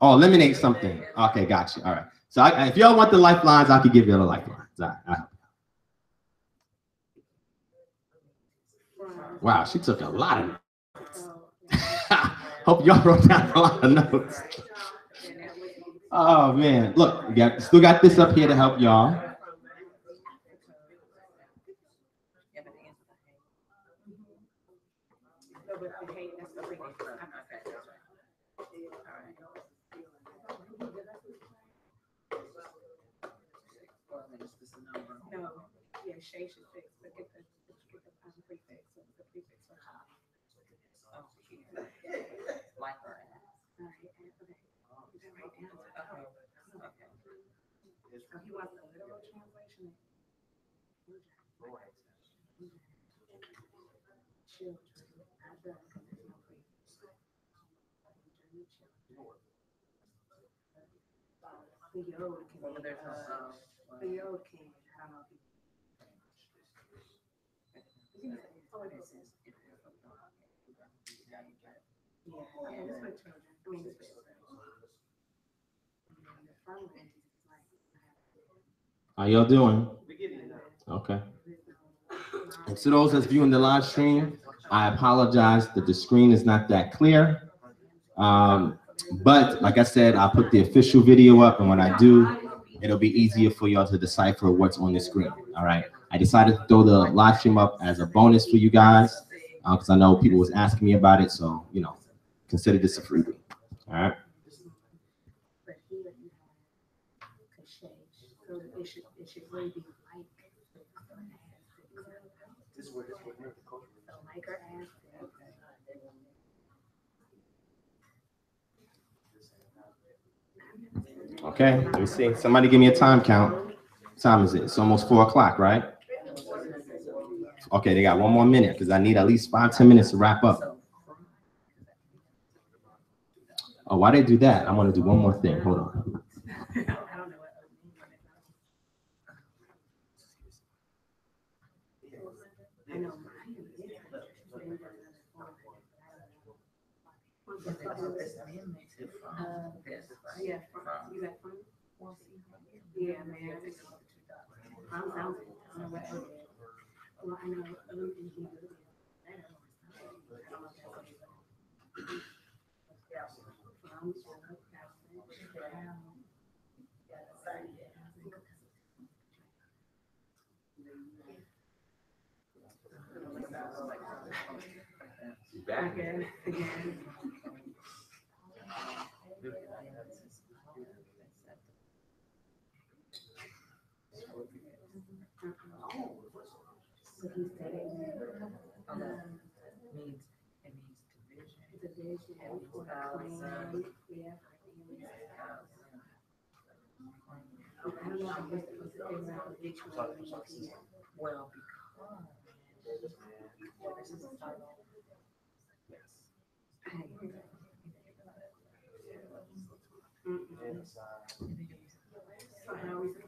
Speaker 3: Oh, eliminate something. Okay, gotcha. All right. So I, if y'all want the lifelines, I could give you the lifelines. All right. Wow, she took a lot of notes. Hope y'all wrote down a lot of notes. Oh man, look, we got still got this up here to help y'all.
Speaker 9: No, should fix, but get the, get the um, prefix, so the prefix for her.
Speaker 10: Like her.
Speaker 9: All right, and- okay. Is that right now? Okay. So he literal translation. Children, adult, and there's no prefix. The yod can be,
Speaker 10: there's no,
Speaker 9: uh,
Speaker 10: uh,
Speaker 9: the yod can, I don't know. if you- This
Speaker 3: How y'all doing? Okay. And to those that's viewing the live stream, I apologize that the screen is not that clear. Um, but like I said, I'll put the official video up, and when I do, it'll be easier for y'all to decipher what's on the screen. All right. I decided to throw the live stream up as a bonus for you guys uh, because I know people was asking me about it. So you know, consider this a freebie. All right. Okay. Let me see. Somebody give me a time count. What time is it? It's almost four o'clock, right? Okay, they got one more minute because I need at least five, ten minutes to wrap up. Oh, why they do that? I want to do one more thing. Hold on.
Speaker 9: Yeah, man. I think so. Front sounds good. I don't know what other. Well, I know, um, in Hebrew. I don't know. I don't know if that's what it is. Front, front, down. Again, again. So he said um,
Speaker 10: Means, it means division.
Speaker 9: Division, or clan, yeah. I don't know, I guess it was, it was a ritual.
Speaker 10: Well, because.
Speaker 9: So how are we supposed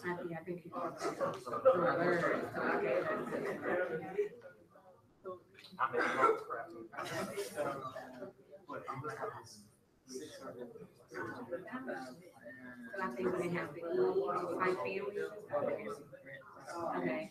Speaker 9: I gave that to them.
Speaker 5: I made no crap.
Speaker 9: But I think they have to eat, like families. Okay.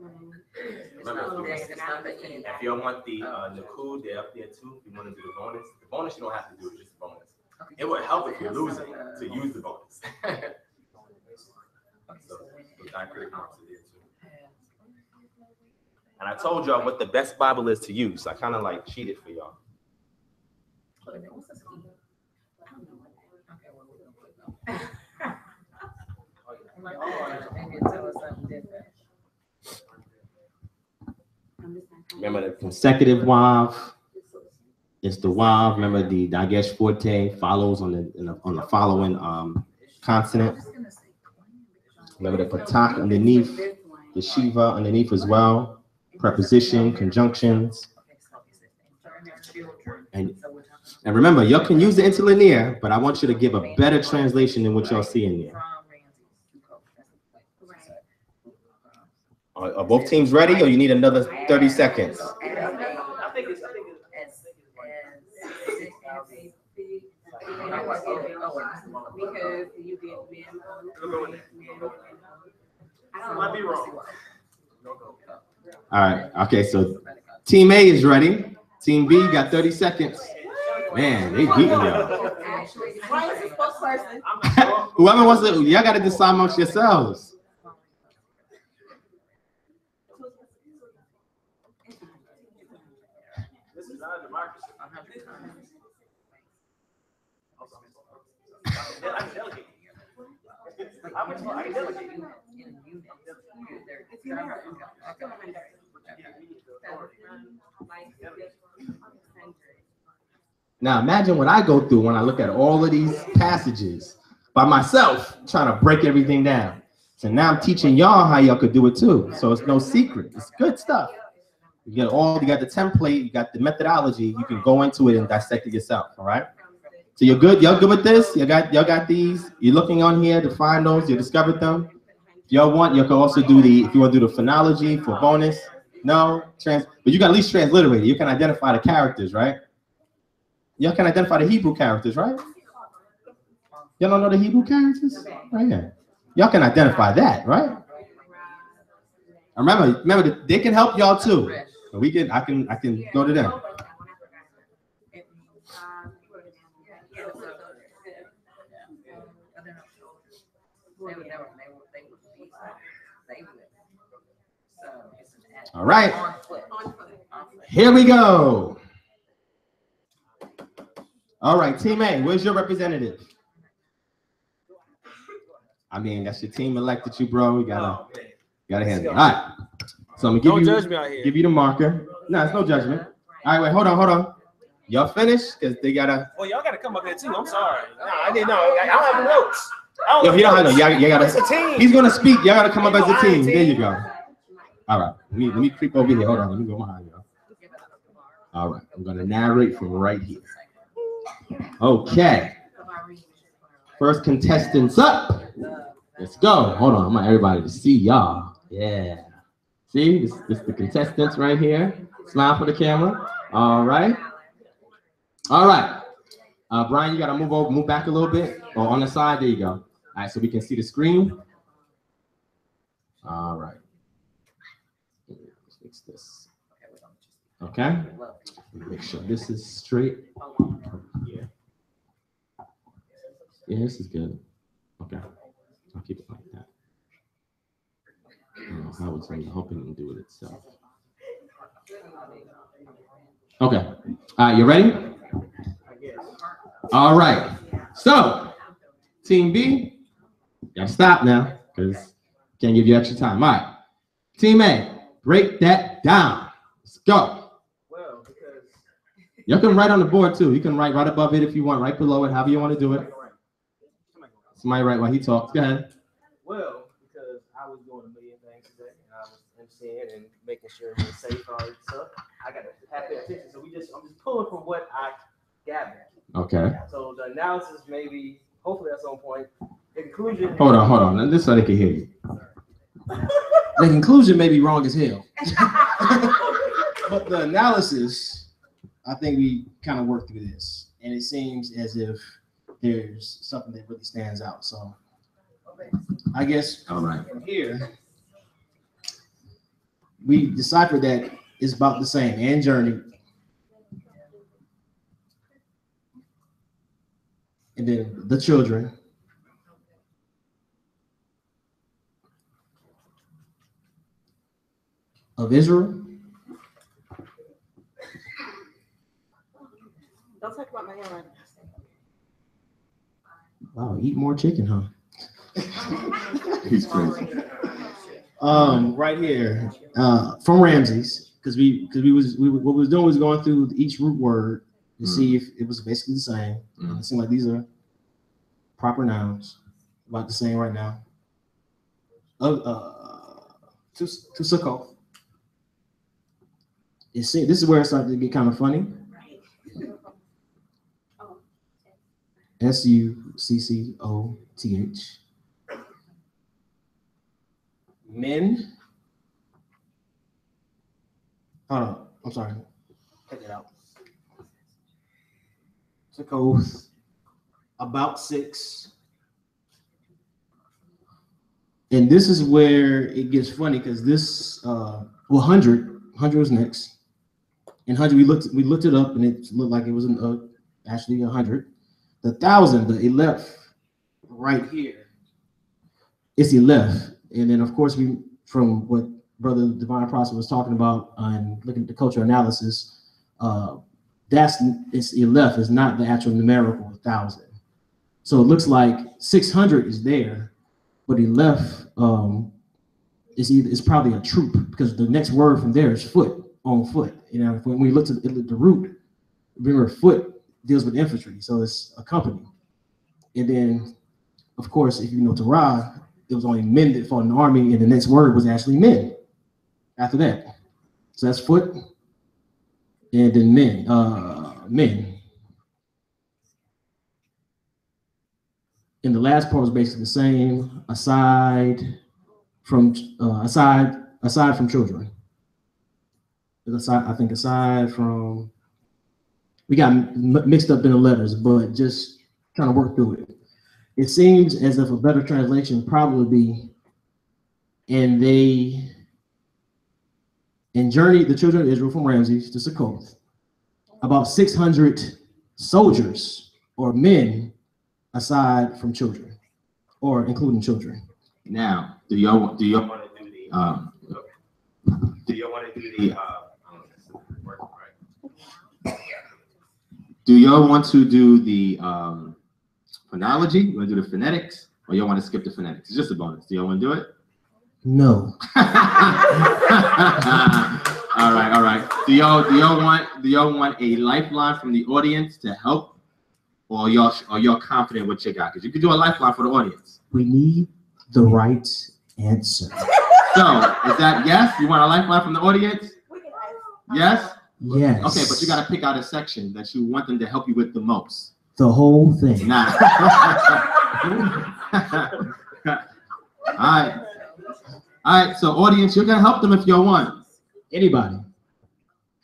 Speaker 9: Right.
Speaker 10: It's not the days, it's not the end.
Speaker 5: If y'all want the, uh, Nakud, they're up there too, if you wanna do the bonus, the bonus you don't have to do, it's just a bonus.
Speaker 10: Okay.
Speaker 5: It would help if you're losing to use the bonus.
Speaker 10: Okay,
Speaker 5: So,
Speaker 10: so when
Speaker 5: so
Speaker 10: it-
Speaker 5: are there too. And I told y'all what the best Bible is to use, I kinda like cheated for y'all.
Speaker 10: Wait what's the? I don't know. Okay, well, we're going to put them. I'm like, oh, maybe it tell us something different.
Speaker 9: I'm just not-
Speaker 3: Remember the consecutive wav. It's the wav. Remember the dagesh forte follows on the, on the following um consonant. Remember the patak underneath, the shiva underneath as well. Preposition, conjunctions. And- And remember, y'all can use the interlinear, but I want you to give a better translation than what y'all see in there.
Speaker 10: From Ramses to Coke. That's what it said.
Speaker 5: Are, are both teams ready, or you need another thirty seconds? I think it's, I think it's.
Speaker 9: Because you I
Speaker 5: Might be wrong.
Speaker 3: All right, okay, so team A is ready. Team B got thirty seconds. Man, they beating y'all.
Speaker 9: Actually.
Speaker 4: Ryan's the spokesperson.
Speaker 3: Whoever wants to, y'all gotta decide amongst yourselves.
Speaker 5: This is not a democracy.
Speaker 10: A hundred times.
Speaker 5: Yeah, I can delegate. I would, I can delegate.
Speaker 10: In units, you- they're-
Speaker 9: It's your turn.
Speaker 10: Okay. Okay.
Speaker 3: Now imagine what I go through when I look at all of these passages by myself, trying to break everything down. So now I'm teaching y'all how y'all could do it too. So it's no secret. It's good stuff. You get all, you got the template, you got the methodology. You can go into it and dissect it yourself. All right. So you're good. Y'all good with this? You got y'all got these. You're looking on here to find those. You discovered them. If y'all want, you can also do the if you want to do the phonology for bonus. No trans, but you can at least transliterate it. You can identify the characters, right? Y'all can identify the Hebrew characters, right? Y'all don't know the Hebrew characters? Right. Y'all can identify that, right? Remember, remember, they can help y'all too. We can, I can, I can go to them.
Speaker 10: But they're not children. They would, they would, they would, they would be, they would. So it's an. act-
Speaker 3: All right.
Speaker 10: On foot. On foot.
Speaker 3: Here we go. All right, Team A, where's your representative? I mean, that's your team elected you, bro. You gotta, oh, you gotta handle it. All right. So I'm gonna give
Speaker 8: Don't
Speaker 3: you,
Speaker 8: judge me out here.
Speaker 3: give you the marker. No, it's no judgment. All right, wait, hold on, hold on. Y'all finished? Cause they gotta.
Speaker 8: Well, y'all gotta come up here too. I'm sorry. Nah, I didn't know. I, I don't have notes. I
Speaker 3: Yo, he don't have no. Y'all, you
Speaker 8: It's a
Speaker 3: gotta.
Speaker 8: team.
Speaker 3: He's gonna speak. Y'all gotta come up as
Speaker 8: a
Speaker 3: a
Speaker 8: I
Speaker 3: team. There you go. All right. Let me let me creep over here. Hold on. Let me go behind y'all. All right. I'm gonna narrate from right here. Okay. First contestants up. Let's go. Hold on. I want everybody to see y'all. Yeah. See, this, this the contestants right here. Smile for the camera. All right. All right. Uh, Brian, you gotta move over, move back a little bit, or on the side. There you go. All right, so we can see the screen. All right. This. Okay. Make sure this is straight. Yeah. Yeah, this is good. Okay. I'll keep it like that. know how it's going to help do it itself. Okay. All right, you ready? All right. So, Team B, gotta stop now because can't give you extra time. All right. Team A, break that down. Let's go.
Speaker 8: Well, because.
Speaker 3: You can write on the board too. You can write right above it if you want, right below it, however you want to do it. Somebody write while he talks. Go ahead.
Speaker 8: Well, because I was doing a million things today, and I was emceeing and making sure it was safe and all that stuff. I got to have pay attention, so we just, I'm just pulling from what I gathered.
Speaker 3: Okay.
Speaker 8: So the analysis maybe, hopefully that's on point. The conclusion.
Speaker 3: Hold on, hold on. Just so they can hear you.
Speaker 1: The conclusion may be wrong as hell. but the analysis, I think we kind of worked through this. And it seems as if there's something that really stands out. So I guess
Speaker 3: All right.
Speaker 1: from here, we deciphered that it's about the same and journey. And then the children. Of Israel.
Speaker 4: Don't talk about my hair.
Speaker 1: Wow, eat more chicken, huh?
Speaker 3: He's crazy.
Speaker 1: Um, right here, uh, from Ramses, because we, because we was, we, what we was doing was going through each root word to see if it was basically the same.
Speaker 3: Mm.
Speaker 1: It seemed like these are proper nouns, about the same right now. Uh, uh, to, to Sukkot. It seems, this is where it started to get kind of funny. S U C C O T H. Men. Hold on. I'm sorry. Take it out. Took oath. About six. And this is where it gets funny because this, uh, well, 100, 100 was next. And 100, we looked, we looked it up and it looked like it was an, uh, actually 100. The thousand, the elep, right here, it's elep. And then, of course, we from what Brother Divine Prospect was talking about and looking at the cultural analysis, uh, that's it's elep is not the actual numerical thousand. So it looks like 600 is there, but elep um, is either is probably a troop because the next word from there is foot on foot. You know, when we look at the, the root, remember foot deals with infantry, so it's a company. And then, of course, if you know Torah, it was only men that fought in the army, and the next word was actually men after that. So that's foot, and then men, uh, men. And the last part was basically the same, aside from uh, aside aside from children. Aside, I think aside from we got mixed up in the letters, but just trying to work through it. It seems as if a better translation probably be, and they, and journeyed the children of Israel from Ramses to Succoth. About 600 soldiers or men aside from children, or including children.
Speaker 3: Now, do y'all do y'all want to do the um? Do y'all want to do the uh? Do y'all want to do the um phonology? You want to do the phonetics, or y'all want to skip the phonetics? It's just a bonus. Do y'all want to do it?
Speaker 1: No.
Speaker 3: all right, all right. Do y'all do y'all want do y'all want a lifeline from the audience to help, or y'all are y'all confident what you got? Because you could do a lifeline for the audience.
Speaker 1: We need the right answer.
Speaker 3: So is that yes? You want a lifeline from the audience? Yes.
Speaker 1: Yes.
Speaker 3: Okay, but you got to pick out a section that you want them to help you with the most.
Speaker 1: the whole thing.
Speaker 3: Nah. all right. All right. So audience, you're gonna help them if y'all want.
Speaker 1: Anybody,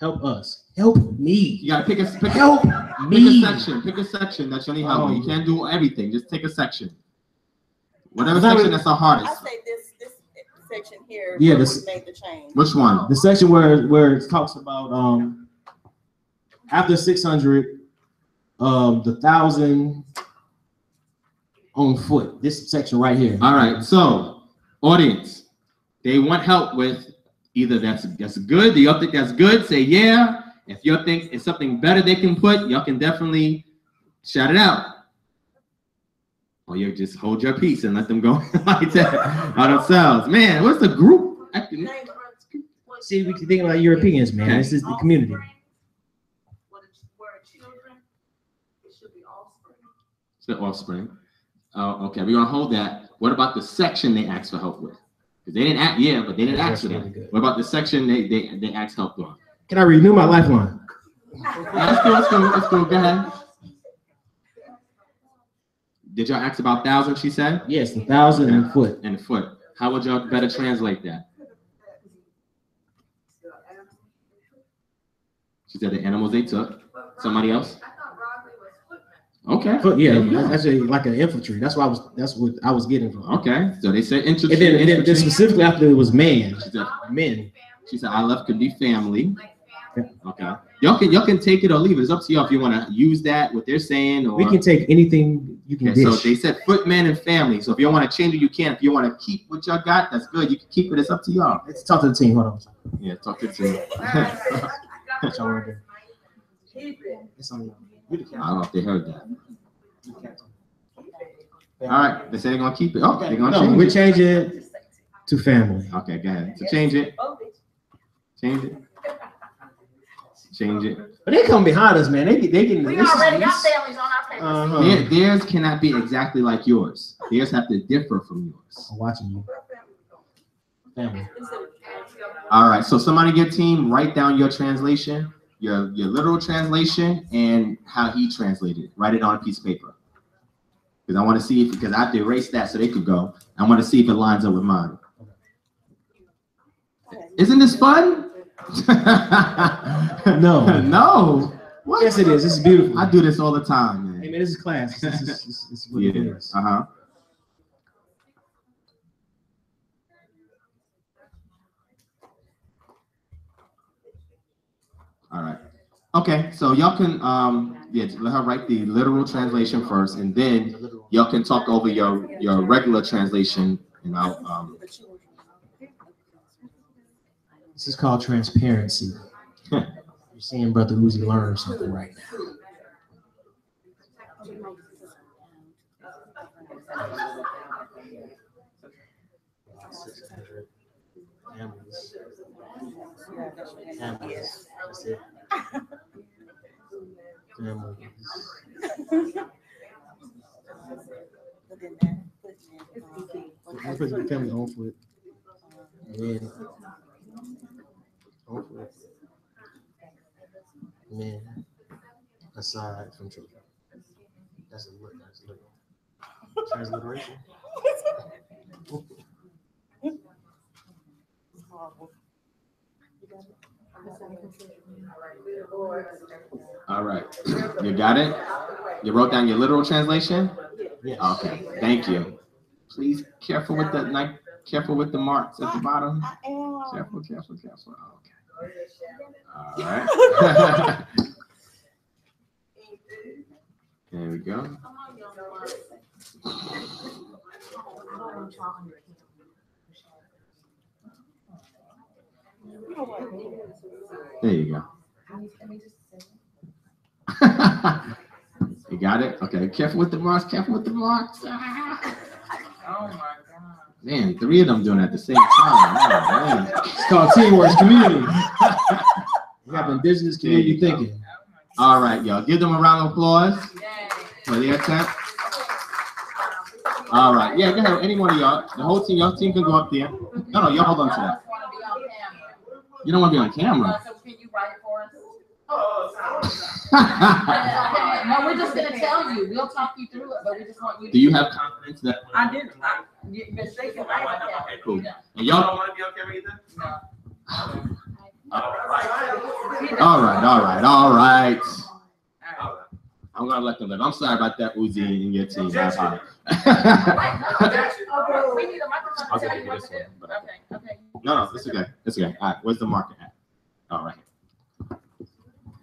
Speaker 1: help us. Help me.
Speaker 3: You gotta pick a pick,
Speaker 1: Help
Speaker 3: pick a section. Pick a section that you need help. with. You
Speaker 1: Oh.
Speaker 3: can't do everything. Just take a section. Whatever section that's the hardest.
Speaker 4: I say this, this section here.
Speaker 1: Yeah,
Speaker 4: where
Speaker 1: this-
Speaker 4: we Made the change.
Speaker 3: Which one?
Speaker 1: The section where where it talks about um after six hundred, um the thousand on foot. This section right here.
Speaker 3: All right. So audience, they want help with either that's that's good, do y'all think that's good? Say yeah. If y'all think it's something better they can put, y'all can definitely shout it out. Or you just hold your peace and let them go like that by themselves. Man, what's the group? acting-
Speaker 1: See, we can think about Europeans, man. This is the community.
Speaker 6: Where children, it should be offspring.
Speaker 3: It's the offspring. Oh, okay, we're gonna hold that. What about the section they asked for help with? Because they didn't act, yeah, but they didn't ask for that.
Speaker 1: really.
Speaker 3: What about the section they they they asked help on?
Speaker 1: Can I renew my lifeline?
Speaker 3: Yeah, Let's go, let's go, let's go. Go ahead. Did y'all ask about thousand? She said,
Speaker 1: Yes, a thousand and foot.
Speaker 3: and foot. How would y'all better translate that? She said the animals they took. Somebody else?
Speaker 6: I thought Rosley was footman.
Speaker 3: Okay.
Speaker 1: Foot, yeah,
Speaker 3: There you go.
Speaker 1: that's a, like an infantry. That's what I was. That's what I was getting from.
Speaker 3: Okay, so they said infantry.
Speaker 1: And then, and then, then specifically after it was man,
Speaker 3: She said,
Speaker 1: men.
Speaker 3: she said, I left could be family.
Speaker 6: Family.
Speaker 3: Okay. Y'all can y'all can take it or leave it. It's up to y'all if you want to use that what they're saying or
Speaker 1: We can take anything you can
Speaker 3: Okay, so they said footman and family. So if you want to change it, you can. If you want to keep what y'all got, that's good. You can keep it. It's up to y'all.
Speaker 1: Let's talk to the team. Hold on.
Speaker 3: Yeah, talk to the
Speaker 1: What y'all wanna do?
Speaker 6: Keep it.
Speaker 1: It's on you. You
Speaker 3: I don't know if they heard that.
Speaker 1: You.
Speaker 3: All right, they said they're gonna keep it. Oh, they're gonna
Speaker 1: No,
Speaker 3: change
Speaker 1: we
Speaker 3: it.
Speaker 1: change it to family.
Speaker 3: Okay, go ahead. So change it. Oh, change it. Change it.
Speaker 1: But they come behind us, man. They get, they get.
Speaker 6: We
Speaker 1: this is-
Speaker 6: already got families on our paper.
Speaker 1: Uh-huh.
Speaker 3: Their- theirs cannot be exactly like yours. Theirs have to differ from yours.
Speaker 1: I'm watching you. Family.
Speaker 3: All right. So somebody in your team, write down your translation, your your literal translation, and how he translated. it. Write it on a piece of paper. Because I want to see if because I have to erase that so they could go. I want to see if it lines up with mine. Isn't this fun?
Speaker 1: No.
Speaker 3: no. What?
Speaker 1: Yes, it is. This is beautiful.
Speaker 3: I do this all the time,
Speaker 1: Hey,
Speaker 3: man.
Speaker 1: man, this is class. This is, this is, this is what
Speaker 3: Yeah.
Speaker 1: it is.
Speaker 3: Uh huh. All right. Okay, so y'all can um yeah let her write the literal translation first, and then y'all can talk over your your regular translation, and I'll um
Speaker 1: This is called transparency. You're seeing Brother Uzi learn something right now. Families. Families. That's it. Families. Let's put the family on foot. And then And then aside from children. That's a lit, that's lit. Transliteration.
Speaker 3: all right. You got it. You wrote down your literal translation.
Speaker 1: Yes.
Speaker 3: Okay, thank you. Please careful with the like careful with the marks at the bottom. Careful, careful, careful. Okay. All right. there we go. There you go. you got it? Okay. Careful with the marks. Careful with the marks. Ah.
Speaker 10: Oh my God.
Speaker 3: Man, three of them doing it at the same time. Oh, man.
Speaker 1: It's called teamwork, it's community. We have indigenous community
Speaker 3: There you
Speaker 1: thinking.
Speaker 3: All right, y'all. Give them a round of applause for their attempt. All right. Yeah, go ahead. Any one of y'all. The whole team, y'all team can go up there. No, no, y'all hold on to that.
Speaker 10: I just wanna be on camera.
Speaker 3: You don't want to be on camera.
Speaker 10: So can you write for us?
Speaker 3: Do
Speaker 10: No, we're just gonna tell you. We'll talk you through it, but we just want you. to-
Speaker 3: you have confidence that?
Speaker 10: I did, I, you, but they can write on camera.
Speaker 3: Cool. And
Speaker 5: Y'all
Speaker 3: y'all,
Speaker 5: don't want to be on camera either?
Speaker 10: No.
Speaker 3: all right, all right, all right.
Speaker 10: All right.
Speaker 3: I'm gonna let them live. I'm sorry about that, Uzi and your team. I apologize.
Speaker 10: We need a microphone to tell you
Speaker 3: you
Speaker 10: what to do. Okay, okay.
Speaker 3: No, no, it's okay. It's okay. All right, where's the marker at? All right.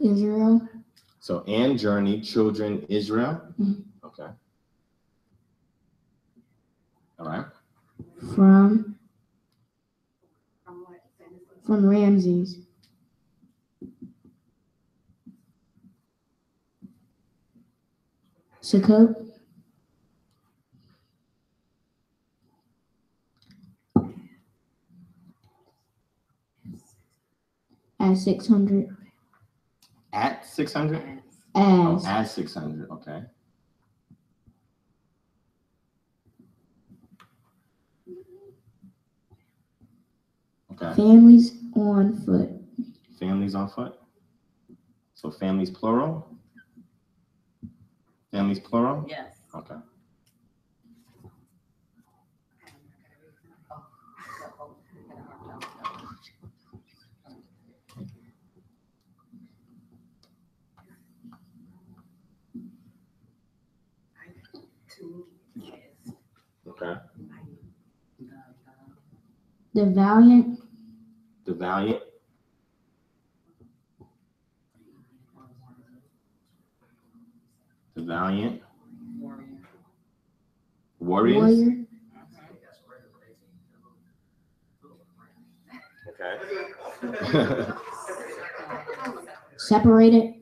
Speaker 11: Israel
Speaker 3: so and journey, children, Israel.
Speaker 11: Mhm.
Speaker 3: Okay. All right.
Speaker 11: from from Ramses Sukkot at six hundred
Speaker 3: At six hundred? Oh,
Speaker 11: as
Speaker 3: at six hundred, okay. Okay,
Speaker 11: families on foot
Speaker 3: families on foot? So families plural? Families plural?
Speaker 10: Yes.
Speaker 3: Okay. Okay.
Speaker 11: The valiant
Speaker 3: The valiant. The valiant warriors.
Speaker 11: warrior
Speaker 2: Okay.
Speaker 11: separated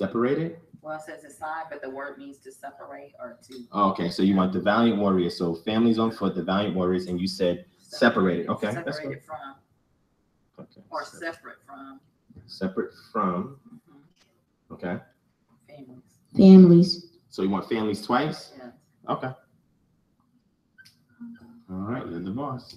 Speaker 3: Separated?
Speaker 10: Well, it says aside, but the word means to separate or to.
Speaker 3: Oh, Okay, so you want the valiant warriors. So families on foot, the valiant warriors, and you said separated. Okay, that's good.
Speaker 10: Separated from,
Speaker 3: Okay.
Speaker 10: or separate from
Speaker 3: Separate from.
Speaker 10: mhm,
Speaker 3: Okay.
Speaker 10: families.
Speaker 11: families
Speaker 3: So you want families twice?
Speaker 10: Yeah.
Speaker 3: Okay. All right, you're the boss.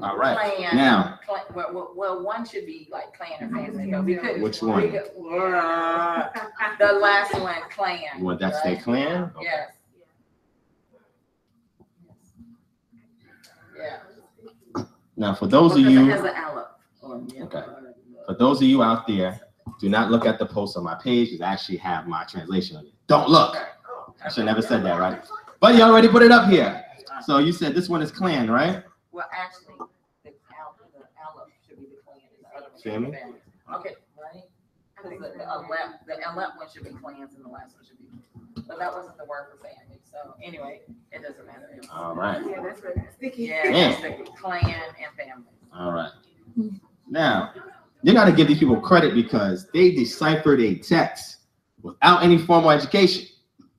Speaker 3: All right.
Speaker 10: Clan,
Speaker 3: Now,
Speaker 10: clan- well, well, well, one should be like clan or family, but we could.
Speaker 3: which
Speaker 10: we
Speaker 3: one?
Speaker 10: could- The last one, clan.
Speaker 3: You want that to stay clan? Okay.
Speaker 10: Yes. Yeah.
Speaker 3: Now, for those of you,
Speaker 10: has an aleph
Speaker 3: Okay. for those of you out there, do not look at the post on my page. It actually have my translation on it. Don't look. I should never said that, right? But you already put it up here. So you said this one is clan, right?
Speaker 10: Well, actually, the al, the aleph should be the clan and the other one should be
Speaker 3: Family?
Speaker 10: Okay, right? The, the the aleph one should be clans and the last one should be, but that wasn't the word for family, so anyway, it doesn't matter.
Speaker 3: All right.
Speaker 4: Yeah, that's right. Sticky.
Speaker 10: Yeah, it's the clan and family.
Speaker 3: All right. Now, you got to give these people credit because they deciphered a text without any formal education,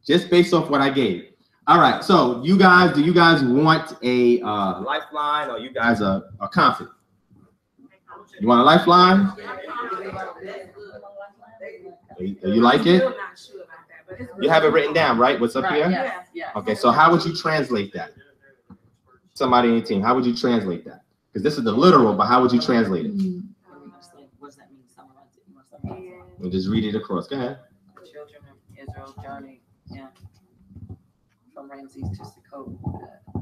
Speaker 3: just based off what I gave. All right. So, you guys, do you guys want a uh, lifeline, or you guys are, are confident? You want a lifeline? You, you like it?
Speaker 4: Still not sure about that, but it's-
Speaker 3: You have it written down, right? What's up
Speaker 10: Right,
Speaker 3: here?
Speaker 10: yes, yes.
Speaker 3: Okay. So, how would you translate that? Somebody in your team, how would you translate that? Because this is the literal, but how would you translate it?
Speaker 10: What does that mean, summarize it, you want to summarize it?
Speaker 3: And just read it across. Go ahead.
Speaker 10: Children of Israel journey, yeah. From Ramses to Sukkot. Uh,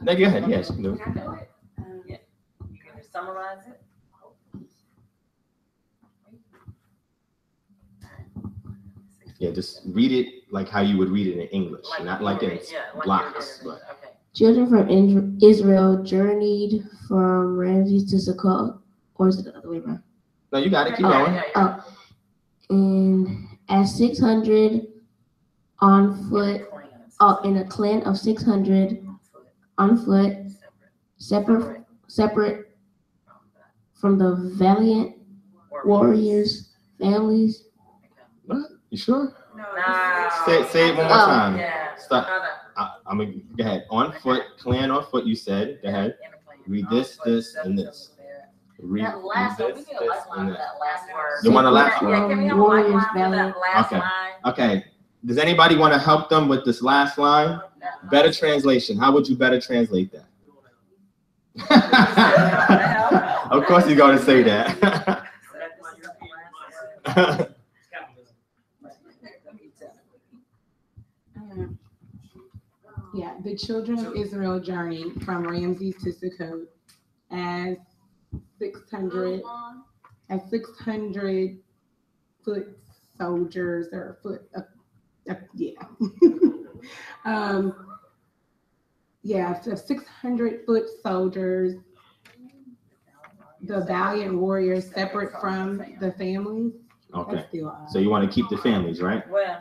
Speaker 3: No, go ahead. Yes, you can do it.
Speaker 10: You can just summarize it?
Speaker 3: Yeah, just read it like how you would read it in English, not like in
Speaker 10: Yeah,
Speaker 3: blocks.
Speaker 10: did.
Speaker 3: But
Speaker 10: Okay.
Speaker 11: children from Israel journeyed from Ramses to Sukkot or is it the other way around
Speaker 3: no, you got it. Keep
Speaker 10: Yeah,
Speaker 3: going.
Speaker 10: yeah, yeah.
Speaker 11: and at 600 on foot
Speaker 10: Clans.
Speaker 11: uh, in a clan of 600 on foot separate separate from the valiant warriors families
Speaker 3: What? You sure?
Speaker 4: No,
Speaker 10: Nah.
Speaker 3: Say, say it one more
Speaker 11: Oh.
Speaker 3: time.
Speaker 10: Yeah.
Speaker 3: Stop. I, I'm gonna go ahead. On foot, clan on foot. You said. Go ahead.
Speaker 10: In a.
Speaker 3: Read
Speaker 10: On
Speaker 3: this,
Speaker 10: foot,
Speaker 3: this, and this. Read,
Speaker 10: That last
Speaker 3: read
Speaker 10: one, we
Speaker 3: this,
Speaker 10: need a
Speaker 3: this,
Speaker 10: lifeline
Speaker 3: and
Speaker 10: for
Speaker 3: this.
Speaker 10: that last word.
Speaker 3: You want a last
Speaker 10: Yeah,
Speaker 3: one?
Speaker 10: can we have a
Speaker 11: Warriors
Speaker 10: lifeline for that last
Speaker 3: Okay.
Speaker 10: line?
Speaker 3: Okay. Does anybody want to help them with this last line?
Speaker 10: That
Speaker 3: Better
Speaker 10: last-
Speaker 3: translation. How would you better translate that? of course, you're going to say that.
Speaker 12: Yeah, the children of Israel journey from Ramses to Sukkot as
Speaker 9: hundred, as six hundred foot soldiers or foot, uh, uh, yeah. Um, yeah, so six hundred foot soldiers, the valiant warriors separate from the families.
Speaker 3: Okay.
Speaker 9: That's still.
Speaker 3: So you want to keep the families, right?
Speaker 10: Well,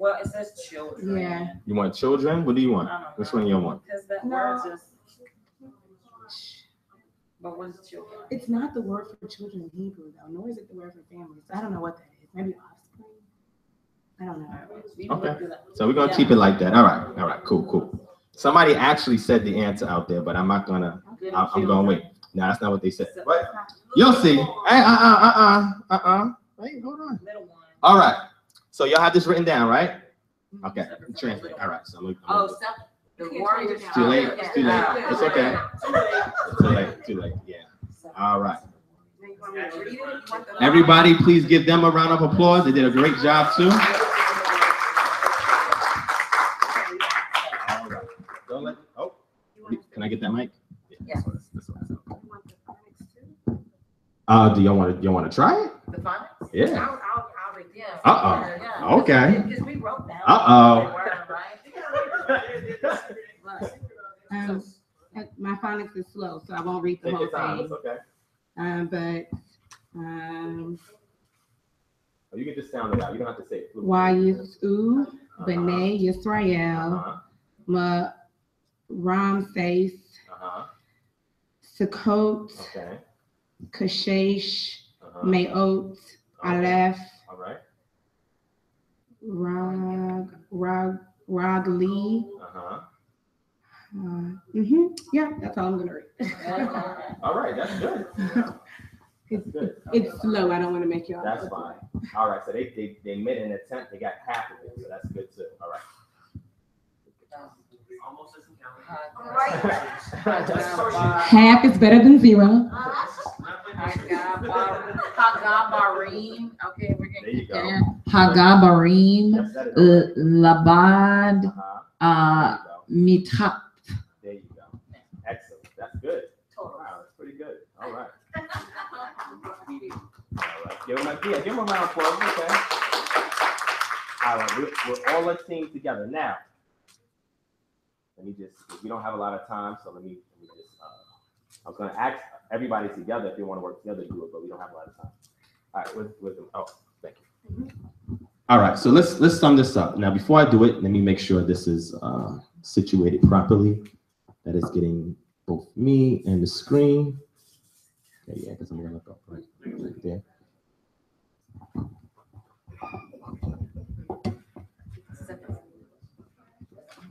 Speaker 10: well, it says children.
Speaker 9: Yeah.
Speaker 3: You want children? What do you want? Which one you want?
Speaker 10: Because that
Speaker 9: No.
Speaker 10: word just. But what is children?
Speaker 9: It's not the word for children in Hebrew though, nor is it the word for families. I don't know what that is. Maybe offspring. I don't know.
Speaker 3: Okay. So we're gonna keep it like that. All right. All right. Cool. Cool. Somebody actually said the answer out there, but I'm not gonna. I- I'm gonna wait. No, that's not what they said. What? You'll see. Hey, uh, uh, uh, uh, uh, uh. Wait, hold on. All right. So y'all have this written down, right? Okay. Translate. All right. So I'm gonna. I'm
Speaker 10: Oh,
Speaker 3: gonna-
Speaker 10: stop. The warriors.
Speaker 3: It's too late. It's too late. It's okay. It's too late. Too late. Yeah. All right. Everybody, please give them a round of applause. They did a great job too. All right. Don't let. Oh, can I get that mic?
Speaker 10: Yeah.
Speaker 3: Uh, do y'all want to? y'all want to try it?
Speaker 10: The phonics?
Speaker 3: Yeah.
Speaker 10: I'll, I'll, I'll, be- yeah.
Speaker 3: Uh-oh.
Speaker 10: Yeah.
Speaker 3: Okay.
Speaker 10: Because we wrote down.
Speaker 3: Uh-oh.
Speaker 10: the word, right?
Speaker 9: Um, uh, my phonics is slow, so I won't read the
Speaker 3: Take
Speaker 9: whole
Speaker 3: time.
Speaker 9: thing.
Speaker 3: It's okay.
Speaker 9: Um, but, um,
Speaker 3: Or You can just sound it out. You don't have to say it.
Speaker 9: Wayisu, B'nai Yisrael,
Speaker 3: Uh-huh.
Speaker 9: Ma Ramses,
Speaker 3: Uh-huh.
Speaker 9: Sukkot,
Speaker 3: Okay.
Speaker 9: Kashesh,
Speaker 3: Uh-huh.
Speaker 9: Meot, Aleph,
Speaker 3: All right.
Speaker 9: Rag, Rag, Ragli.
Speaker 3: Uh-huh.
Speaker 9: Uh, hmm yeah, that's all I'm gonna read.
Speaker 3: All right. That's good.
Speaker 9: It's,
Speaker 3: good.
Speaker 9: it's slow. I don't want to make y'all.
Speaker 3: That's fine. All right. So they, they, they made an attempt. They got half of it. So that's good too. All right.
Speaker 8: Almost doesn't count.
Speaker 9: Half is better than zero.
Speaker 10: Hagabarim, okay, we're gonna
Speaker 3: There you go.
Speaker 10: that.
Speaker 13: Hagabarim,
Speaker 3: Yes, that is
Speaker 13: L- Labad,
Speaker 3: Uh-huh.
Speaker 13: uh, Mitap.
Speaker 3: There you go. Excellent. That's good. Wow, that's pretty good. All right. All right. Give him a, yeah, give him a round of applause. Okay. All right. We're, we're all a team together. Now, let me just, we don't have a lot of time, so let me, let me just, uh, I was gonna ask everybody together if they want to work together to do it, but we don't have a lot of time. All right, with, with, oh, thank you. All right, so let's, let's sum this up. Now, before I do it, let me make sure this is, uh, situated properly. That is getting both me and the screen. Okay, yeah, because I'm gonna look up right, right there.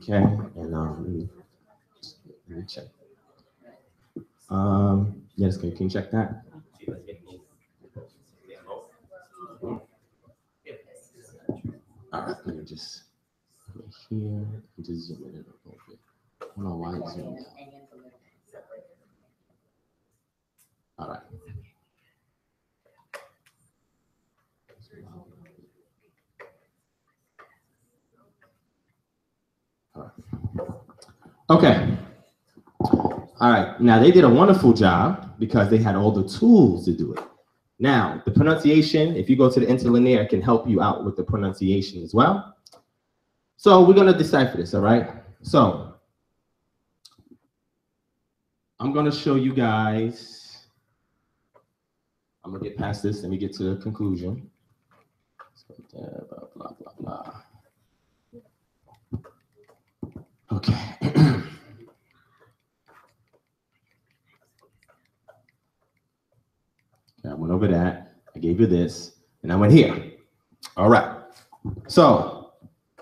Speaker 3: Okay, and um, let me, let me check. Um, yes, can, can you check that? All right, let me just go here, just zoom in a little bit. I don't know why it's zoomed out. All right. Okay. All right. Now they did a wonderful job because they had all the tools to do it. Now, the pronunciation, if you go to the interlinear, can help you out with the pronunciation as well. So we're going to decipher this, all right? So I'm going to show you guys. I'm going to get past this. Let me get to the conclusion. So, blah, blah, blah, blah. Okay. I went over that. I gave you this, and I went here. All right. So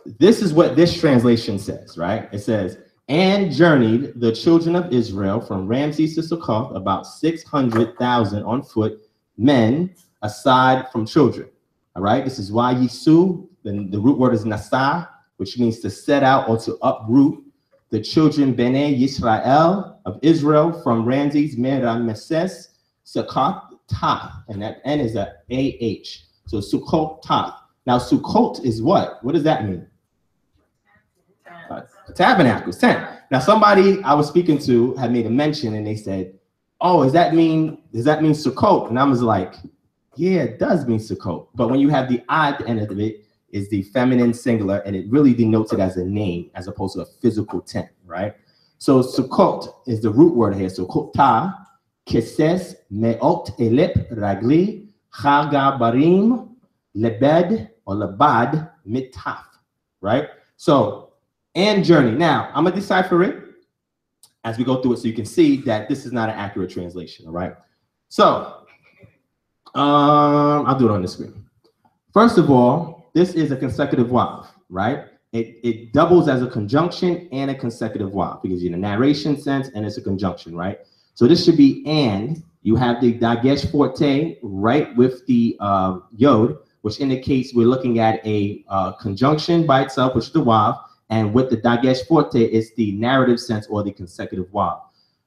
Speaker 3: this is what this translation says, right? It says, and journeyed the children of Israel from Ramses to Succoth, about 600,000 on foot, men aside from children. All right. This is why Yisu, then the root word is nasa, which means to set out or to uproot the children Bene Yisrael of Israel from Ramses, Merameses, Succoth, Tath, and that N is a A-H. So Sukkot Tath. Now Sukkot is what? What does that mean? Uh, tabernacle, tent. Now somebody I was speaking to had made a mention and they said, oh, does that mean does that mean Sukkot? And I was like, yeah, it does mean Sukkot. But when you have the I at the end of it, is the feminine singular, and it really denotes it as a name as opposed to a physical tent, right? So Sukkot is the root word here. Sukkota, keses, meot, elep, ragli, chaga barim, lebed, or lebad, mitaf, right? So, and journey. Now, I'm gonna decipher it as we go through it so you can see that this is not an accurate translation, all right? So, um, I'll do it on the screen. First of all, this is a consecutive wav, right? It, it doubles as a conjunction and a consecutive wav because in a narration sense and it's a conjunction, right? So this should be and. You have the dagesh forte right with the uh, yod, which indicates we're looking at a uh, conjunction by itself, which is the wav, and with the dagesh forte, it's the narrative sense or the consecutive wav.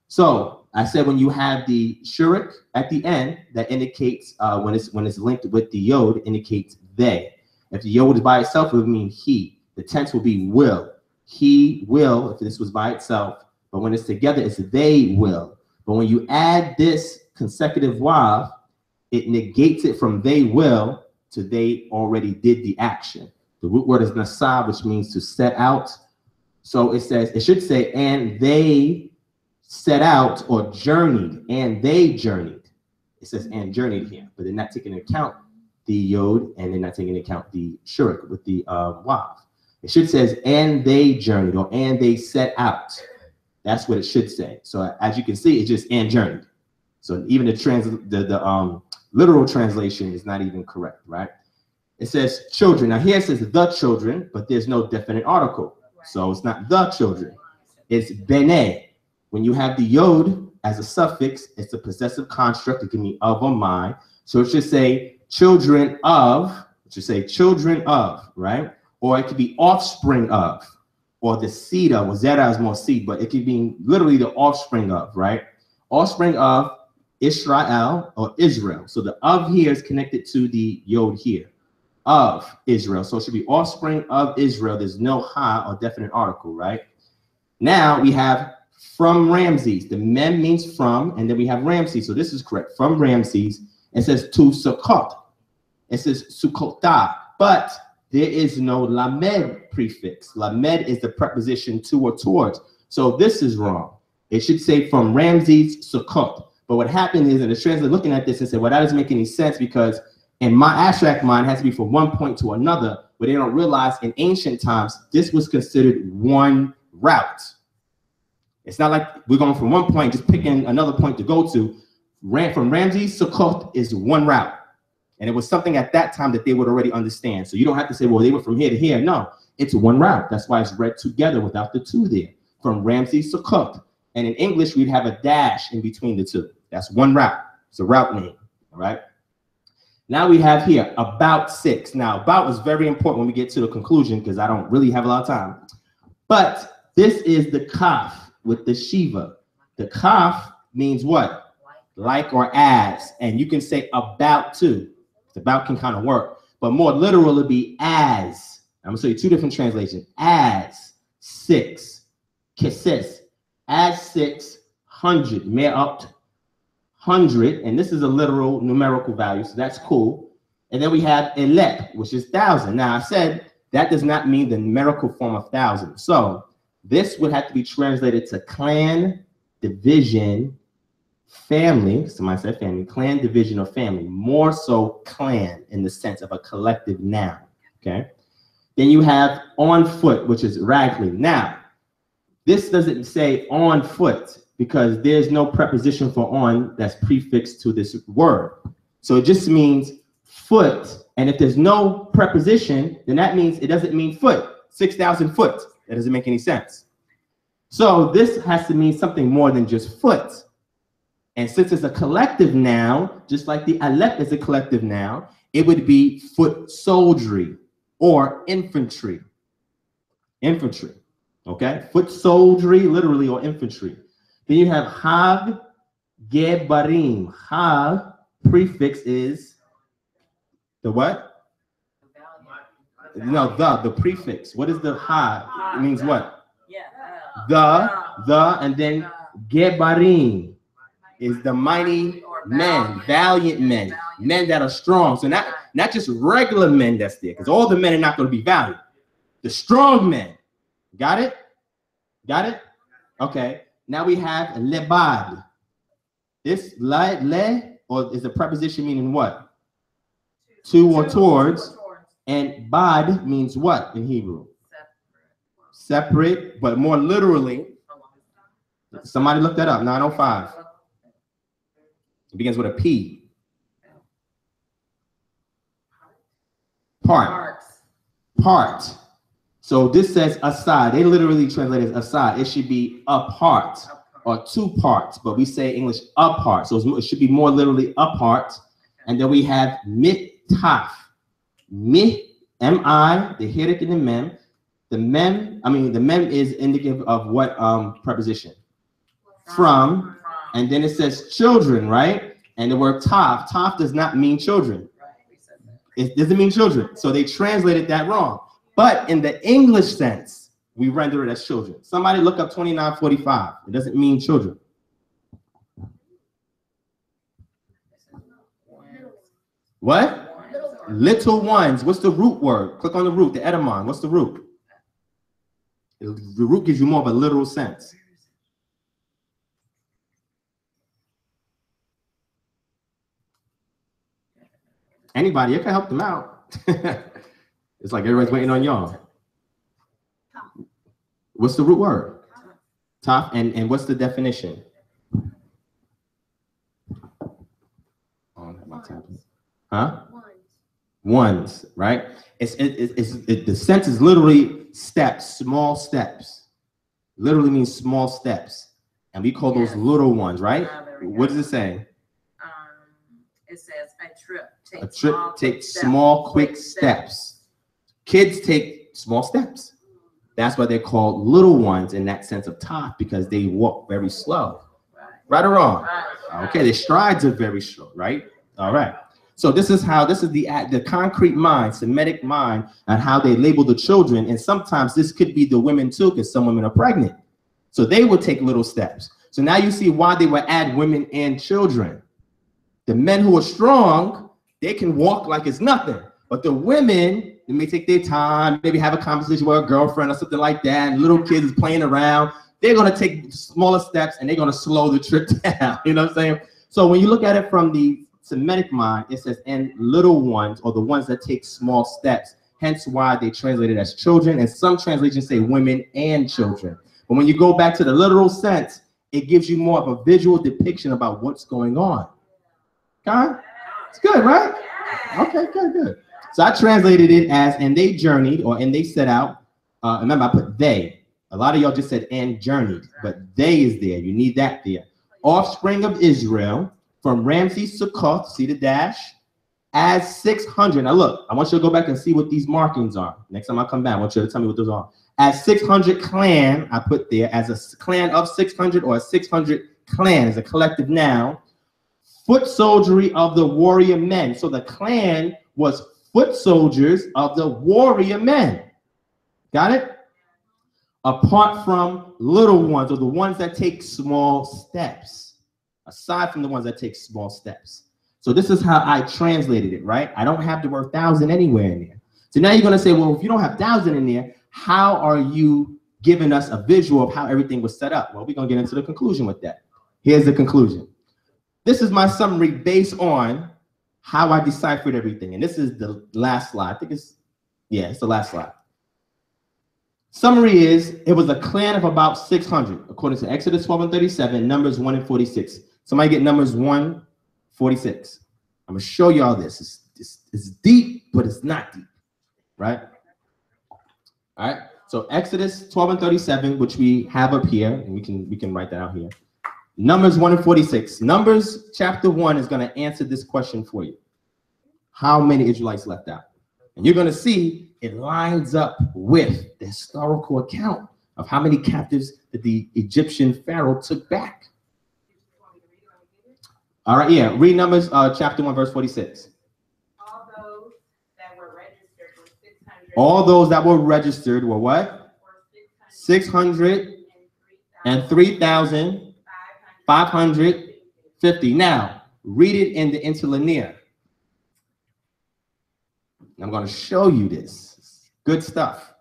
Speaker 3: So I said when you have the shurik at the end, that indicates uh, when it's when it's linked with the yod, indicates they. If the yod is by itself, it would mean he. The tense will be will. He will, if this was by itself, but when it's together, it's they will. But when you add this consecutive wav, it negates it from they will to they already did the action. The root word is nasab, which means to set out. So it says, it should say, and they set out or journeyed, and they journeyed. It says, and journeyed here, but they're not taking into account the yod, and they're not taking into account the shurik with the uh. It should says, and they journeyed, or and they set out. That's what it should say. So as you can see, it's just and journeyed. So even the trans the, the um literal translation is not even correct, right? It says children. Now here it says the children, but there's no definite article. So it's not the children. It's bene. When you have the yod as a suffix, it's a possessive construct. It can mean of or my. So it should say children of, it should say children of, right? Or it could be offspring of, or the seed of, well, zera is more seed, but it could be literally the offspring of, right? Offspring of Israel or Israel. So the of here is connected to the yod here of Israel. So it should be offspring of Israel. There's no ha or definite article, right? Now we have from Ramses. The mem means from, and then we have Ramses. So this is correct. From Ramses. It says to Sukkot. It says Sukkotah. But there is no lamed prefix. Lamed is the preposition to or towards. So this is wrong. It should say from Ramses Sukkot. But what happened is, and the translator looking at this and said, well, that doesn't make any sense because in my abstract mind, has to be from one point to another, but they don't realize in ancient times, this was considered one route. It's not like we're going from one point, just picking another point to go to. Ram, from Ramses Sukkot is one route. And it was something at that time that they would already understand. So you don't have to say, well, they were from here to here. No, it's one route. That's why it's read together without the two there. From Ramses Sukkot. And in English, we'd have a dash in between the two. That's one route. It's a route name. All right. Now we have here about six. Now, about is very important when we get to the conclusion because I don't really have a lot of time. But this is the kaf with the Shiva. The kaf means what? Like or as. And you can say about too. About can kind of work. But more literal would be as. I'm gonna show you two different translations. As six. Kisses. As six hundred. Me'at hundred, and this is a literal numerical value, so that's cool. And then we have elep, which is thousand. Now I said that does not mean the numerical form of thousand. So this would have to be translated to clan, division, family. Somebody said family, clan, division, or family. More so clan in the sense of a collective noun. Okay. Then you have on foot, which is ragli. Now, this doesn't say on foot because there's no preposition for on that's prefixed to this word. So it just means foot. And if there's no preposition, then that means it doesn't mean foot, 6,000 foot. That doesn't make any sense. So this has to mean something more than just foot. And since it's a collective noun, just like the alep is a collective noun, it would be foot soldiery or infantry. Infantry, okay? Foot soldiery, literally, or infantry. Then you have Hag Gebarim. Hag prefix is the what? No, the, the prefix. What is the ha? It means what? The, the, and then Gebarim. is the mighty men, valiant men, men that are strong. So not not just regular men that's there, because all the men are not going to be valued. The strong men. Got it? Got it? Okay. Now we have lebad. This le, le or is a preposition meaning what? To or towards. And bad means what in Hebrew? Separate, but more literally. Somebody look that up. 905. It begins with a P. Part. Part. So this says aside. They literally translate it aside. It should be apart or two parts, but we say English apart. So it should be more literally apart. And then we have mitaf. Mi, M-I, the hirik and the mem. The mem, I mean, the mem is indicative of what um preposition? From, and then it says children, right? And the word taf, taf does not mean children. It doesn't mean children. So they translated that wrong. But in the English sense, we render it as children. Somebody look up 2945. It doesn't mean children. What? Little ones. What's the root word? Click on the root, the etymon. What's the root? The root gives you more of a literal sense. Anybody, you can help them out. it's like everybody's waiting on y'all. What's the root word? Top, and, and what's the definition? Oh. Huh? Ones, right? It's, it, it- it's, it, the sense is literally steps, small steps. Literally means small steps. And we call those little ones, right?
Speaker 10: We
Speaker 3: What does it say?
Speaker 10: Um, it says a trip.
Speaker 3: A trip
Speaker 10: small,
Speaker 3: take
Speaker 10: quick steps.
Speaker 3: small, quick steps. Kids take small steps. That's why they're called little ones in that sense of top because they walk very slow. Right or wrong? Okay, their strides are very short, right? All right. So this is how this is the the concrete mind, Semitic mind, and how they label the children. And sometimes this could be the women too, because some women are pregnant. So they would take little steps. So now you see why they would add women and children. The men who are strong, they can walk like it's nothing. But the women, they may take their time, maybe have a conversation with a girlfriend or something like that, and little kids is playing around. They're gonna take smaller steps and they're gonna slow the trip down. You know what I'm saying? So when you look at it from the Semitic mind, it says, and little ones, or the ones that take small steps. Hence why they translate it as children, and some translations say women and children. But when you go back to the literal sense, it gives you more of a visual depiction about what's going on. Okay? It's good, right? Okay, good, good. So I translated it as, and they journeyed, or and they set out. Uh, remember, I put they. A lot of y'all just said and journeyed, but they is there. You need that there. Offspring of Israel from Ramses Succoth, see the dash, as 600. Now look, I want you to go back and see what these markings are. Next time I come back, I want you to tell me what those are. As 600 clan, I put there as a clan of 600 or a 600 clan as a collective noun. Foot soldiery of the warrior men. So the clan was foot soldiers of the warrior men. Got it? Apart from little ones or the ones that take small steps, aside from the ones that take small steps. So this is how I translated it, right? I don't have the word thousand anywhere in there. So now you're gonna say, well, if you don't have thousand in there, how are you giving us a visual of how everything was set up? Well, we're gonna get into the conclusion with that. Here's the conclusion. This is my summary based on how I deciphered everything. And this is the last slide. I think it's, yeah, it's the last slide. Summary is it was a clan of about 600, according to Exodus 12 and 37, Numbers 1 and 46. Somebody get Numbers 1, 46. I'm gonna show y'all this. It's, it's, it's deep, but it's not deep, right? All right. So Exodus 12 and 37, which we have up here, and we can we can write that out here. Numbers 1 and 46. Numbers chapter 1 is going to answer this question for you. How many Israelites left out? And you're going to see it lines up with the historical account of how many captives that the Egyptian Pharaoh took back. All right, yeah. Read Numbers uh, chapter 1, verse 46.
Speaker 7: All those that were registered were.
Speaker 3: All those that were registered were what? 600 and 3,550 50. Now, read it in the interlinear. I'm going to show you this. Good stuff.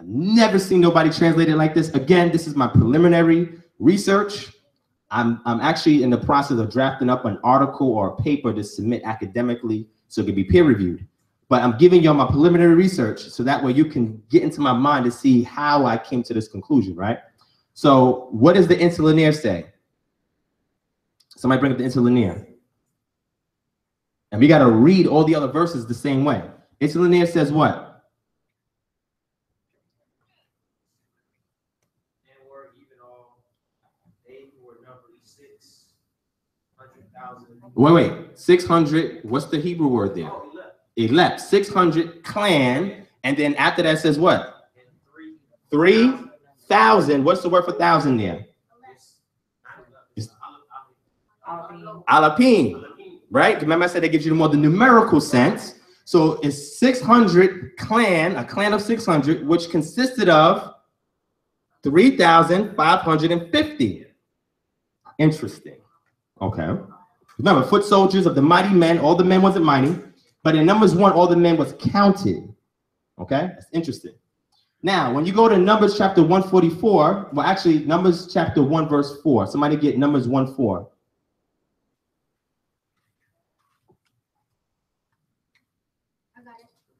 Speaker 3: I've never seen nobody translate it like this. Again, this is my preliminary research. I'm, I'm actually in the process of drafting up an article or a paper to submit academically so it can be peer reviewed. But I'm giving y'all my preliminary research so that way you can get into my mind to see how I came to this conclusion, right? So, what does the interlinear say? Somebody bring up the interlinear. And we got to read all the other verses the same way. Interlinear says what?
Speaker 8: And were even all, they who were numbered six hundred thousand.
Speaker 3: Wait, wait. 600. What's the Hebrew word there?
Speaker 8: Oh, elep,
Speaker 3: Elep. 600 clan. And then after that says what?
Speaker 8: and three.
Speaker 3: 3,000. What's the word for thousand there?
Speaker 8: It's nine eleven.
Speaker 3: It's-
Speaker 10: Alpine.
Speaker 3: Alapin. Right? Remember I said that gives you more the numerical sense. So it's 600 clan, a clan of 600, which consisted of 3,550. Interesting. Okay. Remember, foot soldiers of the mighty men, all the men wasn't mighty, but in Numbers 1, all the men was counted. Okay? That's interesting. Now, when you go to Numbers chapter 144, well, actually, Numbers chapter 1, verse 4. Somebody get Numbers 1 4.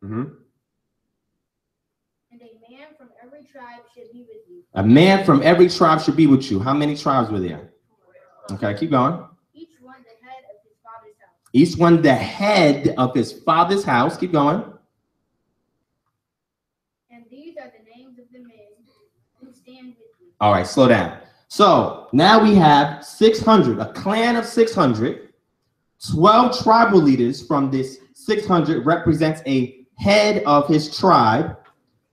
Speaker 6: Got it.
Speaker 3: hmm
Speaker 6: And a man from every tribe should be with you.
Speaker 3: A man from every tribe should be with you. How many tribes were there? Okay, keep going.
Speaker 6: Each one the head of his father's house.
Speaker 3: Each one the head of his father's house. Keep going.
Speaker 6: And these are the names of the men who stand with you.
Speaker 3: All right, slow down. So now we have 600, a clan of 600. 12 tribal leaders from this 600 represents a head of his tribe.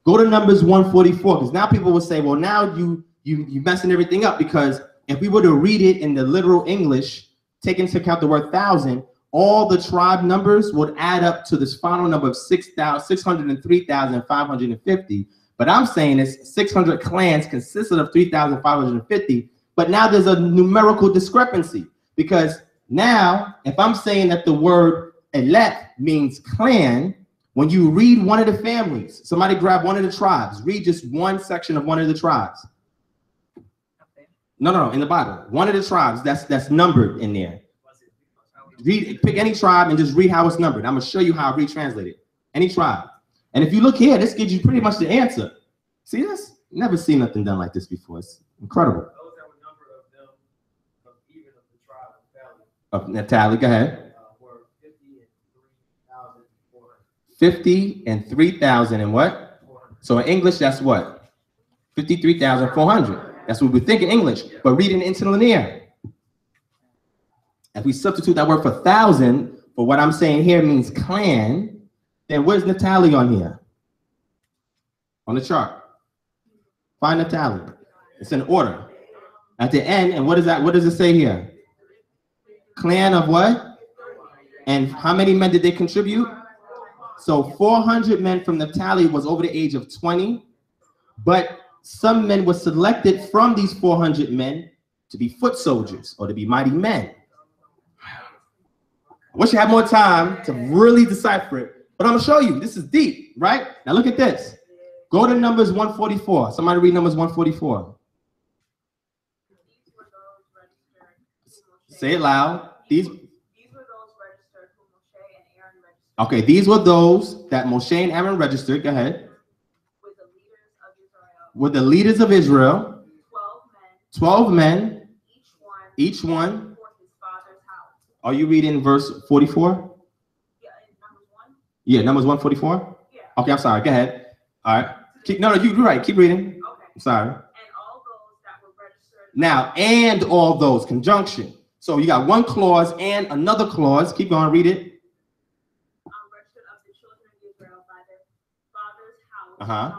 Speaker 3: Go to Numbers 144 because now people will say, well, now you you you messing everything up because if we were to read it in the literal English, take into account the word thousand, all the tribe numbers would add up to this final number of 6,000 603,550. But I'm saying it's 600 clans consisted of 3,550. But now there's a numerical discrepancy because now, if I'm saying that the word elep means clan, when you read one of the families, somebody grab one of the tribes, read just one section of one of the tribes. No, no, no, in the Bible, one of the tribes that's that's numbered in there. Read, pick any tribe and just read how it's numbered. I'm gonna show you how I retranslate it. Any tribe. And if you look here, this gives you pretty much the answer. See this? Never seen nothing done like this before. It's incredible.
Speaker 8: Those that were numbered of them, of even of the tribe of family,
Speaker 3: Of Naphtali, go ahead.
Speaker 8: uh, were fifty and three thousand four hundred.
Speaker 3: 50 and 3,000 and what? So in English, that's what? 53,400. That's what we think in English, but read in interlinear. If we substitute that word for thousand for what I'm saying here means clan, then where's Naphtali on here? On the chart. Find Naphtali. It's in order. At the end, and what is that? What does it say here? Clan of what? And how many men did they contribute? So 400 men from Naphtali was over the age of 20, but some men were selected from these 400 men to be foot soldiers or to be mighty men. I wish I had more time to really decipher it, but I'm gonna show you. This is deep, right? Now look at this. Go to Numbers 144. Somebody read Numbers 144. Say it loud. These
Speaker 7: These were those registered whom Moshe and Aaron registered
Speaker 3: okay, these were those that Moshe and Aaron registered. Go ahead.
Speaker 7: with the leaders of Israel,
Speaker 3: With the leaders of Israel,
Speaker 7: twelve
Speaker 3: 12
Speaker 7: men,
Speaker 3: men,
Speaker 7: each one,
Speaker 3: each one.
Speaker 7: for his father's house.
Speaker 3: Are you reading verse 44?
Speaker 7: Yeah, Numbers one,
Speaker 3: Yeah, Numbers 144?
Speaker 7: yeah,
Speaker 3: Okay, I'm sorry. Go ahead. All right. Keep, no, no, you- you're right. Keep reading.
Speaker 7: okay.
Speaker 3: I'm sorry.
Speaker 7: And all those that were registered.
Speaker 3: Now, and all those, conjunction. So you got one clause and another clause. Keep going, read it.
Speaker 7: um, registered of the children of Israel by their father's house.
Speaker 3: Uh-huh.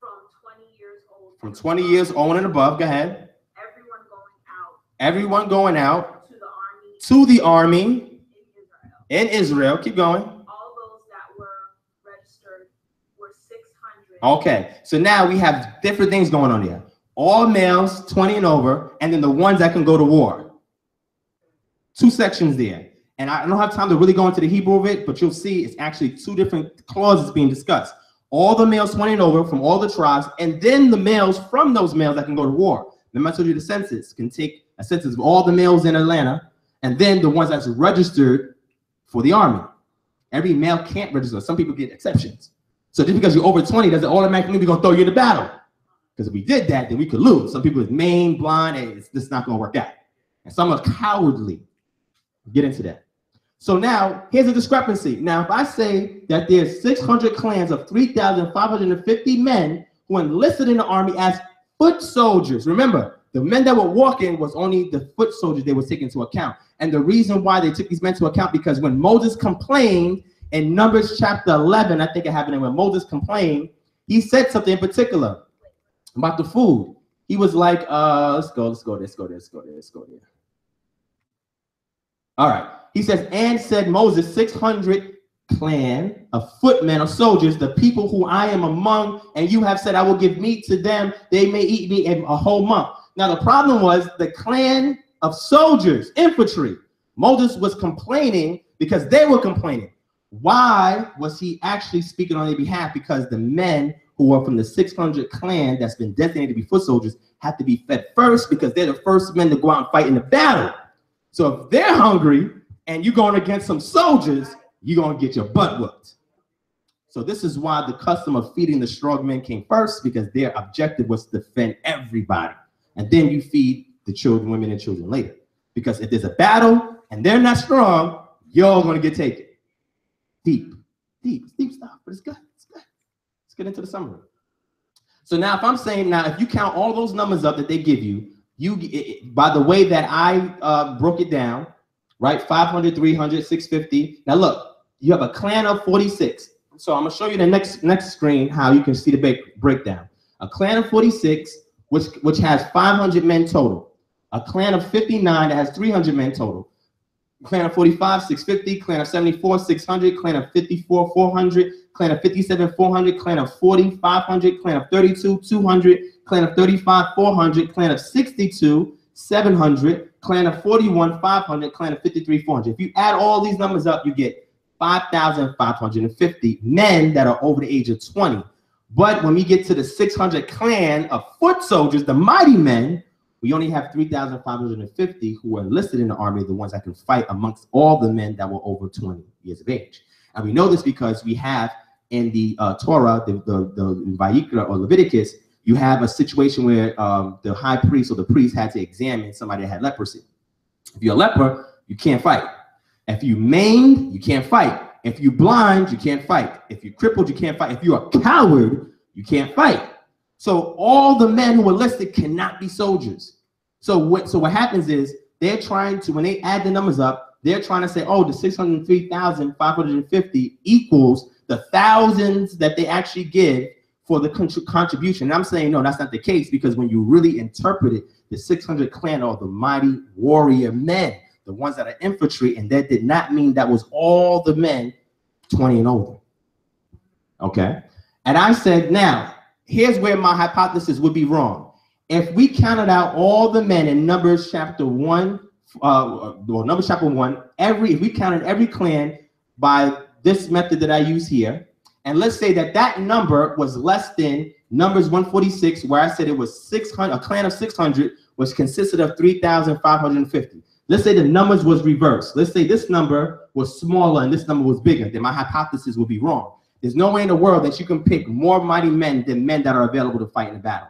Speaker 7: From twenty years old.
Speaker 3: From 20 years old and above. Go ahead.
Speaker 7: Everyone going out
Speaker 3: Everyone going out
Speaker 7: to the army
Speaker 3: to the army
Speaker 7: in Israel.
Speaker 3: in Israel. Keep going.
Speaker 7: All those that were registered were six hundred.
Speaker 3: Okay, so now we have different things going on here. All males 20 and over, and then the ones that can go to war. two sections there. And I don't have time to really go into the Hebrew of it, but you'll see it's actually two different clauses being discussed. All the males 20 and over from all the tribes, and then the males from those males that can go to war. Remember, I told you the census can take a census of all the males in Atlanta, and then the ones that's registered for the army. Every male can't register. Some people get exceptions. So just because you're over 20 doesn't automatically mean we're gonna throw you into battle. Because if we did that, then we could lose. Some people is main, blind, and it's just not gonna work out. And some are cowardly. Get into that. So now here's a discrepancy. Now, if I say that there's 600 clans of 3,550 men who enlisted in the army as foot soldiers, remember, the men that were walking was only the foot soldiers they were taking into account. And the reason why they took these men to account because when Moses complained in Numbers chapter 11, I think it happened, when Moses complained, he said something in particular about the food. He was like, uh, let's go, let's go, let's go, let's go, let's go there. All right. He says, and said Moses, 600 clan of footmen or soldiers, the people who I am among, and you have said, I will give meat to them. They may eat me a, a whole month. Now, the problem was the clan of soldiers, infantry. Moses was complaining because they were complaining. Why was he actually speaking on their behalf? Because the men who are from the 600 clan that's been designated to be foot soldiers have to be fed first because they're the first men to go out and fight in the battle. So if they're hungry and you're going against some soldiers, you're going to get your butt whooped. So this is why the custom of feeding the strong men came first because their objective was to defend everybody. And then you feed the children, women, and children later. Because if there's a battle and they're not strong, you're going to get taken. Deep, deep, deep stuff, but it's good. It's good. Let's get into the summary. So now, if I'm saying now, if you count all those numbers up that they give you, you it, by the way that I uh, broke it down, right? 500, 300, 650. Now look, you have a clan of 46. So I'm gonna show you the next next screen how you can see the break, breakdown. A clan of 46, which which has 500 men total. A clan of 59 that has 300 men total. Clan of 45, 650. Clan of 74, 600. Clan of 54, 400. Clan of 57, 400. Clan of 40, 500. Clan of 32, 200. Clan of 35, 400. Clan of 62, 700. Clan of 41, 500. Clan of 53, 400. If you add all these numbers up, you get 5,550 men that are over the age of 20. But when we get to the 600 clan of foot soldiers, the mighty men, we only have 3,550 who are enlisted in the army, the ones that can fight amongst all the men that were over 20 years of age. And we know this because we have in the uh, Torah, the, the, the Vayikra or Leviticus, you have a situation where um, the high priest or the priest had to examine somebody that had leprosy. If you're a leper, you can't fight. If you maimed, you can't fight. If you blind, you can't fight. If you're crippled, you can't fight. If you're a coward, you can't fight. So all the men who are listed cannot be soldiers. So what so what happens is they're trying to when they add the numbers up, they're trying to say, oh, the 603,550 equals the thousands that they actually give for the contribution. And I'm saying no, that's not the case because when you really interpret it, the 600 clan are the mighty warrior men, the ones that are infantry, and that did not mean that was all the men 20 and older. Okay. And I said, now, here's where my hypothesis would be wrong. If we counted out all the men in Numbers chapter 1, uh, well, Numbers chapter 1, every, if we counted every clan by this method that I use here, and let's say that that number was less than Numbers 146, where I said it was 600, a clan of 600, which consisted of 3,550. Let's say the numbers was reversed. Let's say this number was smaller and this number was bigger. Then my hypothesis would be wrong. There's no way in the world that you can pick more mighty men than men that are available to fight in a battle.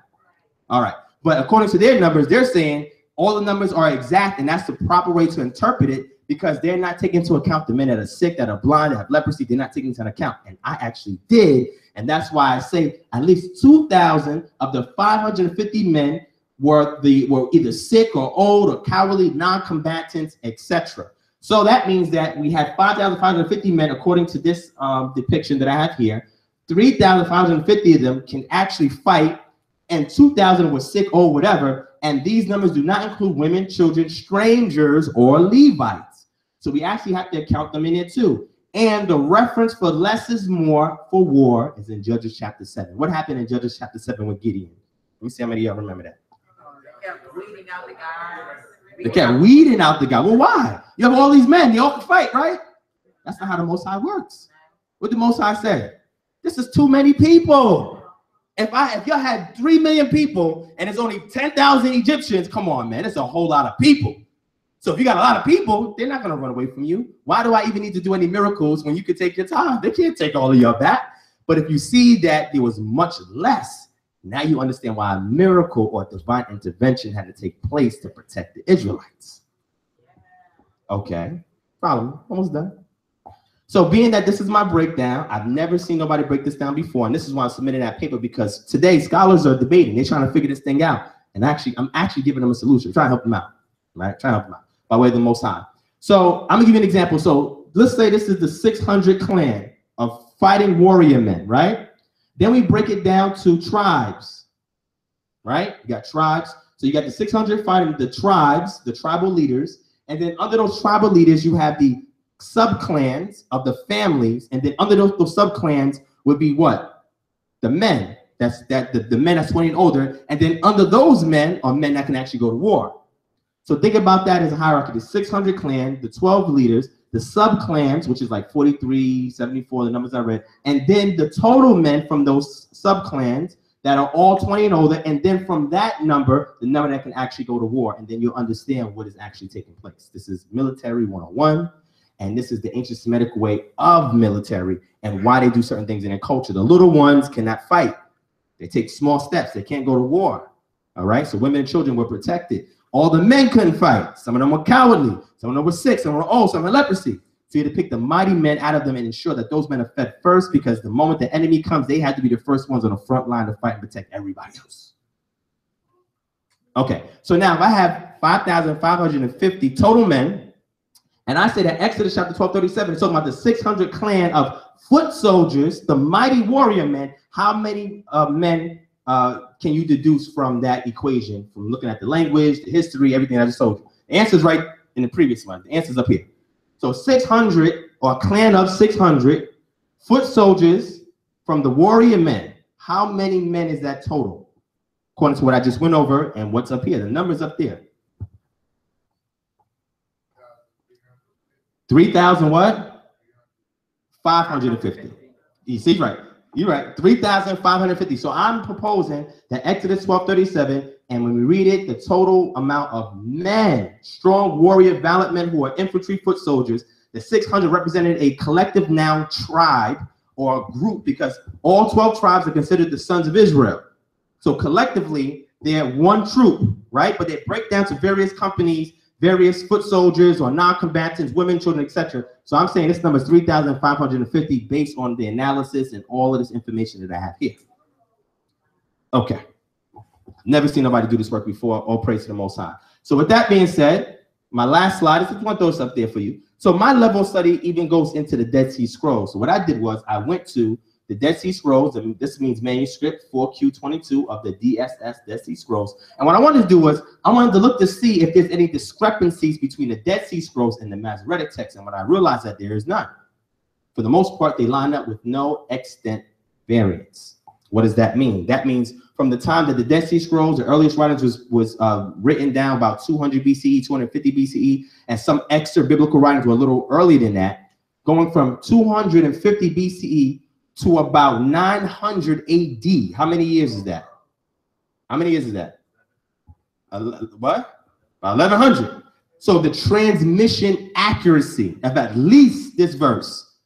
Speaker 3: All right. But according to their numbers, they're saying all the numbers are exact, and that's the proper way to interpret it because they're not taking into account the men that are sick, that are blind, that have leprosy. They're not taking into account. And I actually did. And that's why I say at least 2,000 of the 550 men were the were either sick or old or cowardly, non-combatants, etc. So that means that we had 5,550 men, according to this um, depiction that I have here. 3,550 of them can actually fight, and 2,000 were sick or whatever. And these numbers do not include women, children, strangers, or Levites. So we actually have to count them in here too. And the reference for less is more for war is in Judges chapter 7. What happened in Judges chapter 7 with Gideon? Let me see how many of y'all remember that.
Speaker 7: Kept weeding out the.
Speaker 3: They kept weeding out the guy. Well, why? You have all these men, they all can fight, right? That's not how the Most High works. What the Most High say? This is too many people. If I if y'all had three million people and it's only ten thousand Egyptians, come on, man, it's a whole lot of people. So if you got a lot of people, they're not gonna run away from you. Why do I even need to do any miracles when you could take your time? They can't take all of your back. But if you see that there was much less, now you understand why a miracle or divine intervention had to take place to protect the Israelites. Okay, follow me. Almost done. So, being that this is my breakdown, I've never seen nobody break this down before, and this is why I'm submitting that paper because today scholars are debating. They're trying to figure this thing out, and actually, I'm actually giving them a solution, Try to help them out, right? Try to help them out by way of the Most High. So, I'm gonna give you an example. So, let's say this is the 600 clan of fighting warrior men, right? Then we break it down to tribes, right? You got tribes. So you got the 600 fighting the tribes, the tribal leaders, and then under those tribal leaders, you have the subclans of the families, and then under those, those subclans would be what? The men. That's that the, the men that's 20 and older, and then under those men are men that can actually go to war. So think about that as a hierarchy: the 600 clan, the 12 leaders, the sub-clans, which is like 43, 74, the numbers I read, and then the total men from those sub-clans that are all 20 and older, and then from that number, the number that can actually go to war, and then you'll understand what is actually taking place. This is military 101, and this is the ancient Semitic way of military and why they do certain things in their culture. The little ones cannot fight. They take small steps. They can't go to war. All right. So women and children were protected. All the men couldn't fight. Some of them were cowardly. Some of them were sick. Some were old. Some had leprosy. So you had to pick the mighty men out of them and ensure that those men are fed first because the moment the enemy comes, they had to be the first ones on the front line to fight and protect everybody else. Okay, so now if I have 5,550 total men, and I say that Exodus chapter 12, 37 is talking about the 600 clan of foot soldiers, the mighty warrior men, how many uh, men uh, can you deduce from that equation from looking at the language, the history, everything I just told you? The answer's right in the previous one. The answer's up here. So 600 or a clan of 600 foot soldiers from the warrior men. How many men is that total? According to what I just went over and what's up here, the numbers up there. 3,000 what? 550. You see, right. You're right. 3,550. So I'm proposing that Exodus 1237, and when we read it, the total amount of men, strong warrior, valiant men who are infantry foot soldiers, the 600 represented a collective noun tribe or group because all 12 tribes are considered the sons of Israel. So collectively, they're one troop, right? But they break down to various companies, various foot soldiers or non-combatants, women, children, etc. So I'm saying this number is 3,550 based on the analysis and all of this information that I have here. Okay. Never seen nobody do this work before. All praise to the Most High. So with that being said, my last slide, is want to throw this up there for you. So my level study even goes into the Dead Sea Scrolls. So what I did was I went to the Dead Sea Scrolls, and this means manuscript 4Q22 of the DSS Dead Sea Scrolls. And what I wanted to do was I wanted to look to see if there's any discrepancies between the Dead Sea Scrolls and the Masoretic text. And what I realized that there is none. For the most part, they line up with no extant variance. What does that mean? That means from the time that the Dead Sea Scrolls, the earliest writings was, was uh, written down about 200 BCE, 250 BCE, and some extra biblical writings were a little earlier than that, going from 250 BCE to about 900 AD. How many years is that? How many years is that? What? 1100. So the transmission accuracy of at least this verse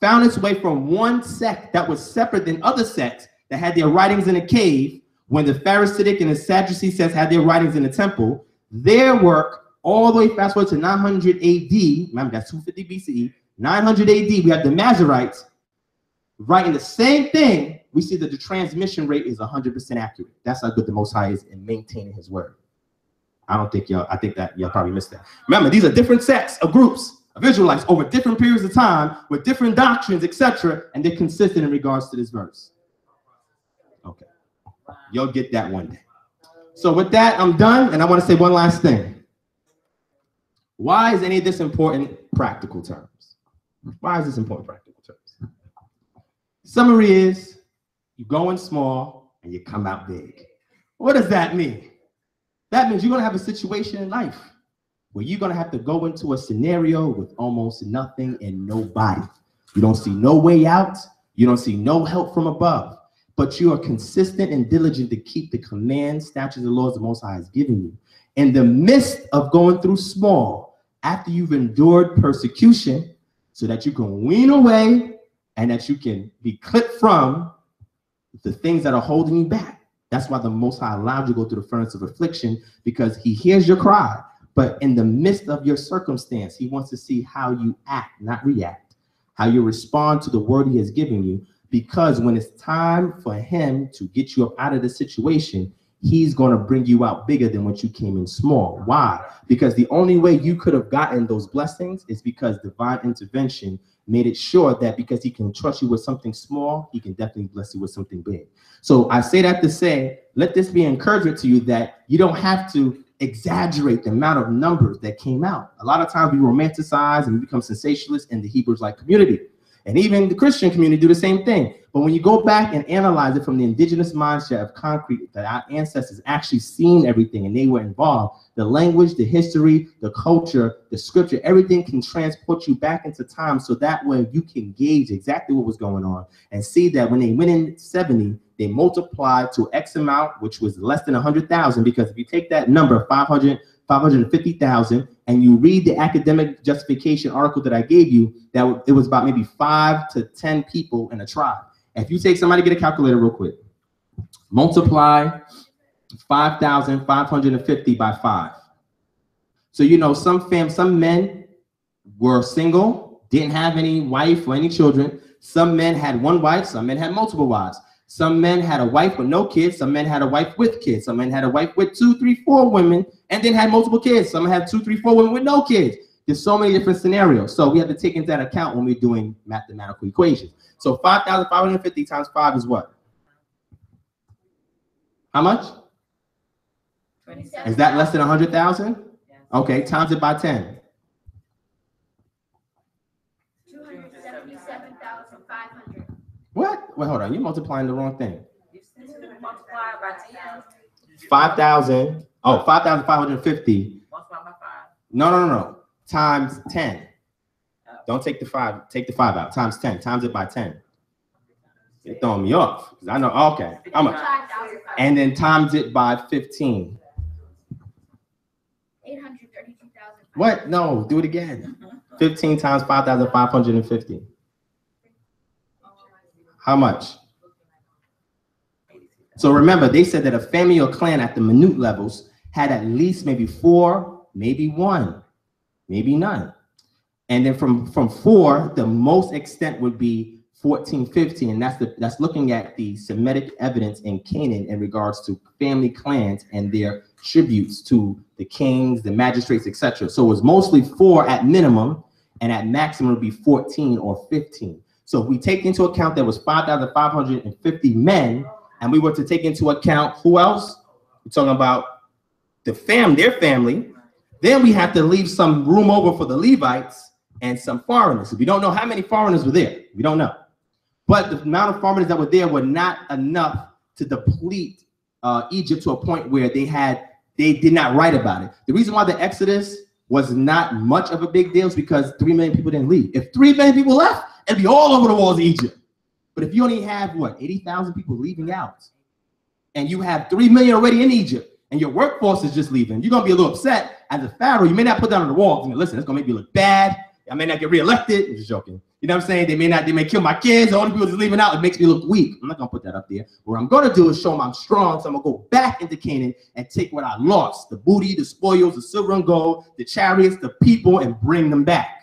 Speaker 3: found its way from one sect that was separate than other sects that had their writings in a cave when the Pharisaic and the Sadducee sects had their writings in the temple. Their work all the way fast forward to 900 AD. Remember, that's 250 BCE. 900 AD, we have the Masoretes writing the same thing. We see that the transmission rate is 100% accurate. That's how good the Most High is in maintaining His word. I don't think y'all, I think that y'all probably missed that. Remember, these are different sects of groups of Israelites over different periods of time with different doctrines, etc., and they're consistent in regards to this verse. Okay. You'll get that one day. So with that, I'm done, and I want to say one last thing. Why is any of this important? Practical terms. Why is this important? Practical. Summary is you go in small and you come out big. What does that mean? That means you're going to have a situation in life where you're gonna have to go into a scenario with almost nothing and nobody. You don't see no way out, you don't see no help from above, but you are consistent and diligent to keep the commands, statutes, and laws the Most High has given you. In the midst of going through small, after you've endured persecution, so that you can wean away and that you can be clipped from the things that are holding you back. That's why the Most High allowed you to go through the furnace of affliction because He hears your cry. But in the midst of your circumstance, He wants to see how you act, not react, how you respond to the word He has given you. Because when it's time for Him to get you up out of the situation, He's going to bring you out bigger than what you came in small. Why? Because the only way you could have gotten those blessings is because divine intervention made it sure that because he can trust you with something small, he can definitely bless you with something big. So I say that to say, let this be encouragement to you that you don't have to exaggerate the amount of numbers that came out. A lot of times we romanticize and we become sensationalists in the Hebrews like community. And even the Christian community do the same thing. But when you go back and analyze it from the indigenous mindset of concrete, that our ancestors actually seen everything and they were involved, the language, the history, the culture, the scripture, everything can transport you back into time so that way you can gauge exactly what was going on and see that when they went in 70, they multiplied to X amount, which was less than 100,000. Because if you take that number, 500, 550,000, and you read the academic justification article that I gave you, that it was about maybe five to 10 people in a tribe. If you take somebody, get a calculator real quick, multiply 5,550 by five. So, you know, some fam, some men were single, didn't have any wife or any children. Some men had one wife, some men had multiple wives. Some men had a wife with no kids. Some men had a wife with kids. Some men had a wife with two, three, four women, and then had multiple kids. Some had two, three, four women with no kids. There's so many different scenarios. So we have to take into that account when we're doing mathematical equations. So 5,550 times 5 is what? How much? Is that less than 100,000? Okay, times it by 10.
Speaker 6: Two hundred seventy-seven thousand five hundred.
Speaker 3: What? Wait, hold on. You're multiplying the wrong thing.
Speaker 7: You Multiply by ten.
Speaker 3: 5,000. Oh, 5,550.
Speaker 7: Multiply by five.
Speaker 3: No, no, no, no. Times 10. Don't take the 5. Take the 5 out. Times 10. Times it by 10. You're throwing me off. 'cause I know. Okay. I'm a, and then times it by 15.
Speaker 6: Eight hundred thirty-two thousand.
Speaker 3: What? No, do it again. 15 times 5,550. How much? So remember, they said that a family or clan at the minute levels had at least maybe four, maybe one, maybe none. And then from, from four, the most extent would be 14, 15. And that's the that's looking at the Semitic evidence in Canaan in regards to family clans and their tributes to the kings, the magistrates, etc. So it was mostly four at minimum, and at maximum would be 14 or 15. So if we take into account there was 5,550 men, and we were to take into account who else? We're talking about the fam, their family. Then we have to leave some room over for the Levites and some foreigners. We don't know how many foreigners were there. We don't know. But the amount of foreigners that were there were not enough to deplete uh, Egypt to a point where they had they did not write about it. The reason why the Exodus was not much of a big deal is because three million people didn't leave. If three million people left, it'd be all over the walls of Egypt. But if you only have what 80,000 people leaving out, and you have three million already in Egypt, and your workforce is just leaving, you're gonna be a little upset as a pharaoh. You may not put that on the wall. Listen, it's gonna make me look bad. I may not get reelected. I'm just joking. You know what I'm saying? They may not, they may kill my kids. All the people just leaving out. It makes me look weak. I'm not gonna put that up there. What I'm gonna do is show them I'm strong. So I'm gonna go back into Canaan and take what I lost: the booty, the spoils, the silver and gold, the chariots, the people, and bring them back.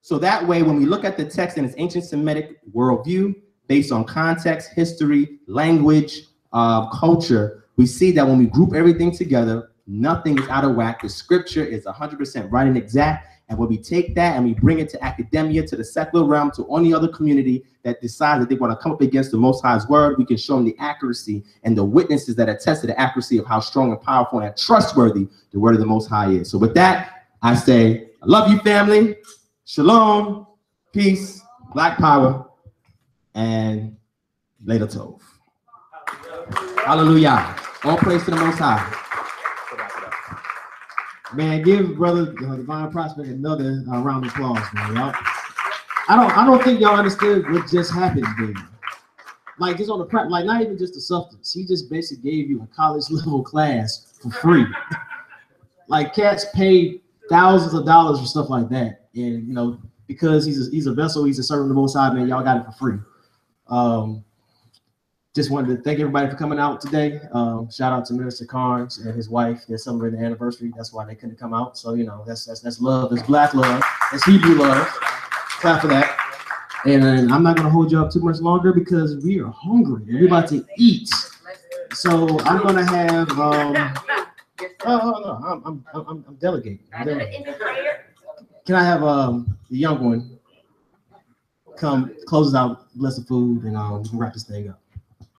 Speaker 3: So that way, when we look at the text in its ancient Semitic worldview, based on context, history, language, uh, culture, we see that when we group everything together, nothing is out of whack. The scripture is 100% right and exact. And when we take that and we bring it to academia, to the secular realm, to any other community that decides that they want to come up against the Most High's word, we can show them the accuracy and the witnesses that attest to the accuracy of how strong and powerful and trustworthy the word of the Most High is. So with that, I say, I love you, family. Shalom, peace, black power, and later tov. Hallelujah. All praise to the Most High.
Speaker 1: Man, give brother uh, Divine Prospect another uh, round of applause, man. Y'all. I don't, I don't think y'all understood what just happened, baby. Like just on the prep, like not even just the substance. He just basically gave you a college level class for free. like cats pay thousands of dollars for stuff like that, and you know because he's a, he's a vessel, he's a servant of the Most High, man. Y'all got it for free. Um, just wanted to thank everybody for coming out today. Um, shout out to Minister Carnes and his wife. They're celebrating the anniversary. That's why they couldn't come out. So you know, that's that's that's love. That's black love. That's Hebrew love. Clap for that. And, then I'm not gonna hold you up too much longer because we are hungry. We're about to eat. So I'm gonna have. Um, oh, oh, no, I'm I'm I'm, I'm delegating. I'm delegating. Can I have um the young one come close it out, bless the food, and um we can wrap this thing up.